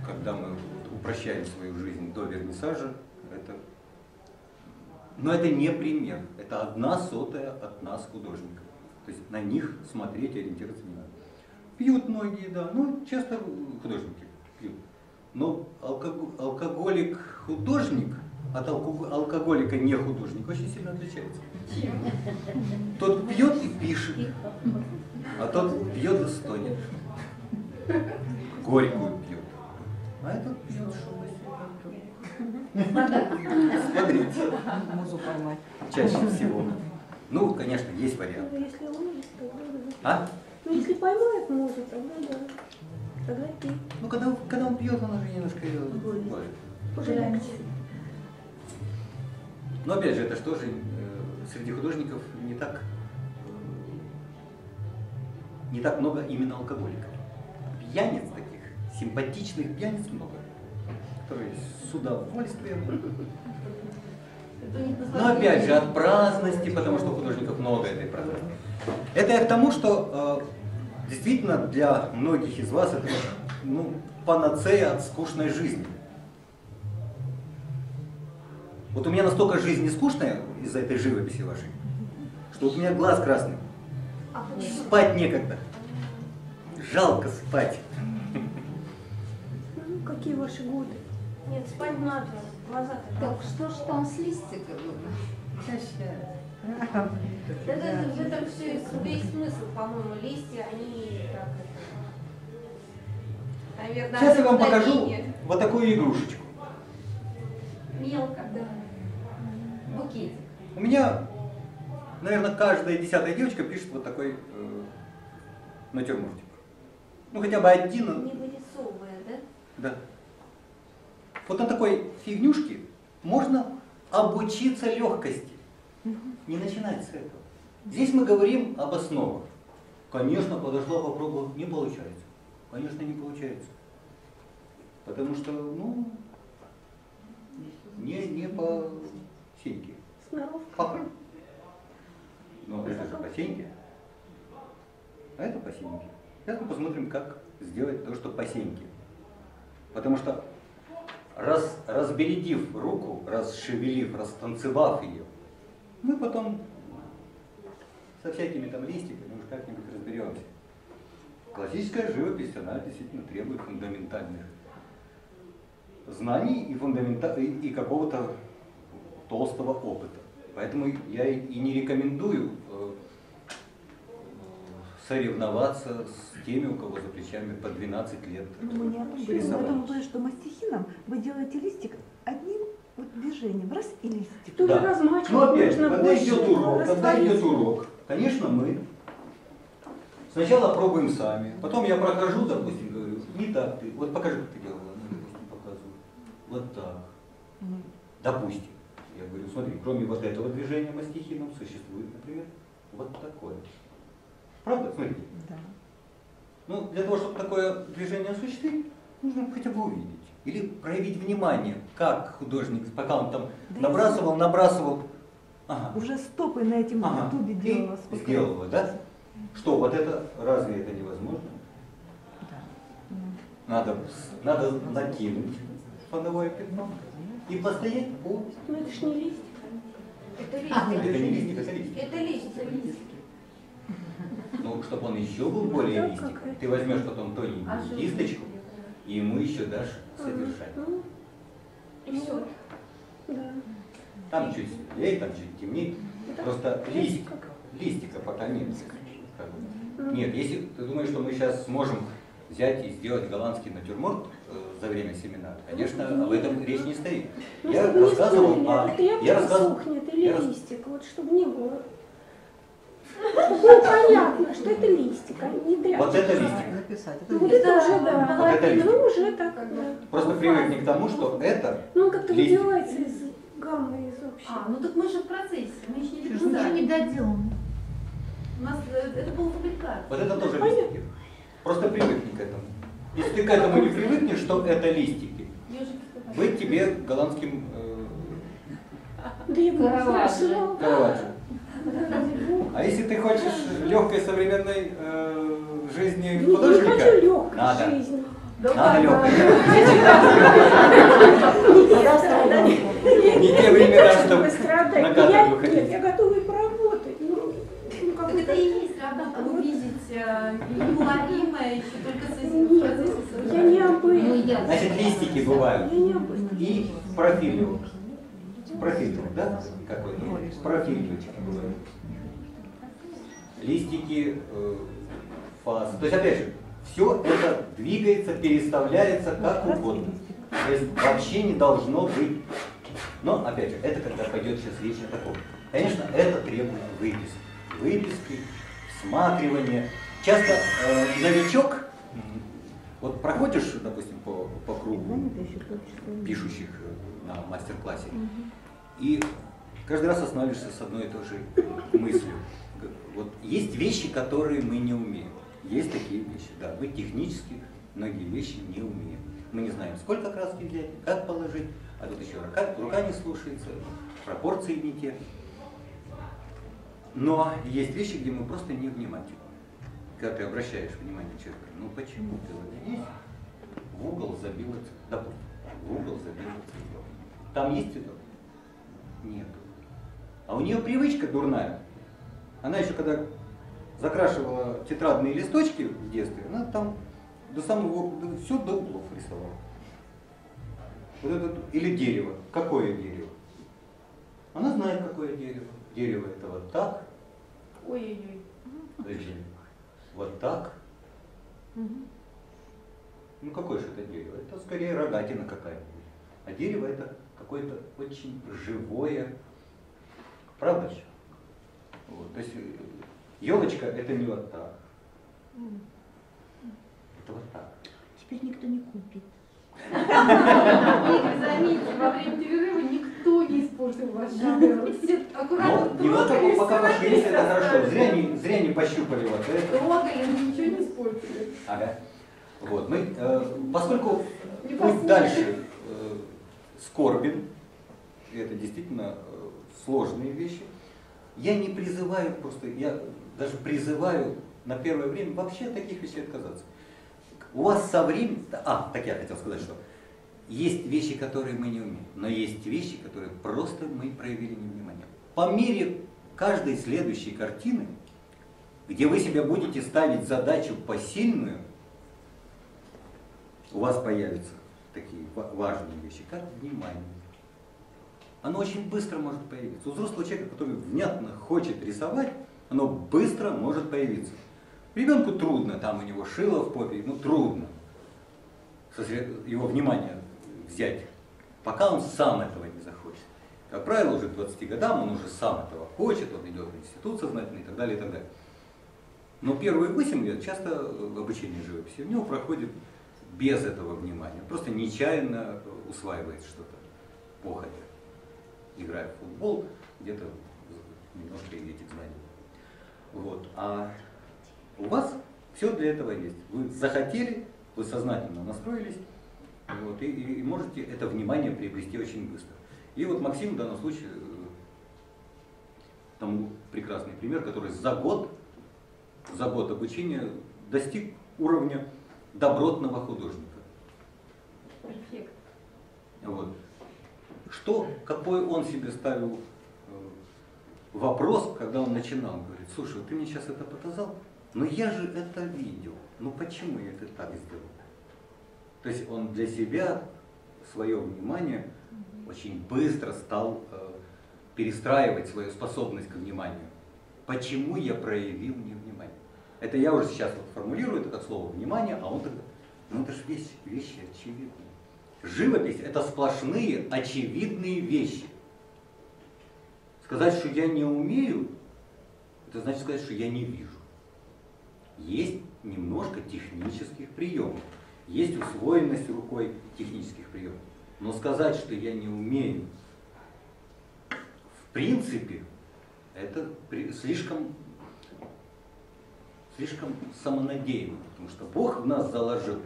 когда мы упрощаем свою жизнь до вернисажа, это... Но это не пример, это одна сотая от нас художников. То есть на них смотреть и ориентироваться не надо. Пьют многие, да, ну часто художники пьют. Но алког- алкоголик-художник от алко- алкоголика не художник очень сильно отличается. Тот пьет и пишет, а тот пьет и стонет. Горькую пьет. А этот пьет, чтобы Смотрите, Музу поймать. чаще всего. Ну, конечно, есть вариант. Ну, если ловит, то. А? Ну, если поймает музу, тогда да. Тогда пей. Ну, когда, когда он пьет, он уже немножко ее. Пожалеете. Но опять же, это что же, э, среди художников не так, э, не так много именно алкоголиков. Пьяниц таких, симпатичных пьяниц много, которые с удовольствием. Но опять же, от праздности, потому что у художников много этой праздности. Это я к тому, что э, действительно для многих из вас это ну, панацея от скучной жизни. Вот у меня настолько жизнь не скучная из-за этой живописи вашей, что вот у меня глаз красный. А? Спать некогда. Жалко спать. Ну, какие ваши годы? Нет, спать надо. Глаза Так что ж там с листиками? Это, это, в этом все, весь смысл, по-моему, листья, они как это, наверное, Сейчас я вам покажу вот такую игрушечку. Мелко, да. Букетик. У меня, наверное, каждая десятая девочка пишет вот такой э, натюрмортик. Ну хотя бы один. Не вырисовывая, да? Да. Вот на такой фигнюшке можно обучиться легкости. Не начинать с этого. Здесь мы говорим об основах. Конечно, подошла, попробовала, не получается. Конечно, не получается. Потому что, ну, не, не по сеньке. Сноровка. Но это же сеньке. А это сеньке. Сейчас мы посмотрим, как сделать то, что сеньке. Потому что раз, разбередив руку, расшевелив, растанцевав ее, мы потом со всякими там листиками уж как-нибудь разберемся. Классическая живопись, она действительно требует фундаментальных знаний и, фундамента... и, и какого-то толстого опыта. Поэтому я и не рекомендую э, соревноваться с теми, у кого за плечами по 12 лет Ну, мы не об этом говорим. что мастихином вы делаете листик одним вот движением. Раз и листик. Тут Да. размачивать Ну опять, можно когда больше, идет урок, когда идет урок, конечно, мы сначала пробуем сами, потом я прохожу, допустим, говорю, не так ты, вот покажи, как ты делала, ну, допустим, показываю, вот так, допустим. Я говорю, смотри, кроме вот этого движения мастихином существует, например, вот такое. Правда? Смотрите. Да. Ну, для того, чтобы такое движение осуществить, нужно хотя бы увидеть. Или проявить внимание, как художник, пока он там Да набрасывал, набрасывал. Ага. Уже стопы на этом Ага. ютубе делала. сколько сделала, да? Что, вот это, разве это невозможно? Надо, надо накинуть фоновое пятно и постоять по... Ну это ж не листик. Это Это листик. не листик, это листик. Это листик. Ну, чтобы он еще был более листик, это? ты возьмешь потом тоненькую А кисточку и ему еще дашь содержать. Ну, И все. да. Там чуть светлее, там чуть темнее. Это Просто листик, листик. листика пока нет. Нет, если ты думаешь, что мы сейчас сможем взять и сделать голландский натюрморт за время семинара, конечно, об этом речь не стоит. Ну, Я чтобы не рассказывал спорили, о... это тряпка Я рассказывал... сохнет или я листик, вот чтобы не было. Было *laughs* понятно, что это листик, а не тряпка. Вот это листик. Написать. Это Ну это уже, да. Вот это листик. Ну уже так, да. Просто привыкни к тому, что это Ну он как-то выбивается из гаммы, из общей. А, ну так мы же в процессе, мы еще не Ничего не дописали. доделано. У нас э, это был фабрикат. Вот это тоже листики. Просто привыкни к этому. Если ты к этому не привыкнешь, что это листики, быть тебе голландским э, Да я Караваджо. А если ты хочешь легкой современной э, жизни Не, я не художника, хочу легкой надо. жизни. Надо легкой. Не те времена, страдать. на каторгу Я, ходить. нет, я готова и поработать. Ну, ну, как это и есть работа, неуловимое еще только с этим Нет, процессом. я не об Ну, этом. Значит, листики бывают. Я не об этом. И профильные. Профильные, да? Какой-то. Профильные бывают. Листики, э, фазы. То есть, опять же, все это двигается, переставляется как угодно. То есть вообще не должно быть. Но, опять же, это когда пойдет сейчас речь о таком. Конечно, это требует выписки. Выписки, всматривания. Часто э, новичок, вот проходишь, допустим, по, по кругу пишущих э, на мастер-классе, и каждый раз останавливаешься с одной и той же мыслью. Вот есть вещи, которые мы не умеем. Есть такие вещи, да. Мы технически многие вещи не умеем. Мы не знаем, сколько краски взять, как положить, а тут еще рука, рука не слушается, пропорции не те. Но есть вещи, где мы просто не внимательны. Когда ты обращаешь внимание человека, ну почему ты вот здесь в угол забил, ц- допустим, в угол забил цветок. Там есть цветок? Нет. А у нее привычка дурная. Она еще когда закрашивала тетрадные листочки в детстве, она там до самого, все до углов рисовала. Вот это, или дерево. Какое дерево? Она знает, какое дерево. Дерево это вот так, Ой-ой-ой. Вот так. Ну какое же это дерево? Это скорее рогатина какая-нибудь. А дерево это какое-то очень живое. Правда? Вот. То есть елочка это не вот так. Это вот так. Теперь никто не купит. *laughs* Заметьте, во время перерыва шедевр. Все аккуратно Но не вот трогали, пока пошли, если это хорошо. Зря не, зря не пощупали вот это. Трогали, но ничего не испортили. Ага. Вот. Мы, э, поскольку Не путь дальше э, скорбен, и это действительно э, сложные вещи, я не призываю просто, я даже призываю на первое время вообще от таких вещей отказаться. У вас со временем, а, так я хотел сказать, что есть вещи, которые мы не умеем, но есть вещи, которые просто мы проявили невнимание. По мере каждой следующей картины, где вы себе будете ставить задачу посильную, у вас появятся такие ва- важные вещи, как внимание. Оно очень быстро может появиться. У взрослого человека, который внятно хочет рисовать, оно быстро может появиться. Ребенку трудно, там у него шило в попе, ну трудно его внимание взять, пока он сам этого не захочет. Как правило, уже к 20 годам он уже сам этого хочет, он идет в институт сознательный и так далее, и так далее. Но первые 8 лет часто э, обучение живописи у него проходит без этого внимания. Просто нечаянно усваивает что-то, походя. Играя в футбол, где-то немножко и этих знаний. Вот. А у вас все для этого есть. Вы захотели, вы сознательно настроились, вот, и, и- можете это внимание приобрести очень быстро. И вот Максим в данном случае э, тому прекрасный пример, который за год, за год обучения достиг уровня добротного художника. Перфект. Вот. Что, какой он себе ставил э, вопрос, когда он начинал? Говорит, слушай, вот ты мне сейчас это показал, но я же это видел. Ну почему я это так сделал? То есть он для себя свое внимание очень быстро стал э, перестраивать свою способность к вниманию. Почему я проявил невнимание? Это я уже сейчас вот формулирую это как слово внимание, а он тогда, ну это же вещи, вещи очевидные. Живопись – это сплошные очевидные вещи. Сказать, что я не умею, это значит сказать, что я не вижу. Есть немножко технических приемов, есть усвоенность рукой технических приемов. Но сказать, что я не умею, в принципе, это слишком, слишком самонадеянно, потому что Бог в нас заложил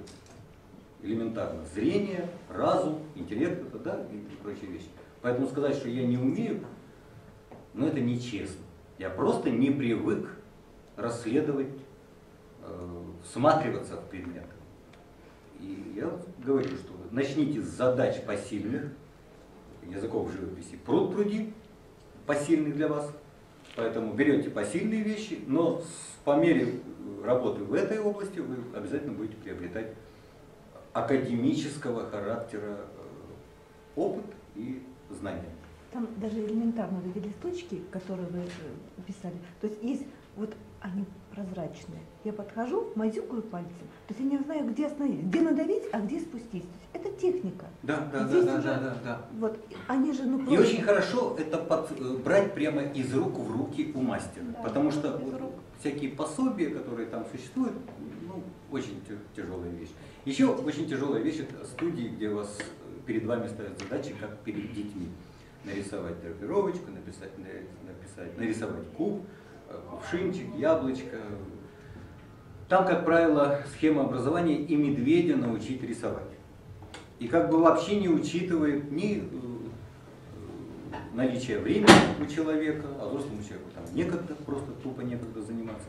элементарно зрение, разум, интеллект, это, да, и прочие вещи. Поэтому сказать, что я не умею, ну это нечестно. Я просто не привык расследовать, э, всматриваться в предметы. И я говорю, что начните с задач посильных, языков живописи пруд пруди, посильных для вас, поэтому берете посильные вещи, но по мере э, работы в этой области вы обязательно будете приобретать академического характера э, опыт и знания. Там даже элементарно вот эти листочки, которые вы э, писали, то есть есть, вот они прозрачные. Я подхожу, мазюкаю пальцем, то есть я не знаю, где остановить, где надавить, а где спустить. То есть это техника. Да, да, да, Здесь да, уже- да, да, да. Вот, они же, ну, И просто- очень хорошо это под- э, брать прямо из рук в руки у мастера. Да, потому что вот всякие пособия, которые там существуют, ну, очень тя- тяжелая вещь. Еще очень тяжелая вещь это студии, где у вас э, перед вами ставят задачи, как перед детьми. Нарисовать драпировочку, написать, на- написать, нарисовать куб, кувшинчик, яблочко. Там, как правило, схема образования и медведя научить рисовать. И как бы вообще не учитывает ни э, наличие времени у человека, а взрослому человеку там некогда, просто тупо некогда заниматься.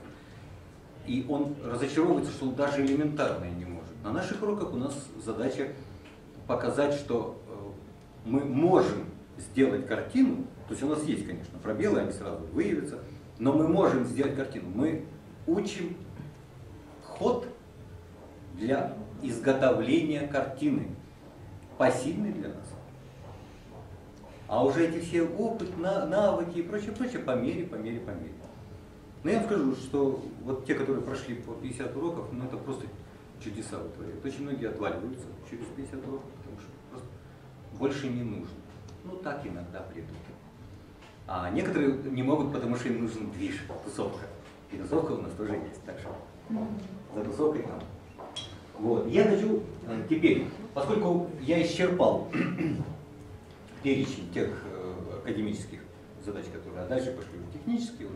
И он разочаровывается, что он даже элементарное не может. На наших уроках у нас задача показать, что э, мы можем сделать картину, то есть у нас есть, конечно, пробелы, они сразу выявятся, но мы можем сделать картину. Мы учим ход для изготовления картины, посильный для нас. А уже эти все опыт, на- навыки и прочее, прочее по мере, по мере, по мере. Но я вам скажу, что вот те, которые прошли по 50 уроков, ну это просто чудеса вытворяют. Очень многие отваливаются через 50 уроков, потому что просто больше не нужно. Ну так иногда придут. А некоторые не могут, потому что им нужен движ, тусовка. И тусовка у нас тоже есть, так что за тусовкой там Вот. Я хочу э, теперь, поскольку я исчерпал *clears throat* перечень тех э, академических задач, которые, а дальше пошли уже технические,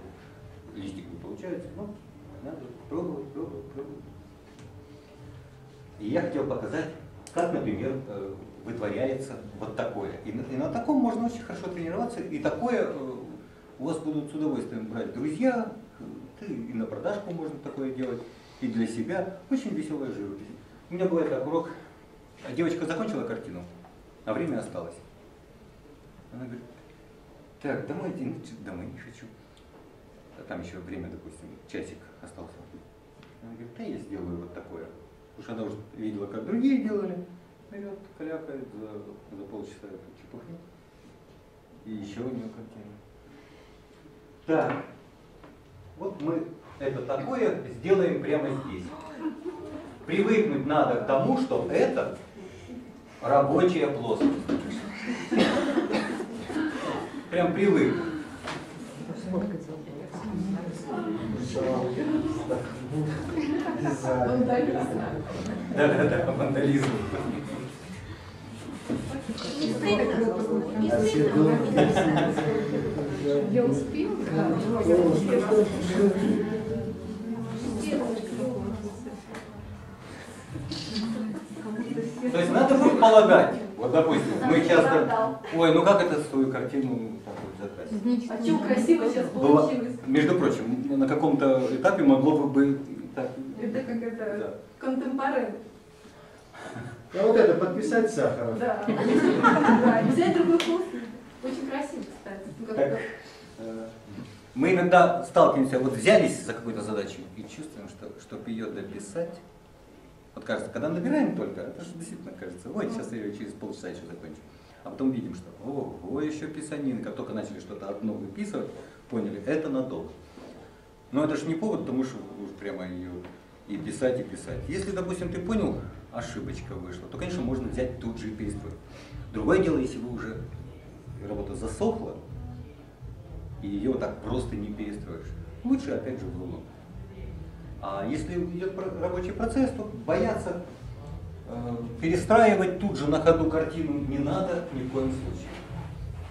листик не получается, но надо пробовать, пробовать, пробовать. И я хотел показать, как, например, э, вытворяется вот такое. И на, и на таком можно очень хорошо тренироваться, и такое э, у вас будут с удовольствием брать друзья, э, и на продажку можно такое делать, и для себя. Очень веселая живопись. У меня бывает так урок, девочка закончила картину, а время осталось. Она говорит, так, домой иди, ну, домой не хочу. А там еще время, допустим, часик остался. Она говорит, да я сделаю вот такое. Потому что она уже видела, как другие делали. Берет, калякает за, за полчаса эту чепухню. И еще у нее картина. Так, вот мы это такое сделаем прямо здесь. Привыкнуть надо к тому, что это рабочая плоскость. Прям привыкнуть. Да-да-да, вандализм. Я успела? То есть надо будет полагать. Вот, допустим, мы часто... Ой, ну как это свою картину так вот закрасить? А что красиво сейчас Было- получилось? между прочим, на каком-то этапе могло бы быть так. Это как Да. это контемпоре. А вот это подписать сахара. Да. Да, взять другой холст. Очень красиво, кстати. Ну, Так, э, Мы иногда сталкиваемся, вот взялись за какую-то задачу и чувствуем, что чтобы ее дописать, вот кажется, когда набираем только, это же действительно кажется, ой, сейчас я ее через полчаса еще закончу. А потом видим, что ого, еще писанина, как только начали что-то одно выписывать, поняли, это надолго. Но это же не повод, потому что уж прямо ее и писать, и писать. Если, допустим, ты понял, ошибочка вышла, то, конечно, можно взять тут же и перестроить. Другое дело, если вы уже работа засохла, и ее вот так просто не перестроишь. Лучше, опять же, в рулон. А если идет рабочий процесс, то бояться э, перестраивать тут же на ходу картину не надо ни в коем случае.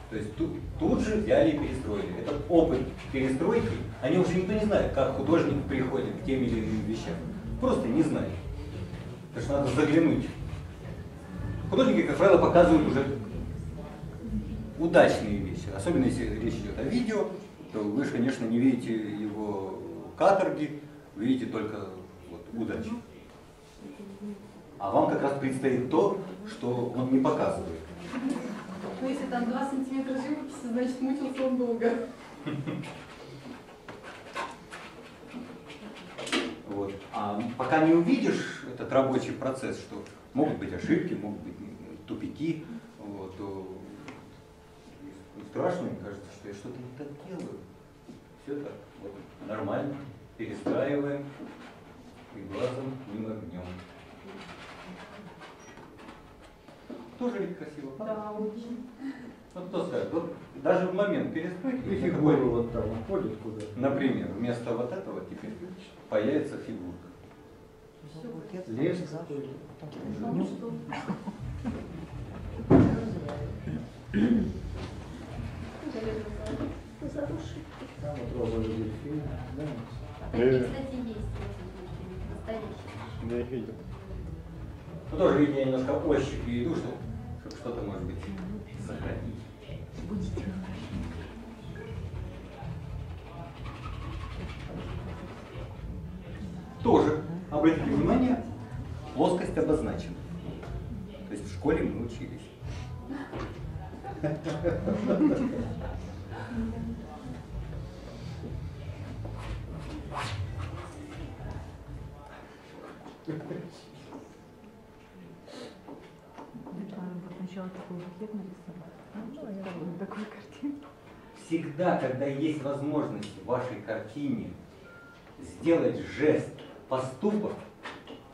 То есть тут, тут же взяли и перестроили. Этот опыт перестройки, они уже никто не знает, как художник приходит к тем или иным вещам. Просто не знает. Потому что надо заглянуть. Художники, как правило, показывают уже удачные вещи. Особенно если речь идет о видео, то вы же, конечно, не видите его каторги, видите только вот, удачи. А вам как раз предстоит то, что он не показывает. Ну, если там 2 сантиметра живописи, значит, мучился он долго. Вот. А пока не увидишь этот рабочий процесс, что могут быть ошибки, могут быть тупики, вот, страшно, мне кажется, что я что-то не так делаю. Все так вот, нормально, перестраиваем и глазом не моргнем. Тоже ведь красиво, правда? Да, очень. Вот кто скажет, вот даже в момент перестройки, И фигуру вот там уходит куда. например, вместо вот этого теперь появится фигурка. Лес какой-то. Ну, что? *laughs* Там вот розовый дельфин. Да. Такие, кстати, есть. Настоящие. Я их видел. Ну тоже, видите, я немножко ощупью иду, чтобы, чтобы что-то, может быть, сохранить. Тоже, обратите внимание, плоскость обозначена. То есть в школе мы учились. *laughs* Вот сначала такой букет нарисовать. Ну, такую картину. Всегда, когда есть возможность в вашей картине сделать жест, поступок,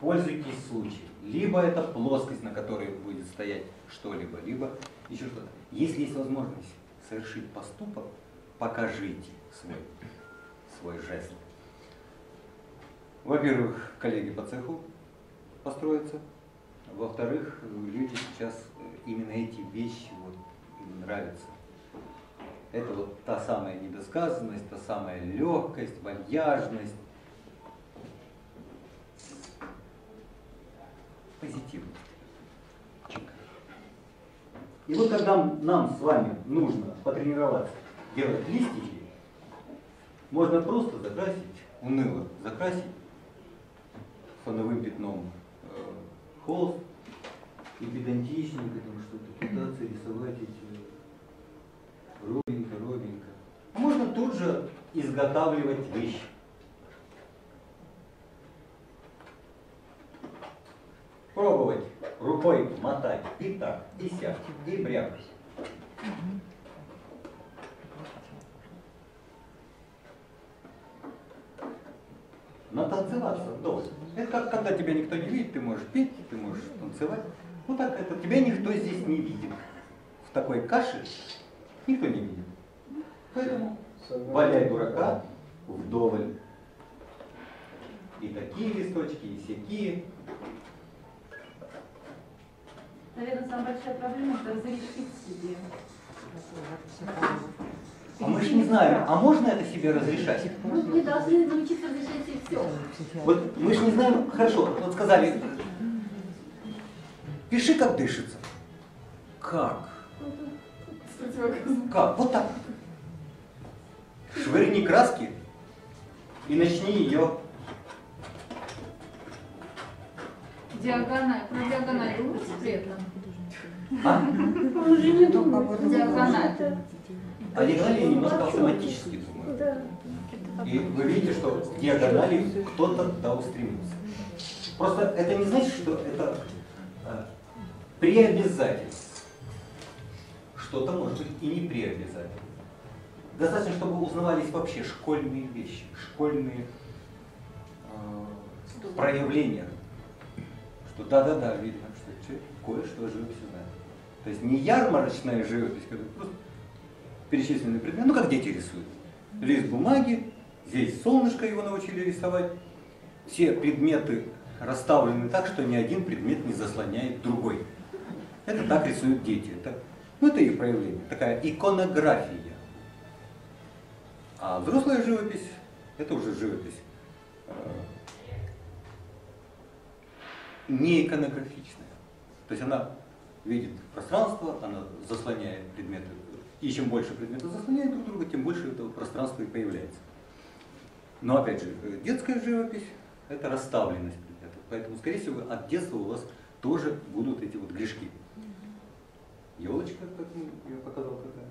пользуйтесь случаем. Либо это плоскость, на которой будет стоять что-либо, либо еще что-то. Если есть возможность совершить поступок, покажите свой, свой жест. Во-первых, коллеги по цеху построиться. Во-вторых, люди сейчас именно эти вещи вот им нравятся. Это вот та самая недосказанность, та самая легкость, вальяжность. Позитивность. И вот когда нам с вами нужно потренироваться делать листики, можно просто закрасить, уныло закрасить фоновым пятном э, холст и педантичненько там что-то пытаться рисовать эти ровненько, ровненько. А можно тут же изготавливать вещи. Пробовать рукой мотать и так, и сяк, и брякать. Но танцеваться должен. Это как когда тебя никто не видит, ты можешь петь, ты можешь танцевать. Ну так это тебя никто здесь не видит. В такой каше никто не видит. Поэтому валяй дурака вдоволь. И такие листочки, и всякие. Наверное, самая большая проблема это разрешить себе. А мы же не знаем, а можно это себе разрешать? Мы не должны научиться разрешать себе все. Вот мы же не знаем, хорошо, вот сказали, пиши, как дышится. Как? Как? Вот так. Швырни краски и начни ее. Диагональ. Про диагональ при этом? А? Он уже не думает. Диагональ. А диагонали я немножко автоматически думаю. Да. И вы видите, что к диагонали кто-то да устремился. Просто это не значит, что это э, при обязательстве. Что-то может быть и не при обязательстве. Достаточно, чтобы узнавались вообще школьные вещи, школьные э, проявления. Что да-да-да, видно, что человек кое-что о живописи знает. То есть не ярмарочная живопись, когда просто перечисленный предмет, ну как дети рисуют. Лист бумаги, здесь солнышко его научили рисовать. Все предметы расставлены так, что ни один предмет не заслоняет другой. Это так рисуют дети. Это, ну, это их проявление, такая иконография. А взрослая живопись, это уже живопись э, не иконографичная. То есть она видит пространство, она заслоняет предметы. И чем больше предметов заслоняет друг друга, тем больше этого пространства и появляется. Но опять же, э, детская живопись – это расставленность предметов. Поэтому, скорее всего, от детства у вас тоже будут эти вот грешки. Елочка, как я показал, какая.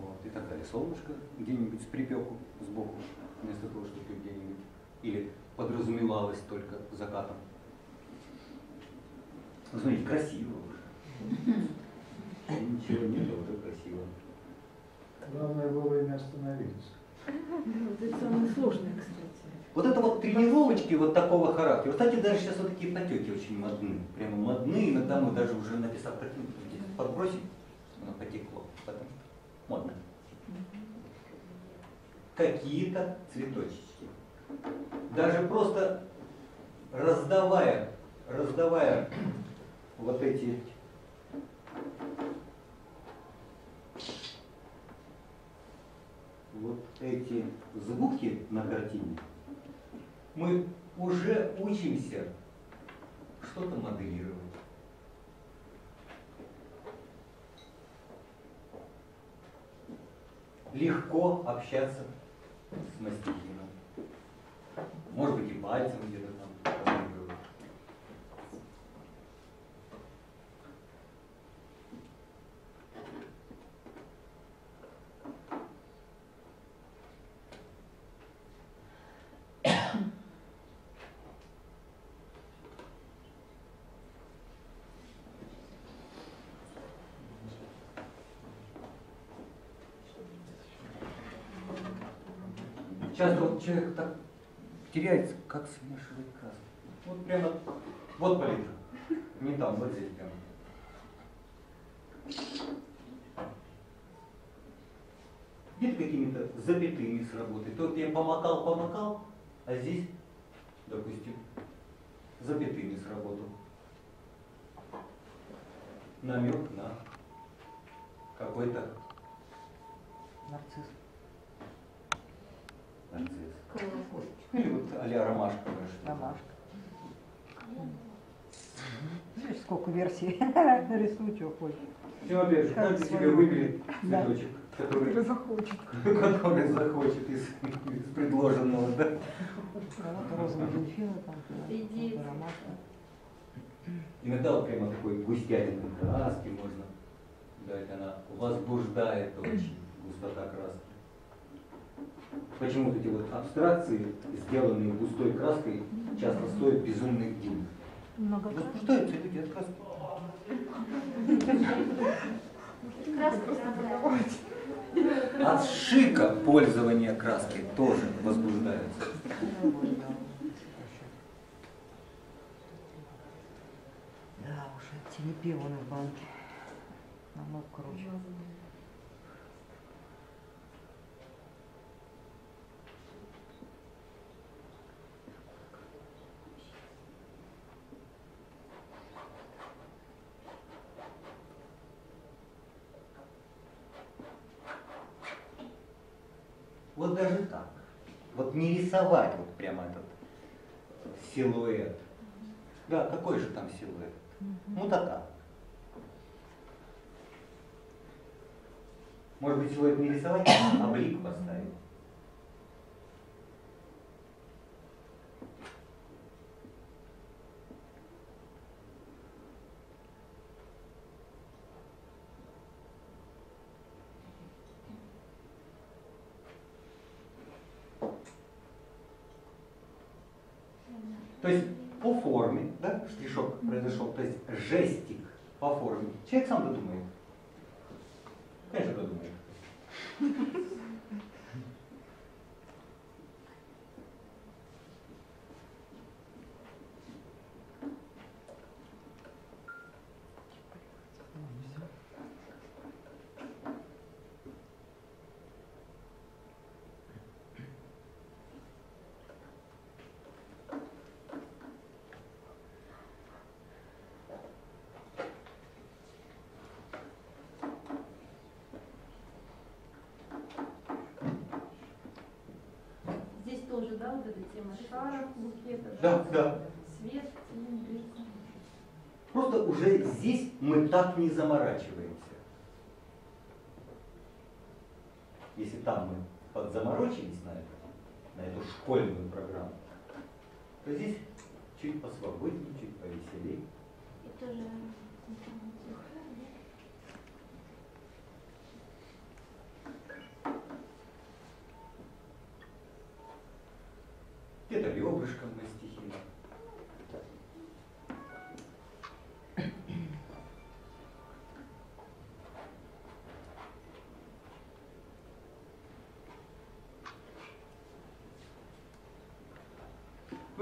Вот, и так далее. Солнышко где-нибудь с припеку сбоку, вместо того, чтобы где-нибудь. Или подразумевалось только закатом. Ну, смотрите, красиво уже. *laughs* Ничего нет, а уже красиво. Главное вовремя остановиться. Вот это самое сложное, кстати. Вот это вот тренировочки вот такого характера. Кстати, даже сейчас вот такие потеки очень модны. Прямо модны. Иногда мы даже уже написав картинку, подбросим, оно потекло. Потому что модно. Какие-то цветочки. Даже просто раздавая, раздавая вот эти вот эти звуки на картине, мы уже учимся что-то моделировать. Легко общаться с мастихином. Может быть и пальцем где-то там подыгрывать. Часто вот человек так теряется, как смешивать краски. Вот прямо, вот палитра. Не там, вот здесь прямо. Где-то какими-то запятыми сработает. Вот я помакал, помакал, а здесь, допустим, запятыми сработал. Намек на какой-то Нарцисс. Нарцисс. Или вот а-ля ромашка. может. Ромашка. Видишь, сколько версий. *laughs* Рисуй, что хочешь. Ну, опять же, Как себе свою. выберет Да. цветочек, который, захочет. который захочет из, из предложенного, да? Вот розовый дельфин там. да, Иди. ромашка. Иногда вот прямо такой густятинкой краски можно дать, она возбуждает очень густота краски. Почему вот эти вот абстракции, сделанные густой краской, часто стоят безумных денег? Много Возбуждаются люди от краски. От шика пользования краской тоже возбуждаются. Да уж, эти не пионы в банке. Намного круче. Вот даже так. Вот не рисовать вот прямо этот силуэт. Да, какой же там силуэт? Ну да так. Может быть, силуэт не рисовать, а блик поставить. То есть по форме, да, штришок произошел, то есть жестик по форме. Человек сам додумает. Конечно, додумает. Здесь тоже, да, вот эта тема шаров, букета, Да, да. свет, блик. Просто уже здесь мы так не заморачиваемся.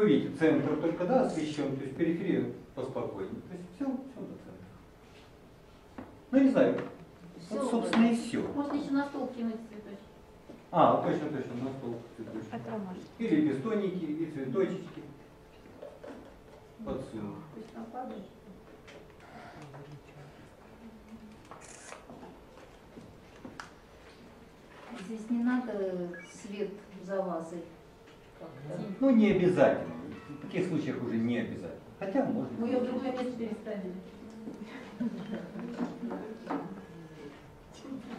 Вы видите, центр только да, освещен, то есть периферия поспокойнее. То есть все, все до центра. Ну, не знаю, вот, Всё. собственно, и все. Можно еще на стол кинуть цветочки. А, точно, точно, на стол цветочки. от ромашки. Или пистоники, и цветочечки. Подсунуть. Пусть там падает. Здесь не надо свет за вазой. Ну, не обязательно. В таких случаях уже не обязательно. Хотя можно. Мы ее в другое место переставили.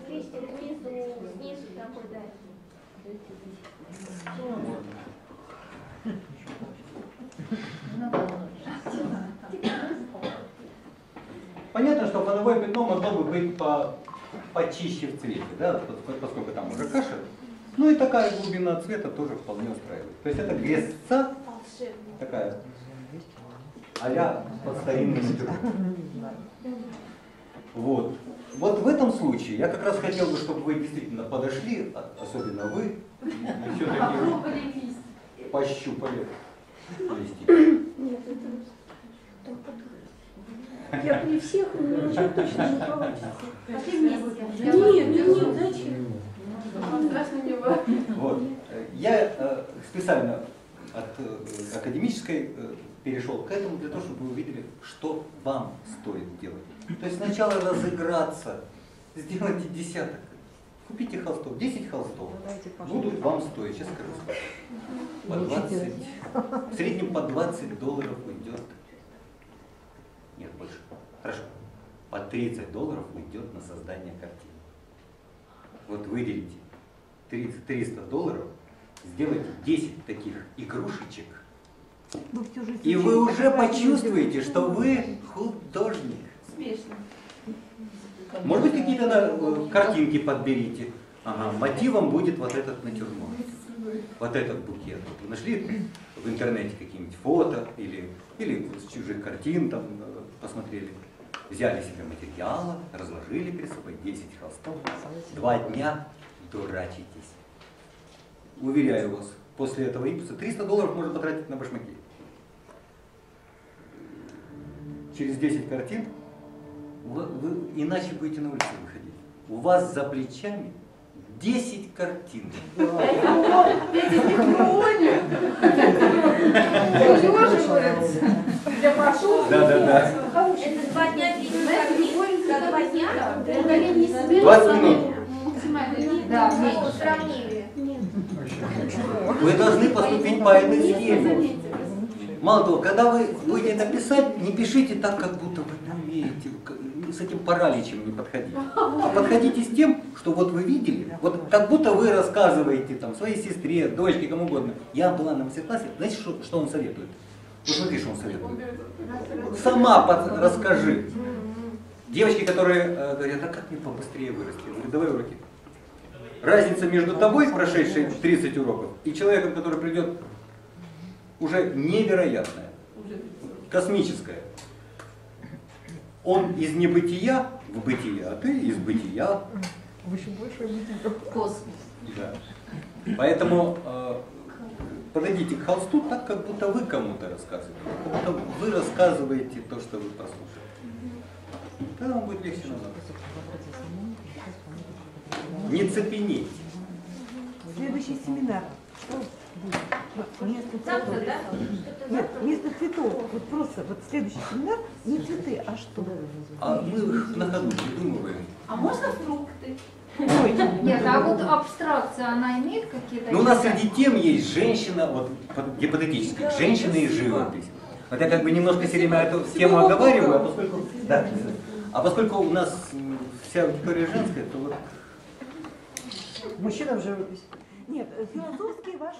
Крестик снизу, снизу такой, да. Ну. Понятно, что фоновое пятно могло бы быть по, почище в цвете, да, пос- поскольку там уже каша. Ну и такая глубина цвета тоже вполне устраивает. То есть это грязца такая а-ля под старинный метро. Вот. Вот в этом случае я как раз хотел бы, чтобы вы действительно подошли, а- особенно вы, и все-таки пощупали потом. Я при всех, у меня уже точно не получится. Пошли вместе. Нет, нет, зачем? Вам страшно не было. Вот. Я э, специально от э, академической э, перешел к этому для того, чтобы вы увидели, что вам стоит делать. То есть сначала разыграться, сделайте десяток, купите холстов, 10 холстов, будут вам стоить, сейчас скажу. По 20, в среднем по 20 долларов уйдет, нет, больше, хорошо, по 30 долларов уйдет на создание картины. Вот выделите 30, 300 долларов, сделайте 10 таких игрушечек, всю жизнь и вы уже почувствуете, что вы художник. Смешно. Может быть, какие-то картинки подберите. Ага, мотивом будет вот этот натюрморт. Вот этот букет. Вы нашли в интернете какие-нибудь фото или, или с чужих картин там э, посмотрели. Взяли себе материала, разложили перед собой 10 холстов. Два дня дурачитесь. Уверяю вас, после этого импульса 300 долларов можно потратить на башмаки. Через 10 картин вы, вы иначе будете на улицу выходить. У вас за плечами 10 картин. Да, да, да. Это два дня видео, за два дня удаление себе. 20 минут. Да, сравнили. Вы должны поступить по этой схеме. Мало того, когда вы будете это писать, не пишите так, как будто вы умеете, к- с этим параличем не подходите. А подходите с тем, что вот вы видели, вот как будто вы рассказываете там своей сестре, дочке, кому угодно. Я была на мастер-классе, знаете, что, что он советует? Вот смотри, что он советует. Сама под- расскажи. Девочки, которые э, говорят, а как мне побыстрее вырасти? Я говорю, давай уроки. Разница между тобой, прошедшей 30 уроков, и человеком, который придет, уже невероятная, космическая. Он из небытия в бытие, а ты из бытия В еще большее бытие. Космос. да. Поэтому э, подойдите к холсту так, как будто вы кому-то рассказываете. Как будто вы рассказываете то, что вы прослушали. Тогда вам будет легче намного. Не цепенеть. Следующий семинар. Что будет? Вместо цветов. да? Нет, вместо цветов. Вот просто вот следующий семинар не цветы, а что? А мы их на ходу придумываем. А можно фрукты? *laughs* Нет, а вот абстракция, она имеет какие-то... Ну, у нас среди тем есть женщина, вот гипотетически, женщина и живопись. Вот я как бы немножко все время эту тему оговариваю, а поскольку, да, а поскольку у нас вся аудитория женская, то вот Мужчина в живопись. Нет, философские ваши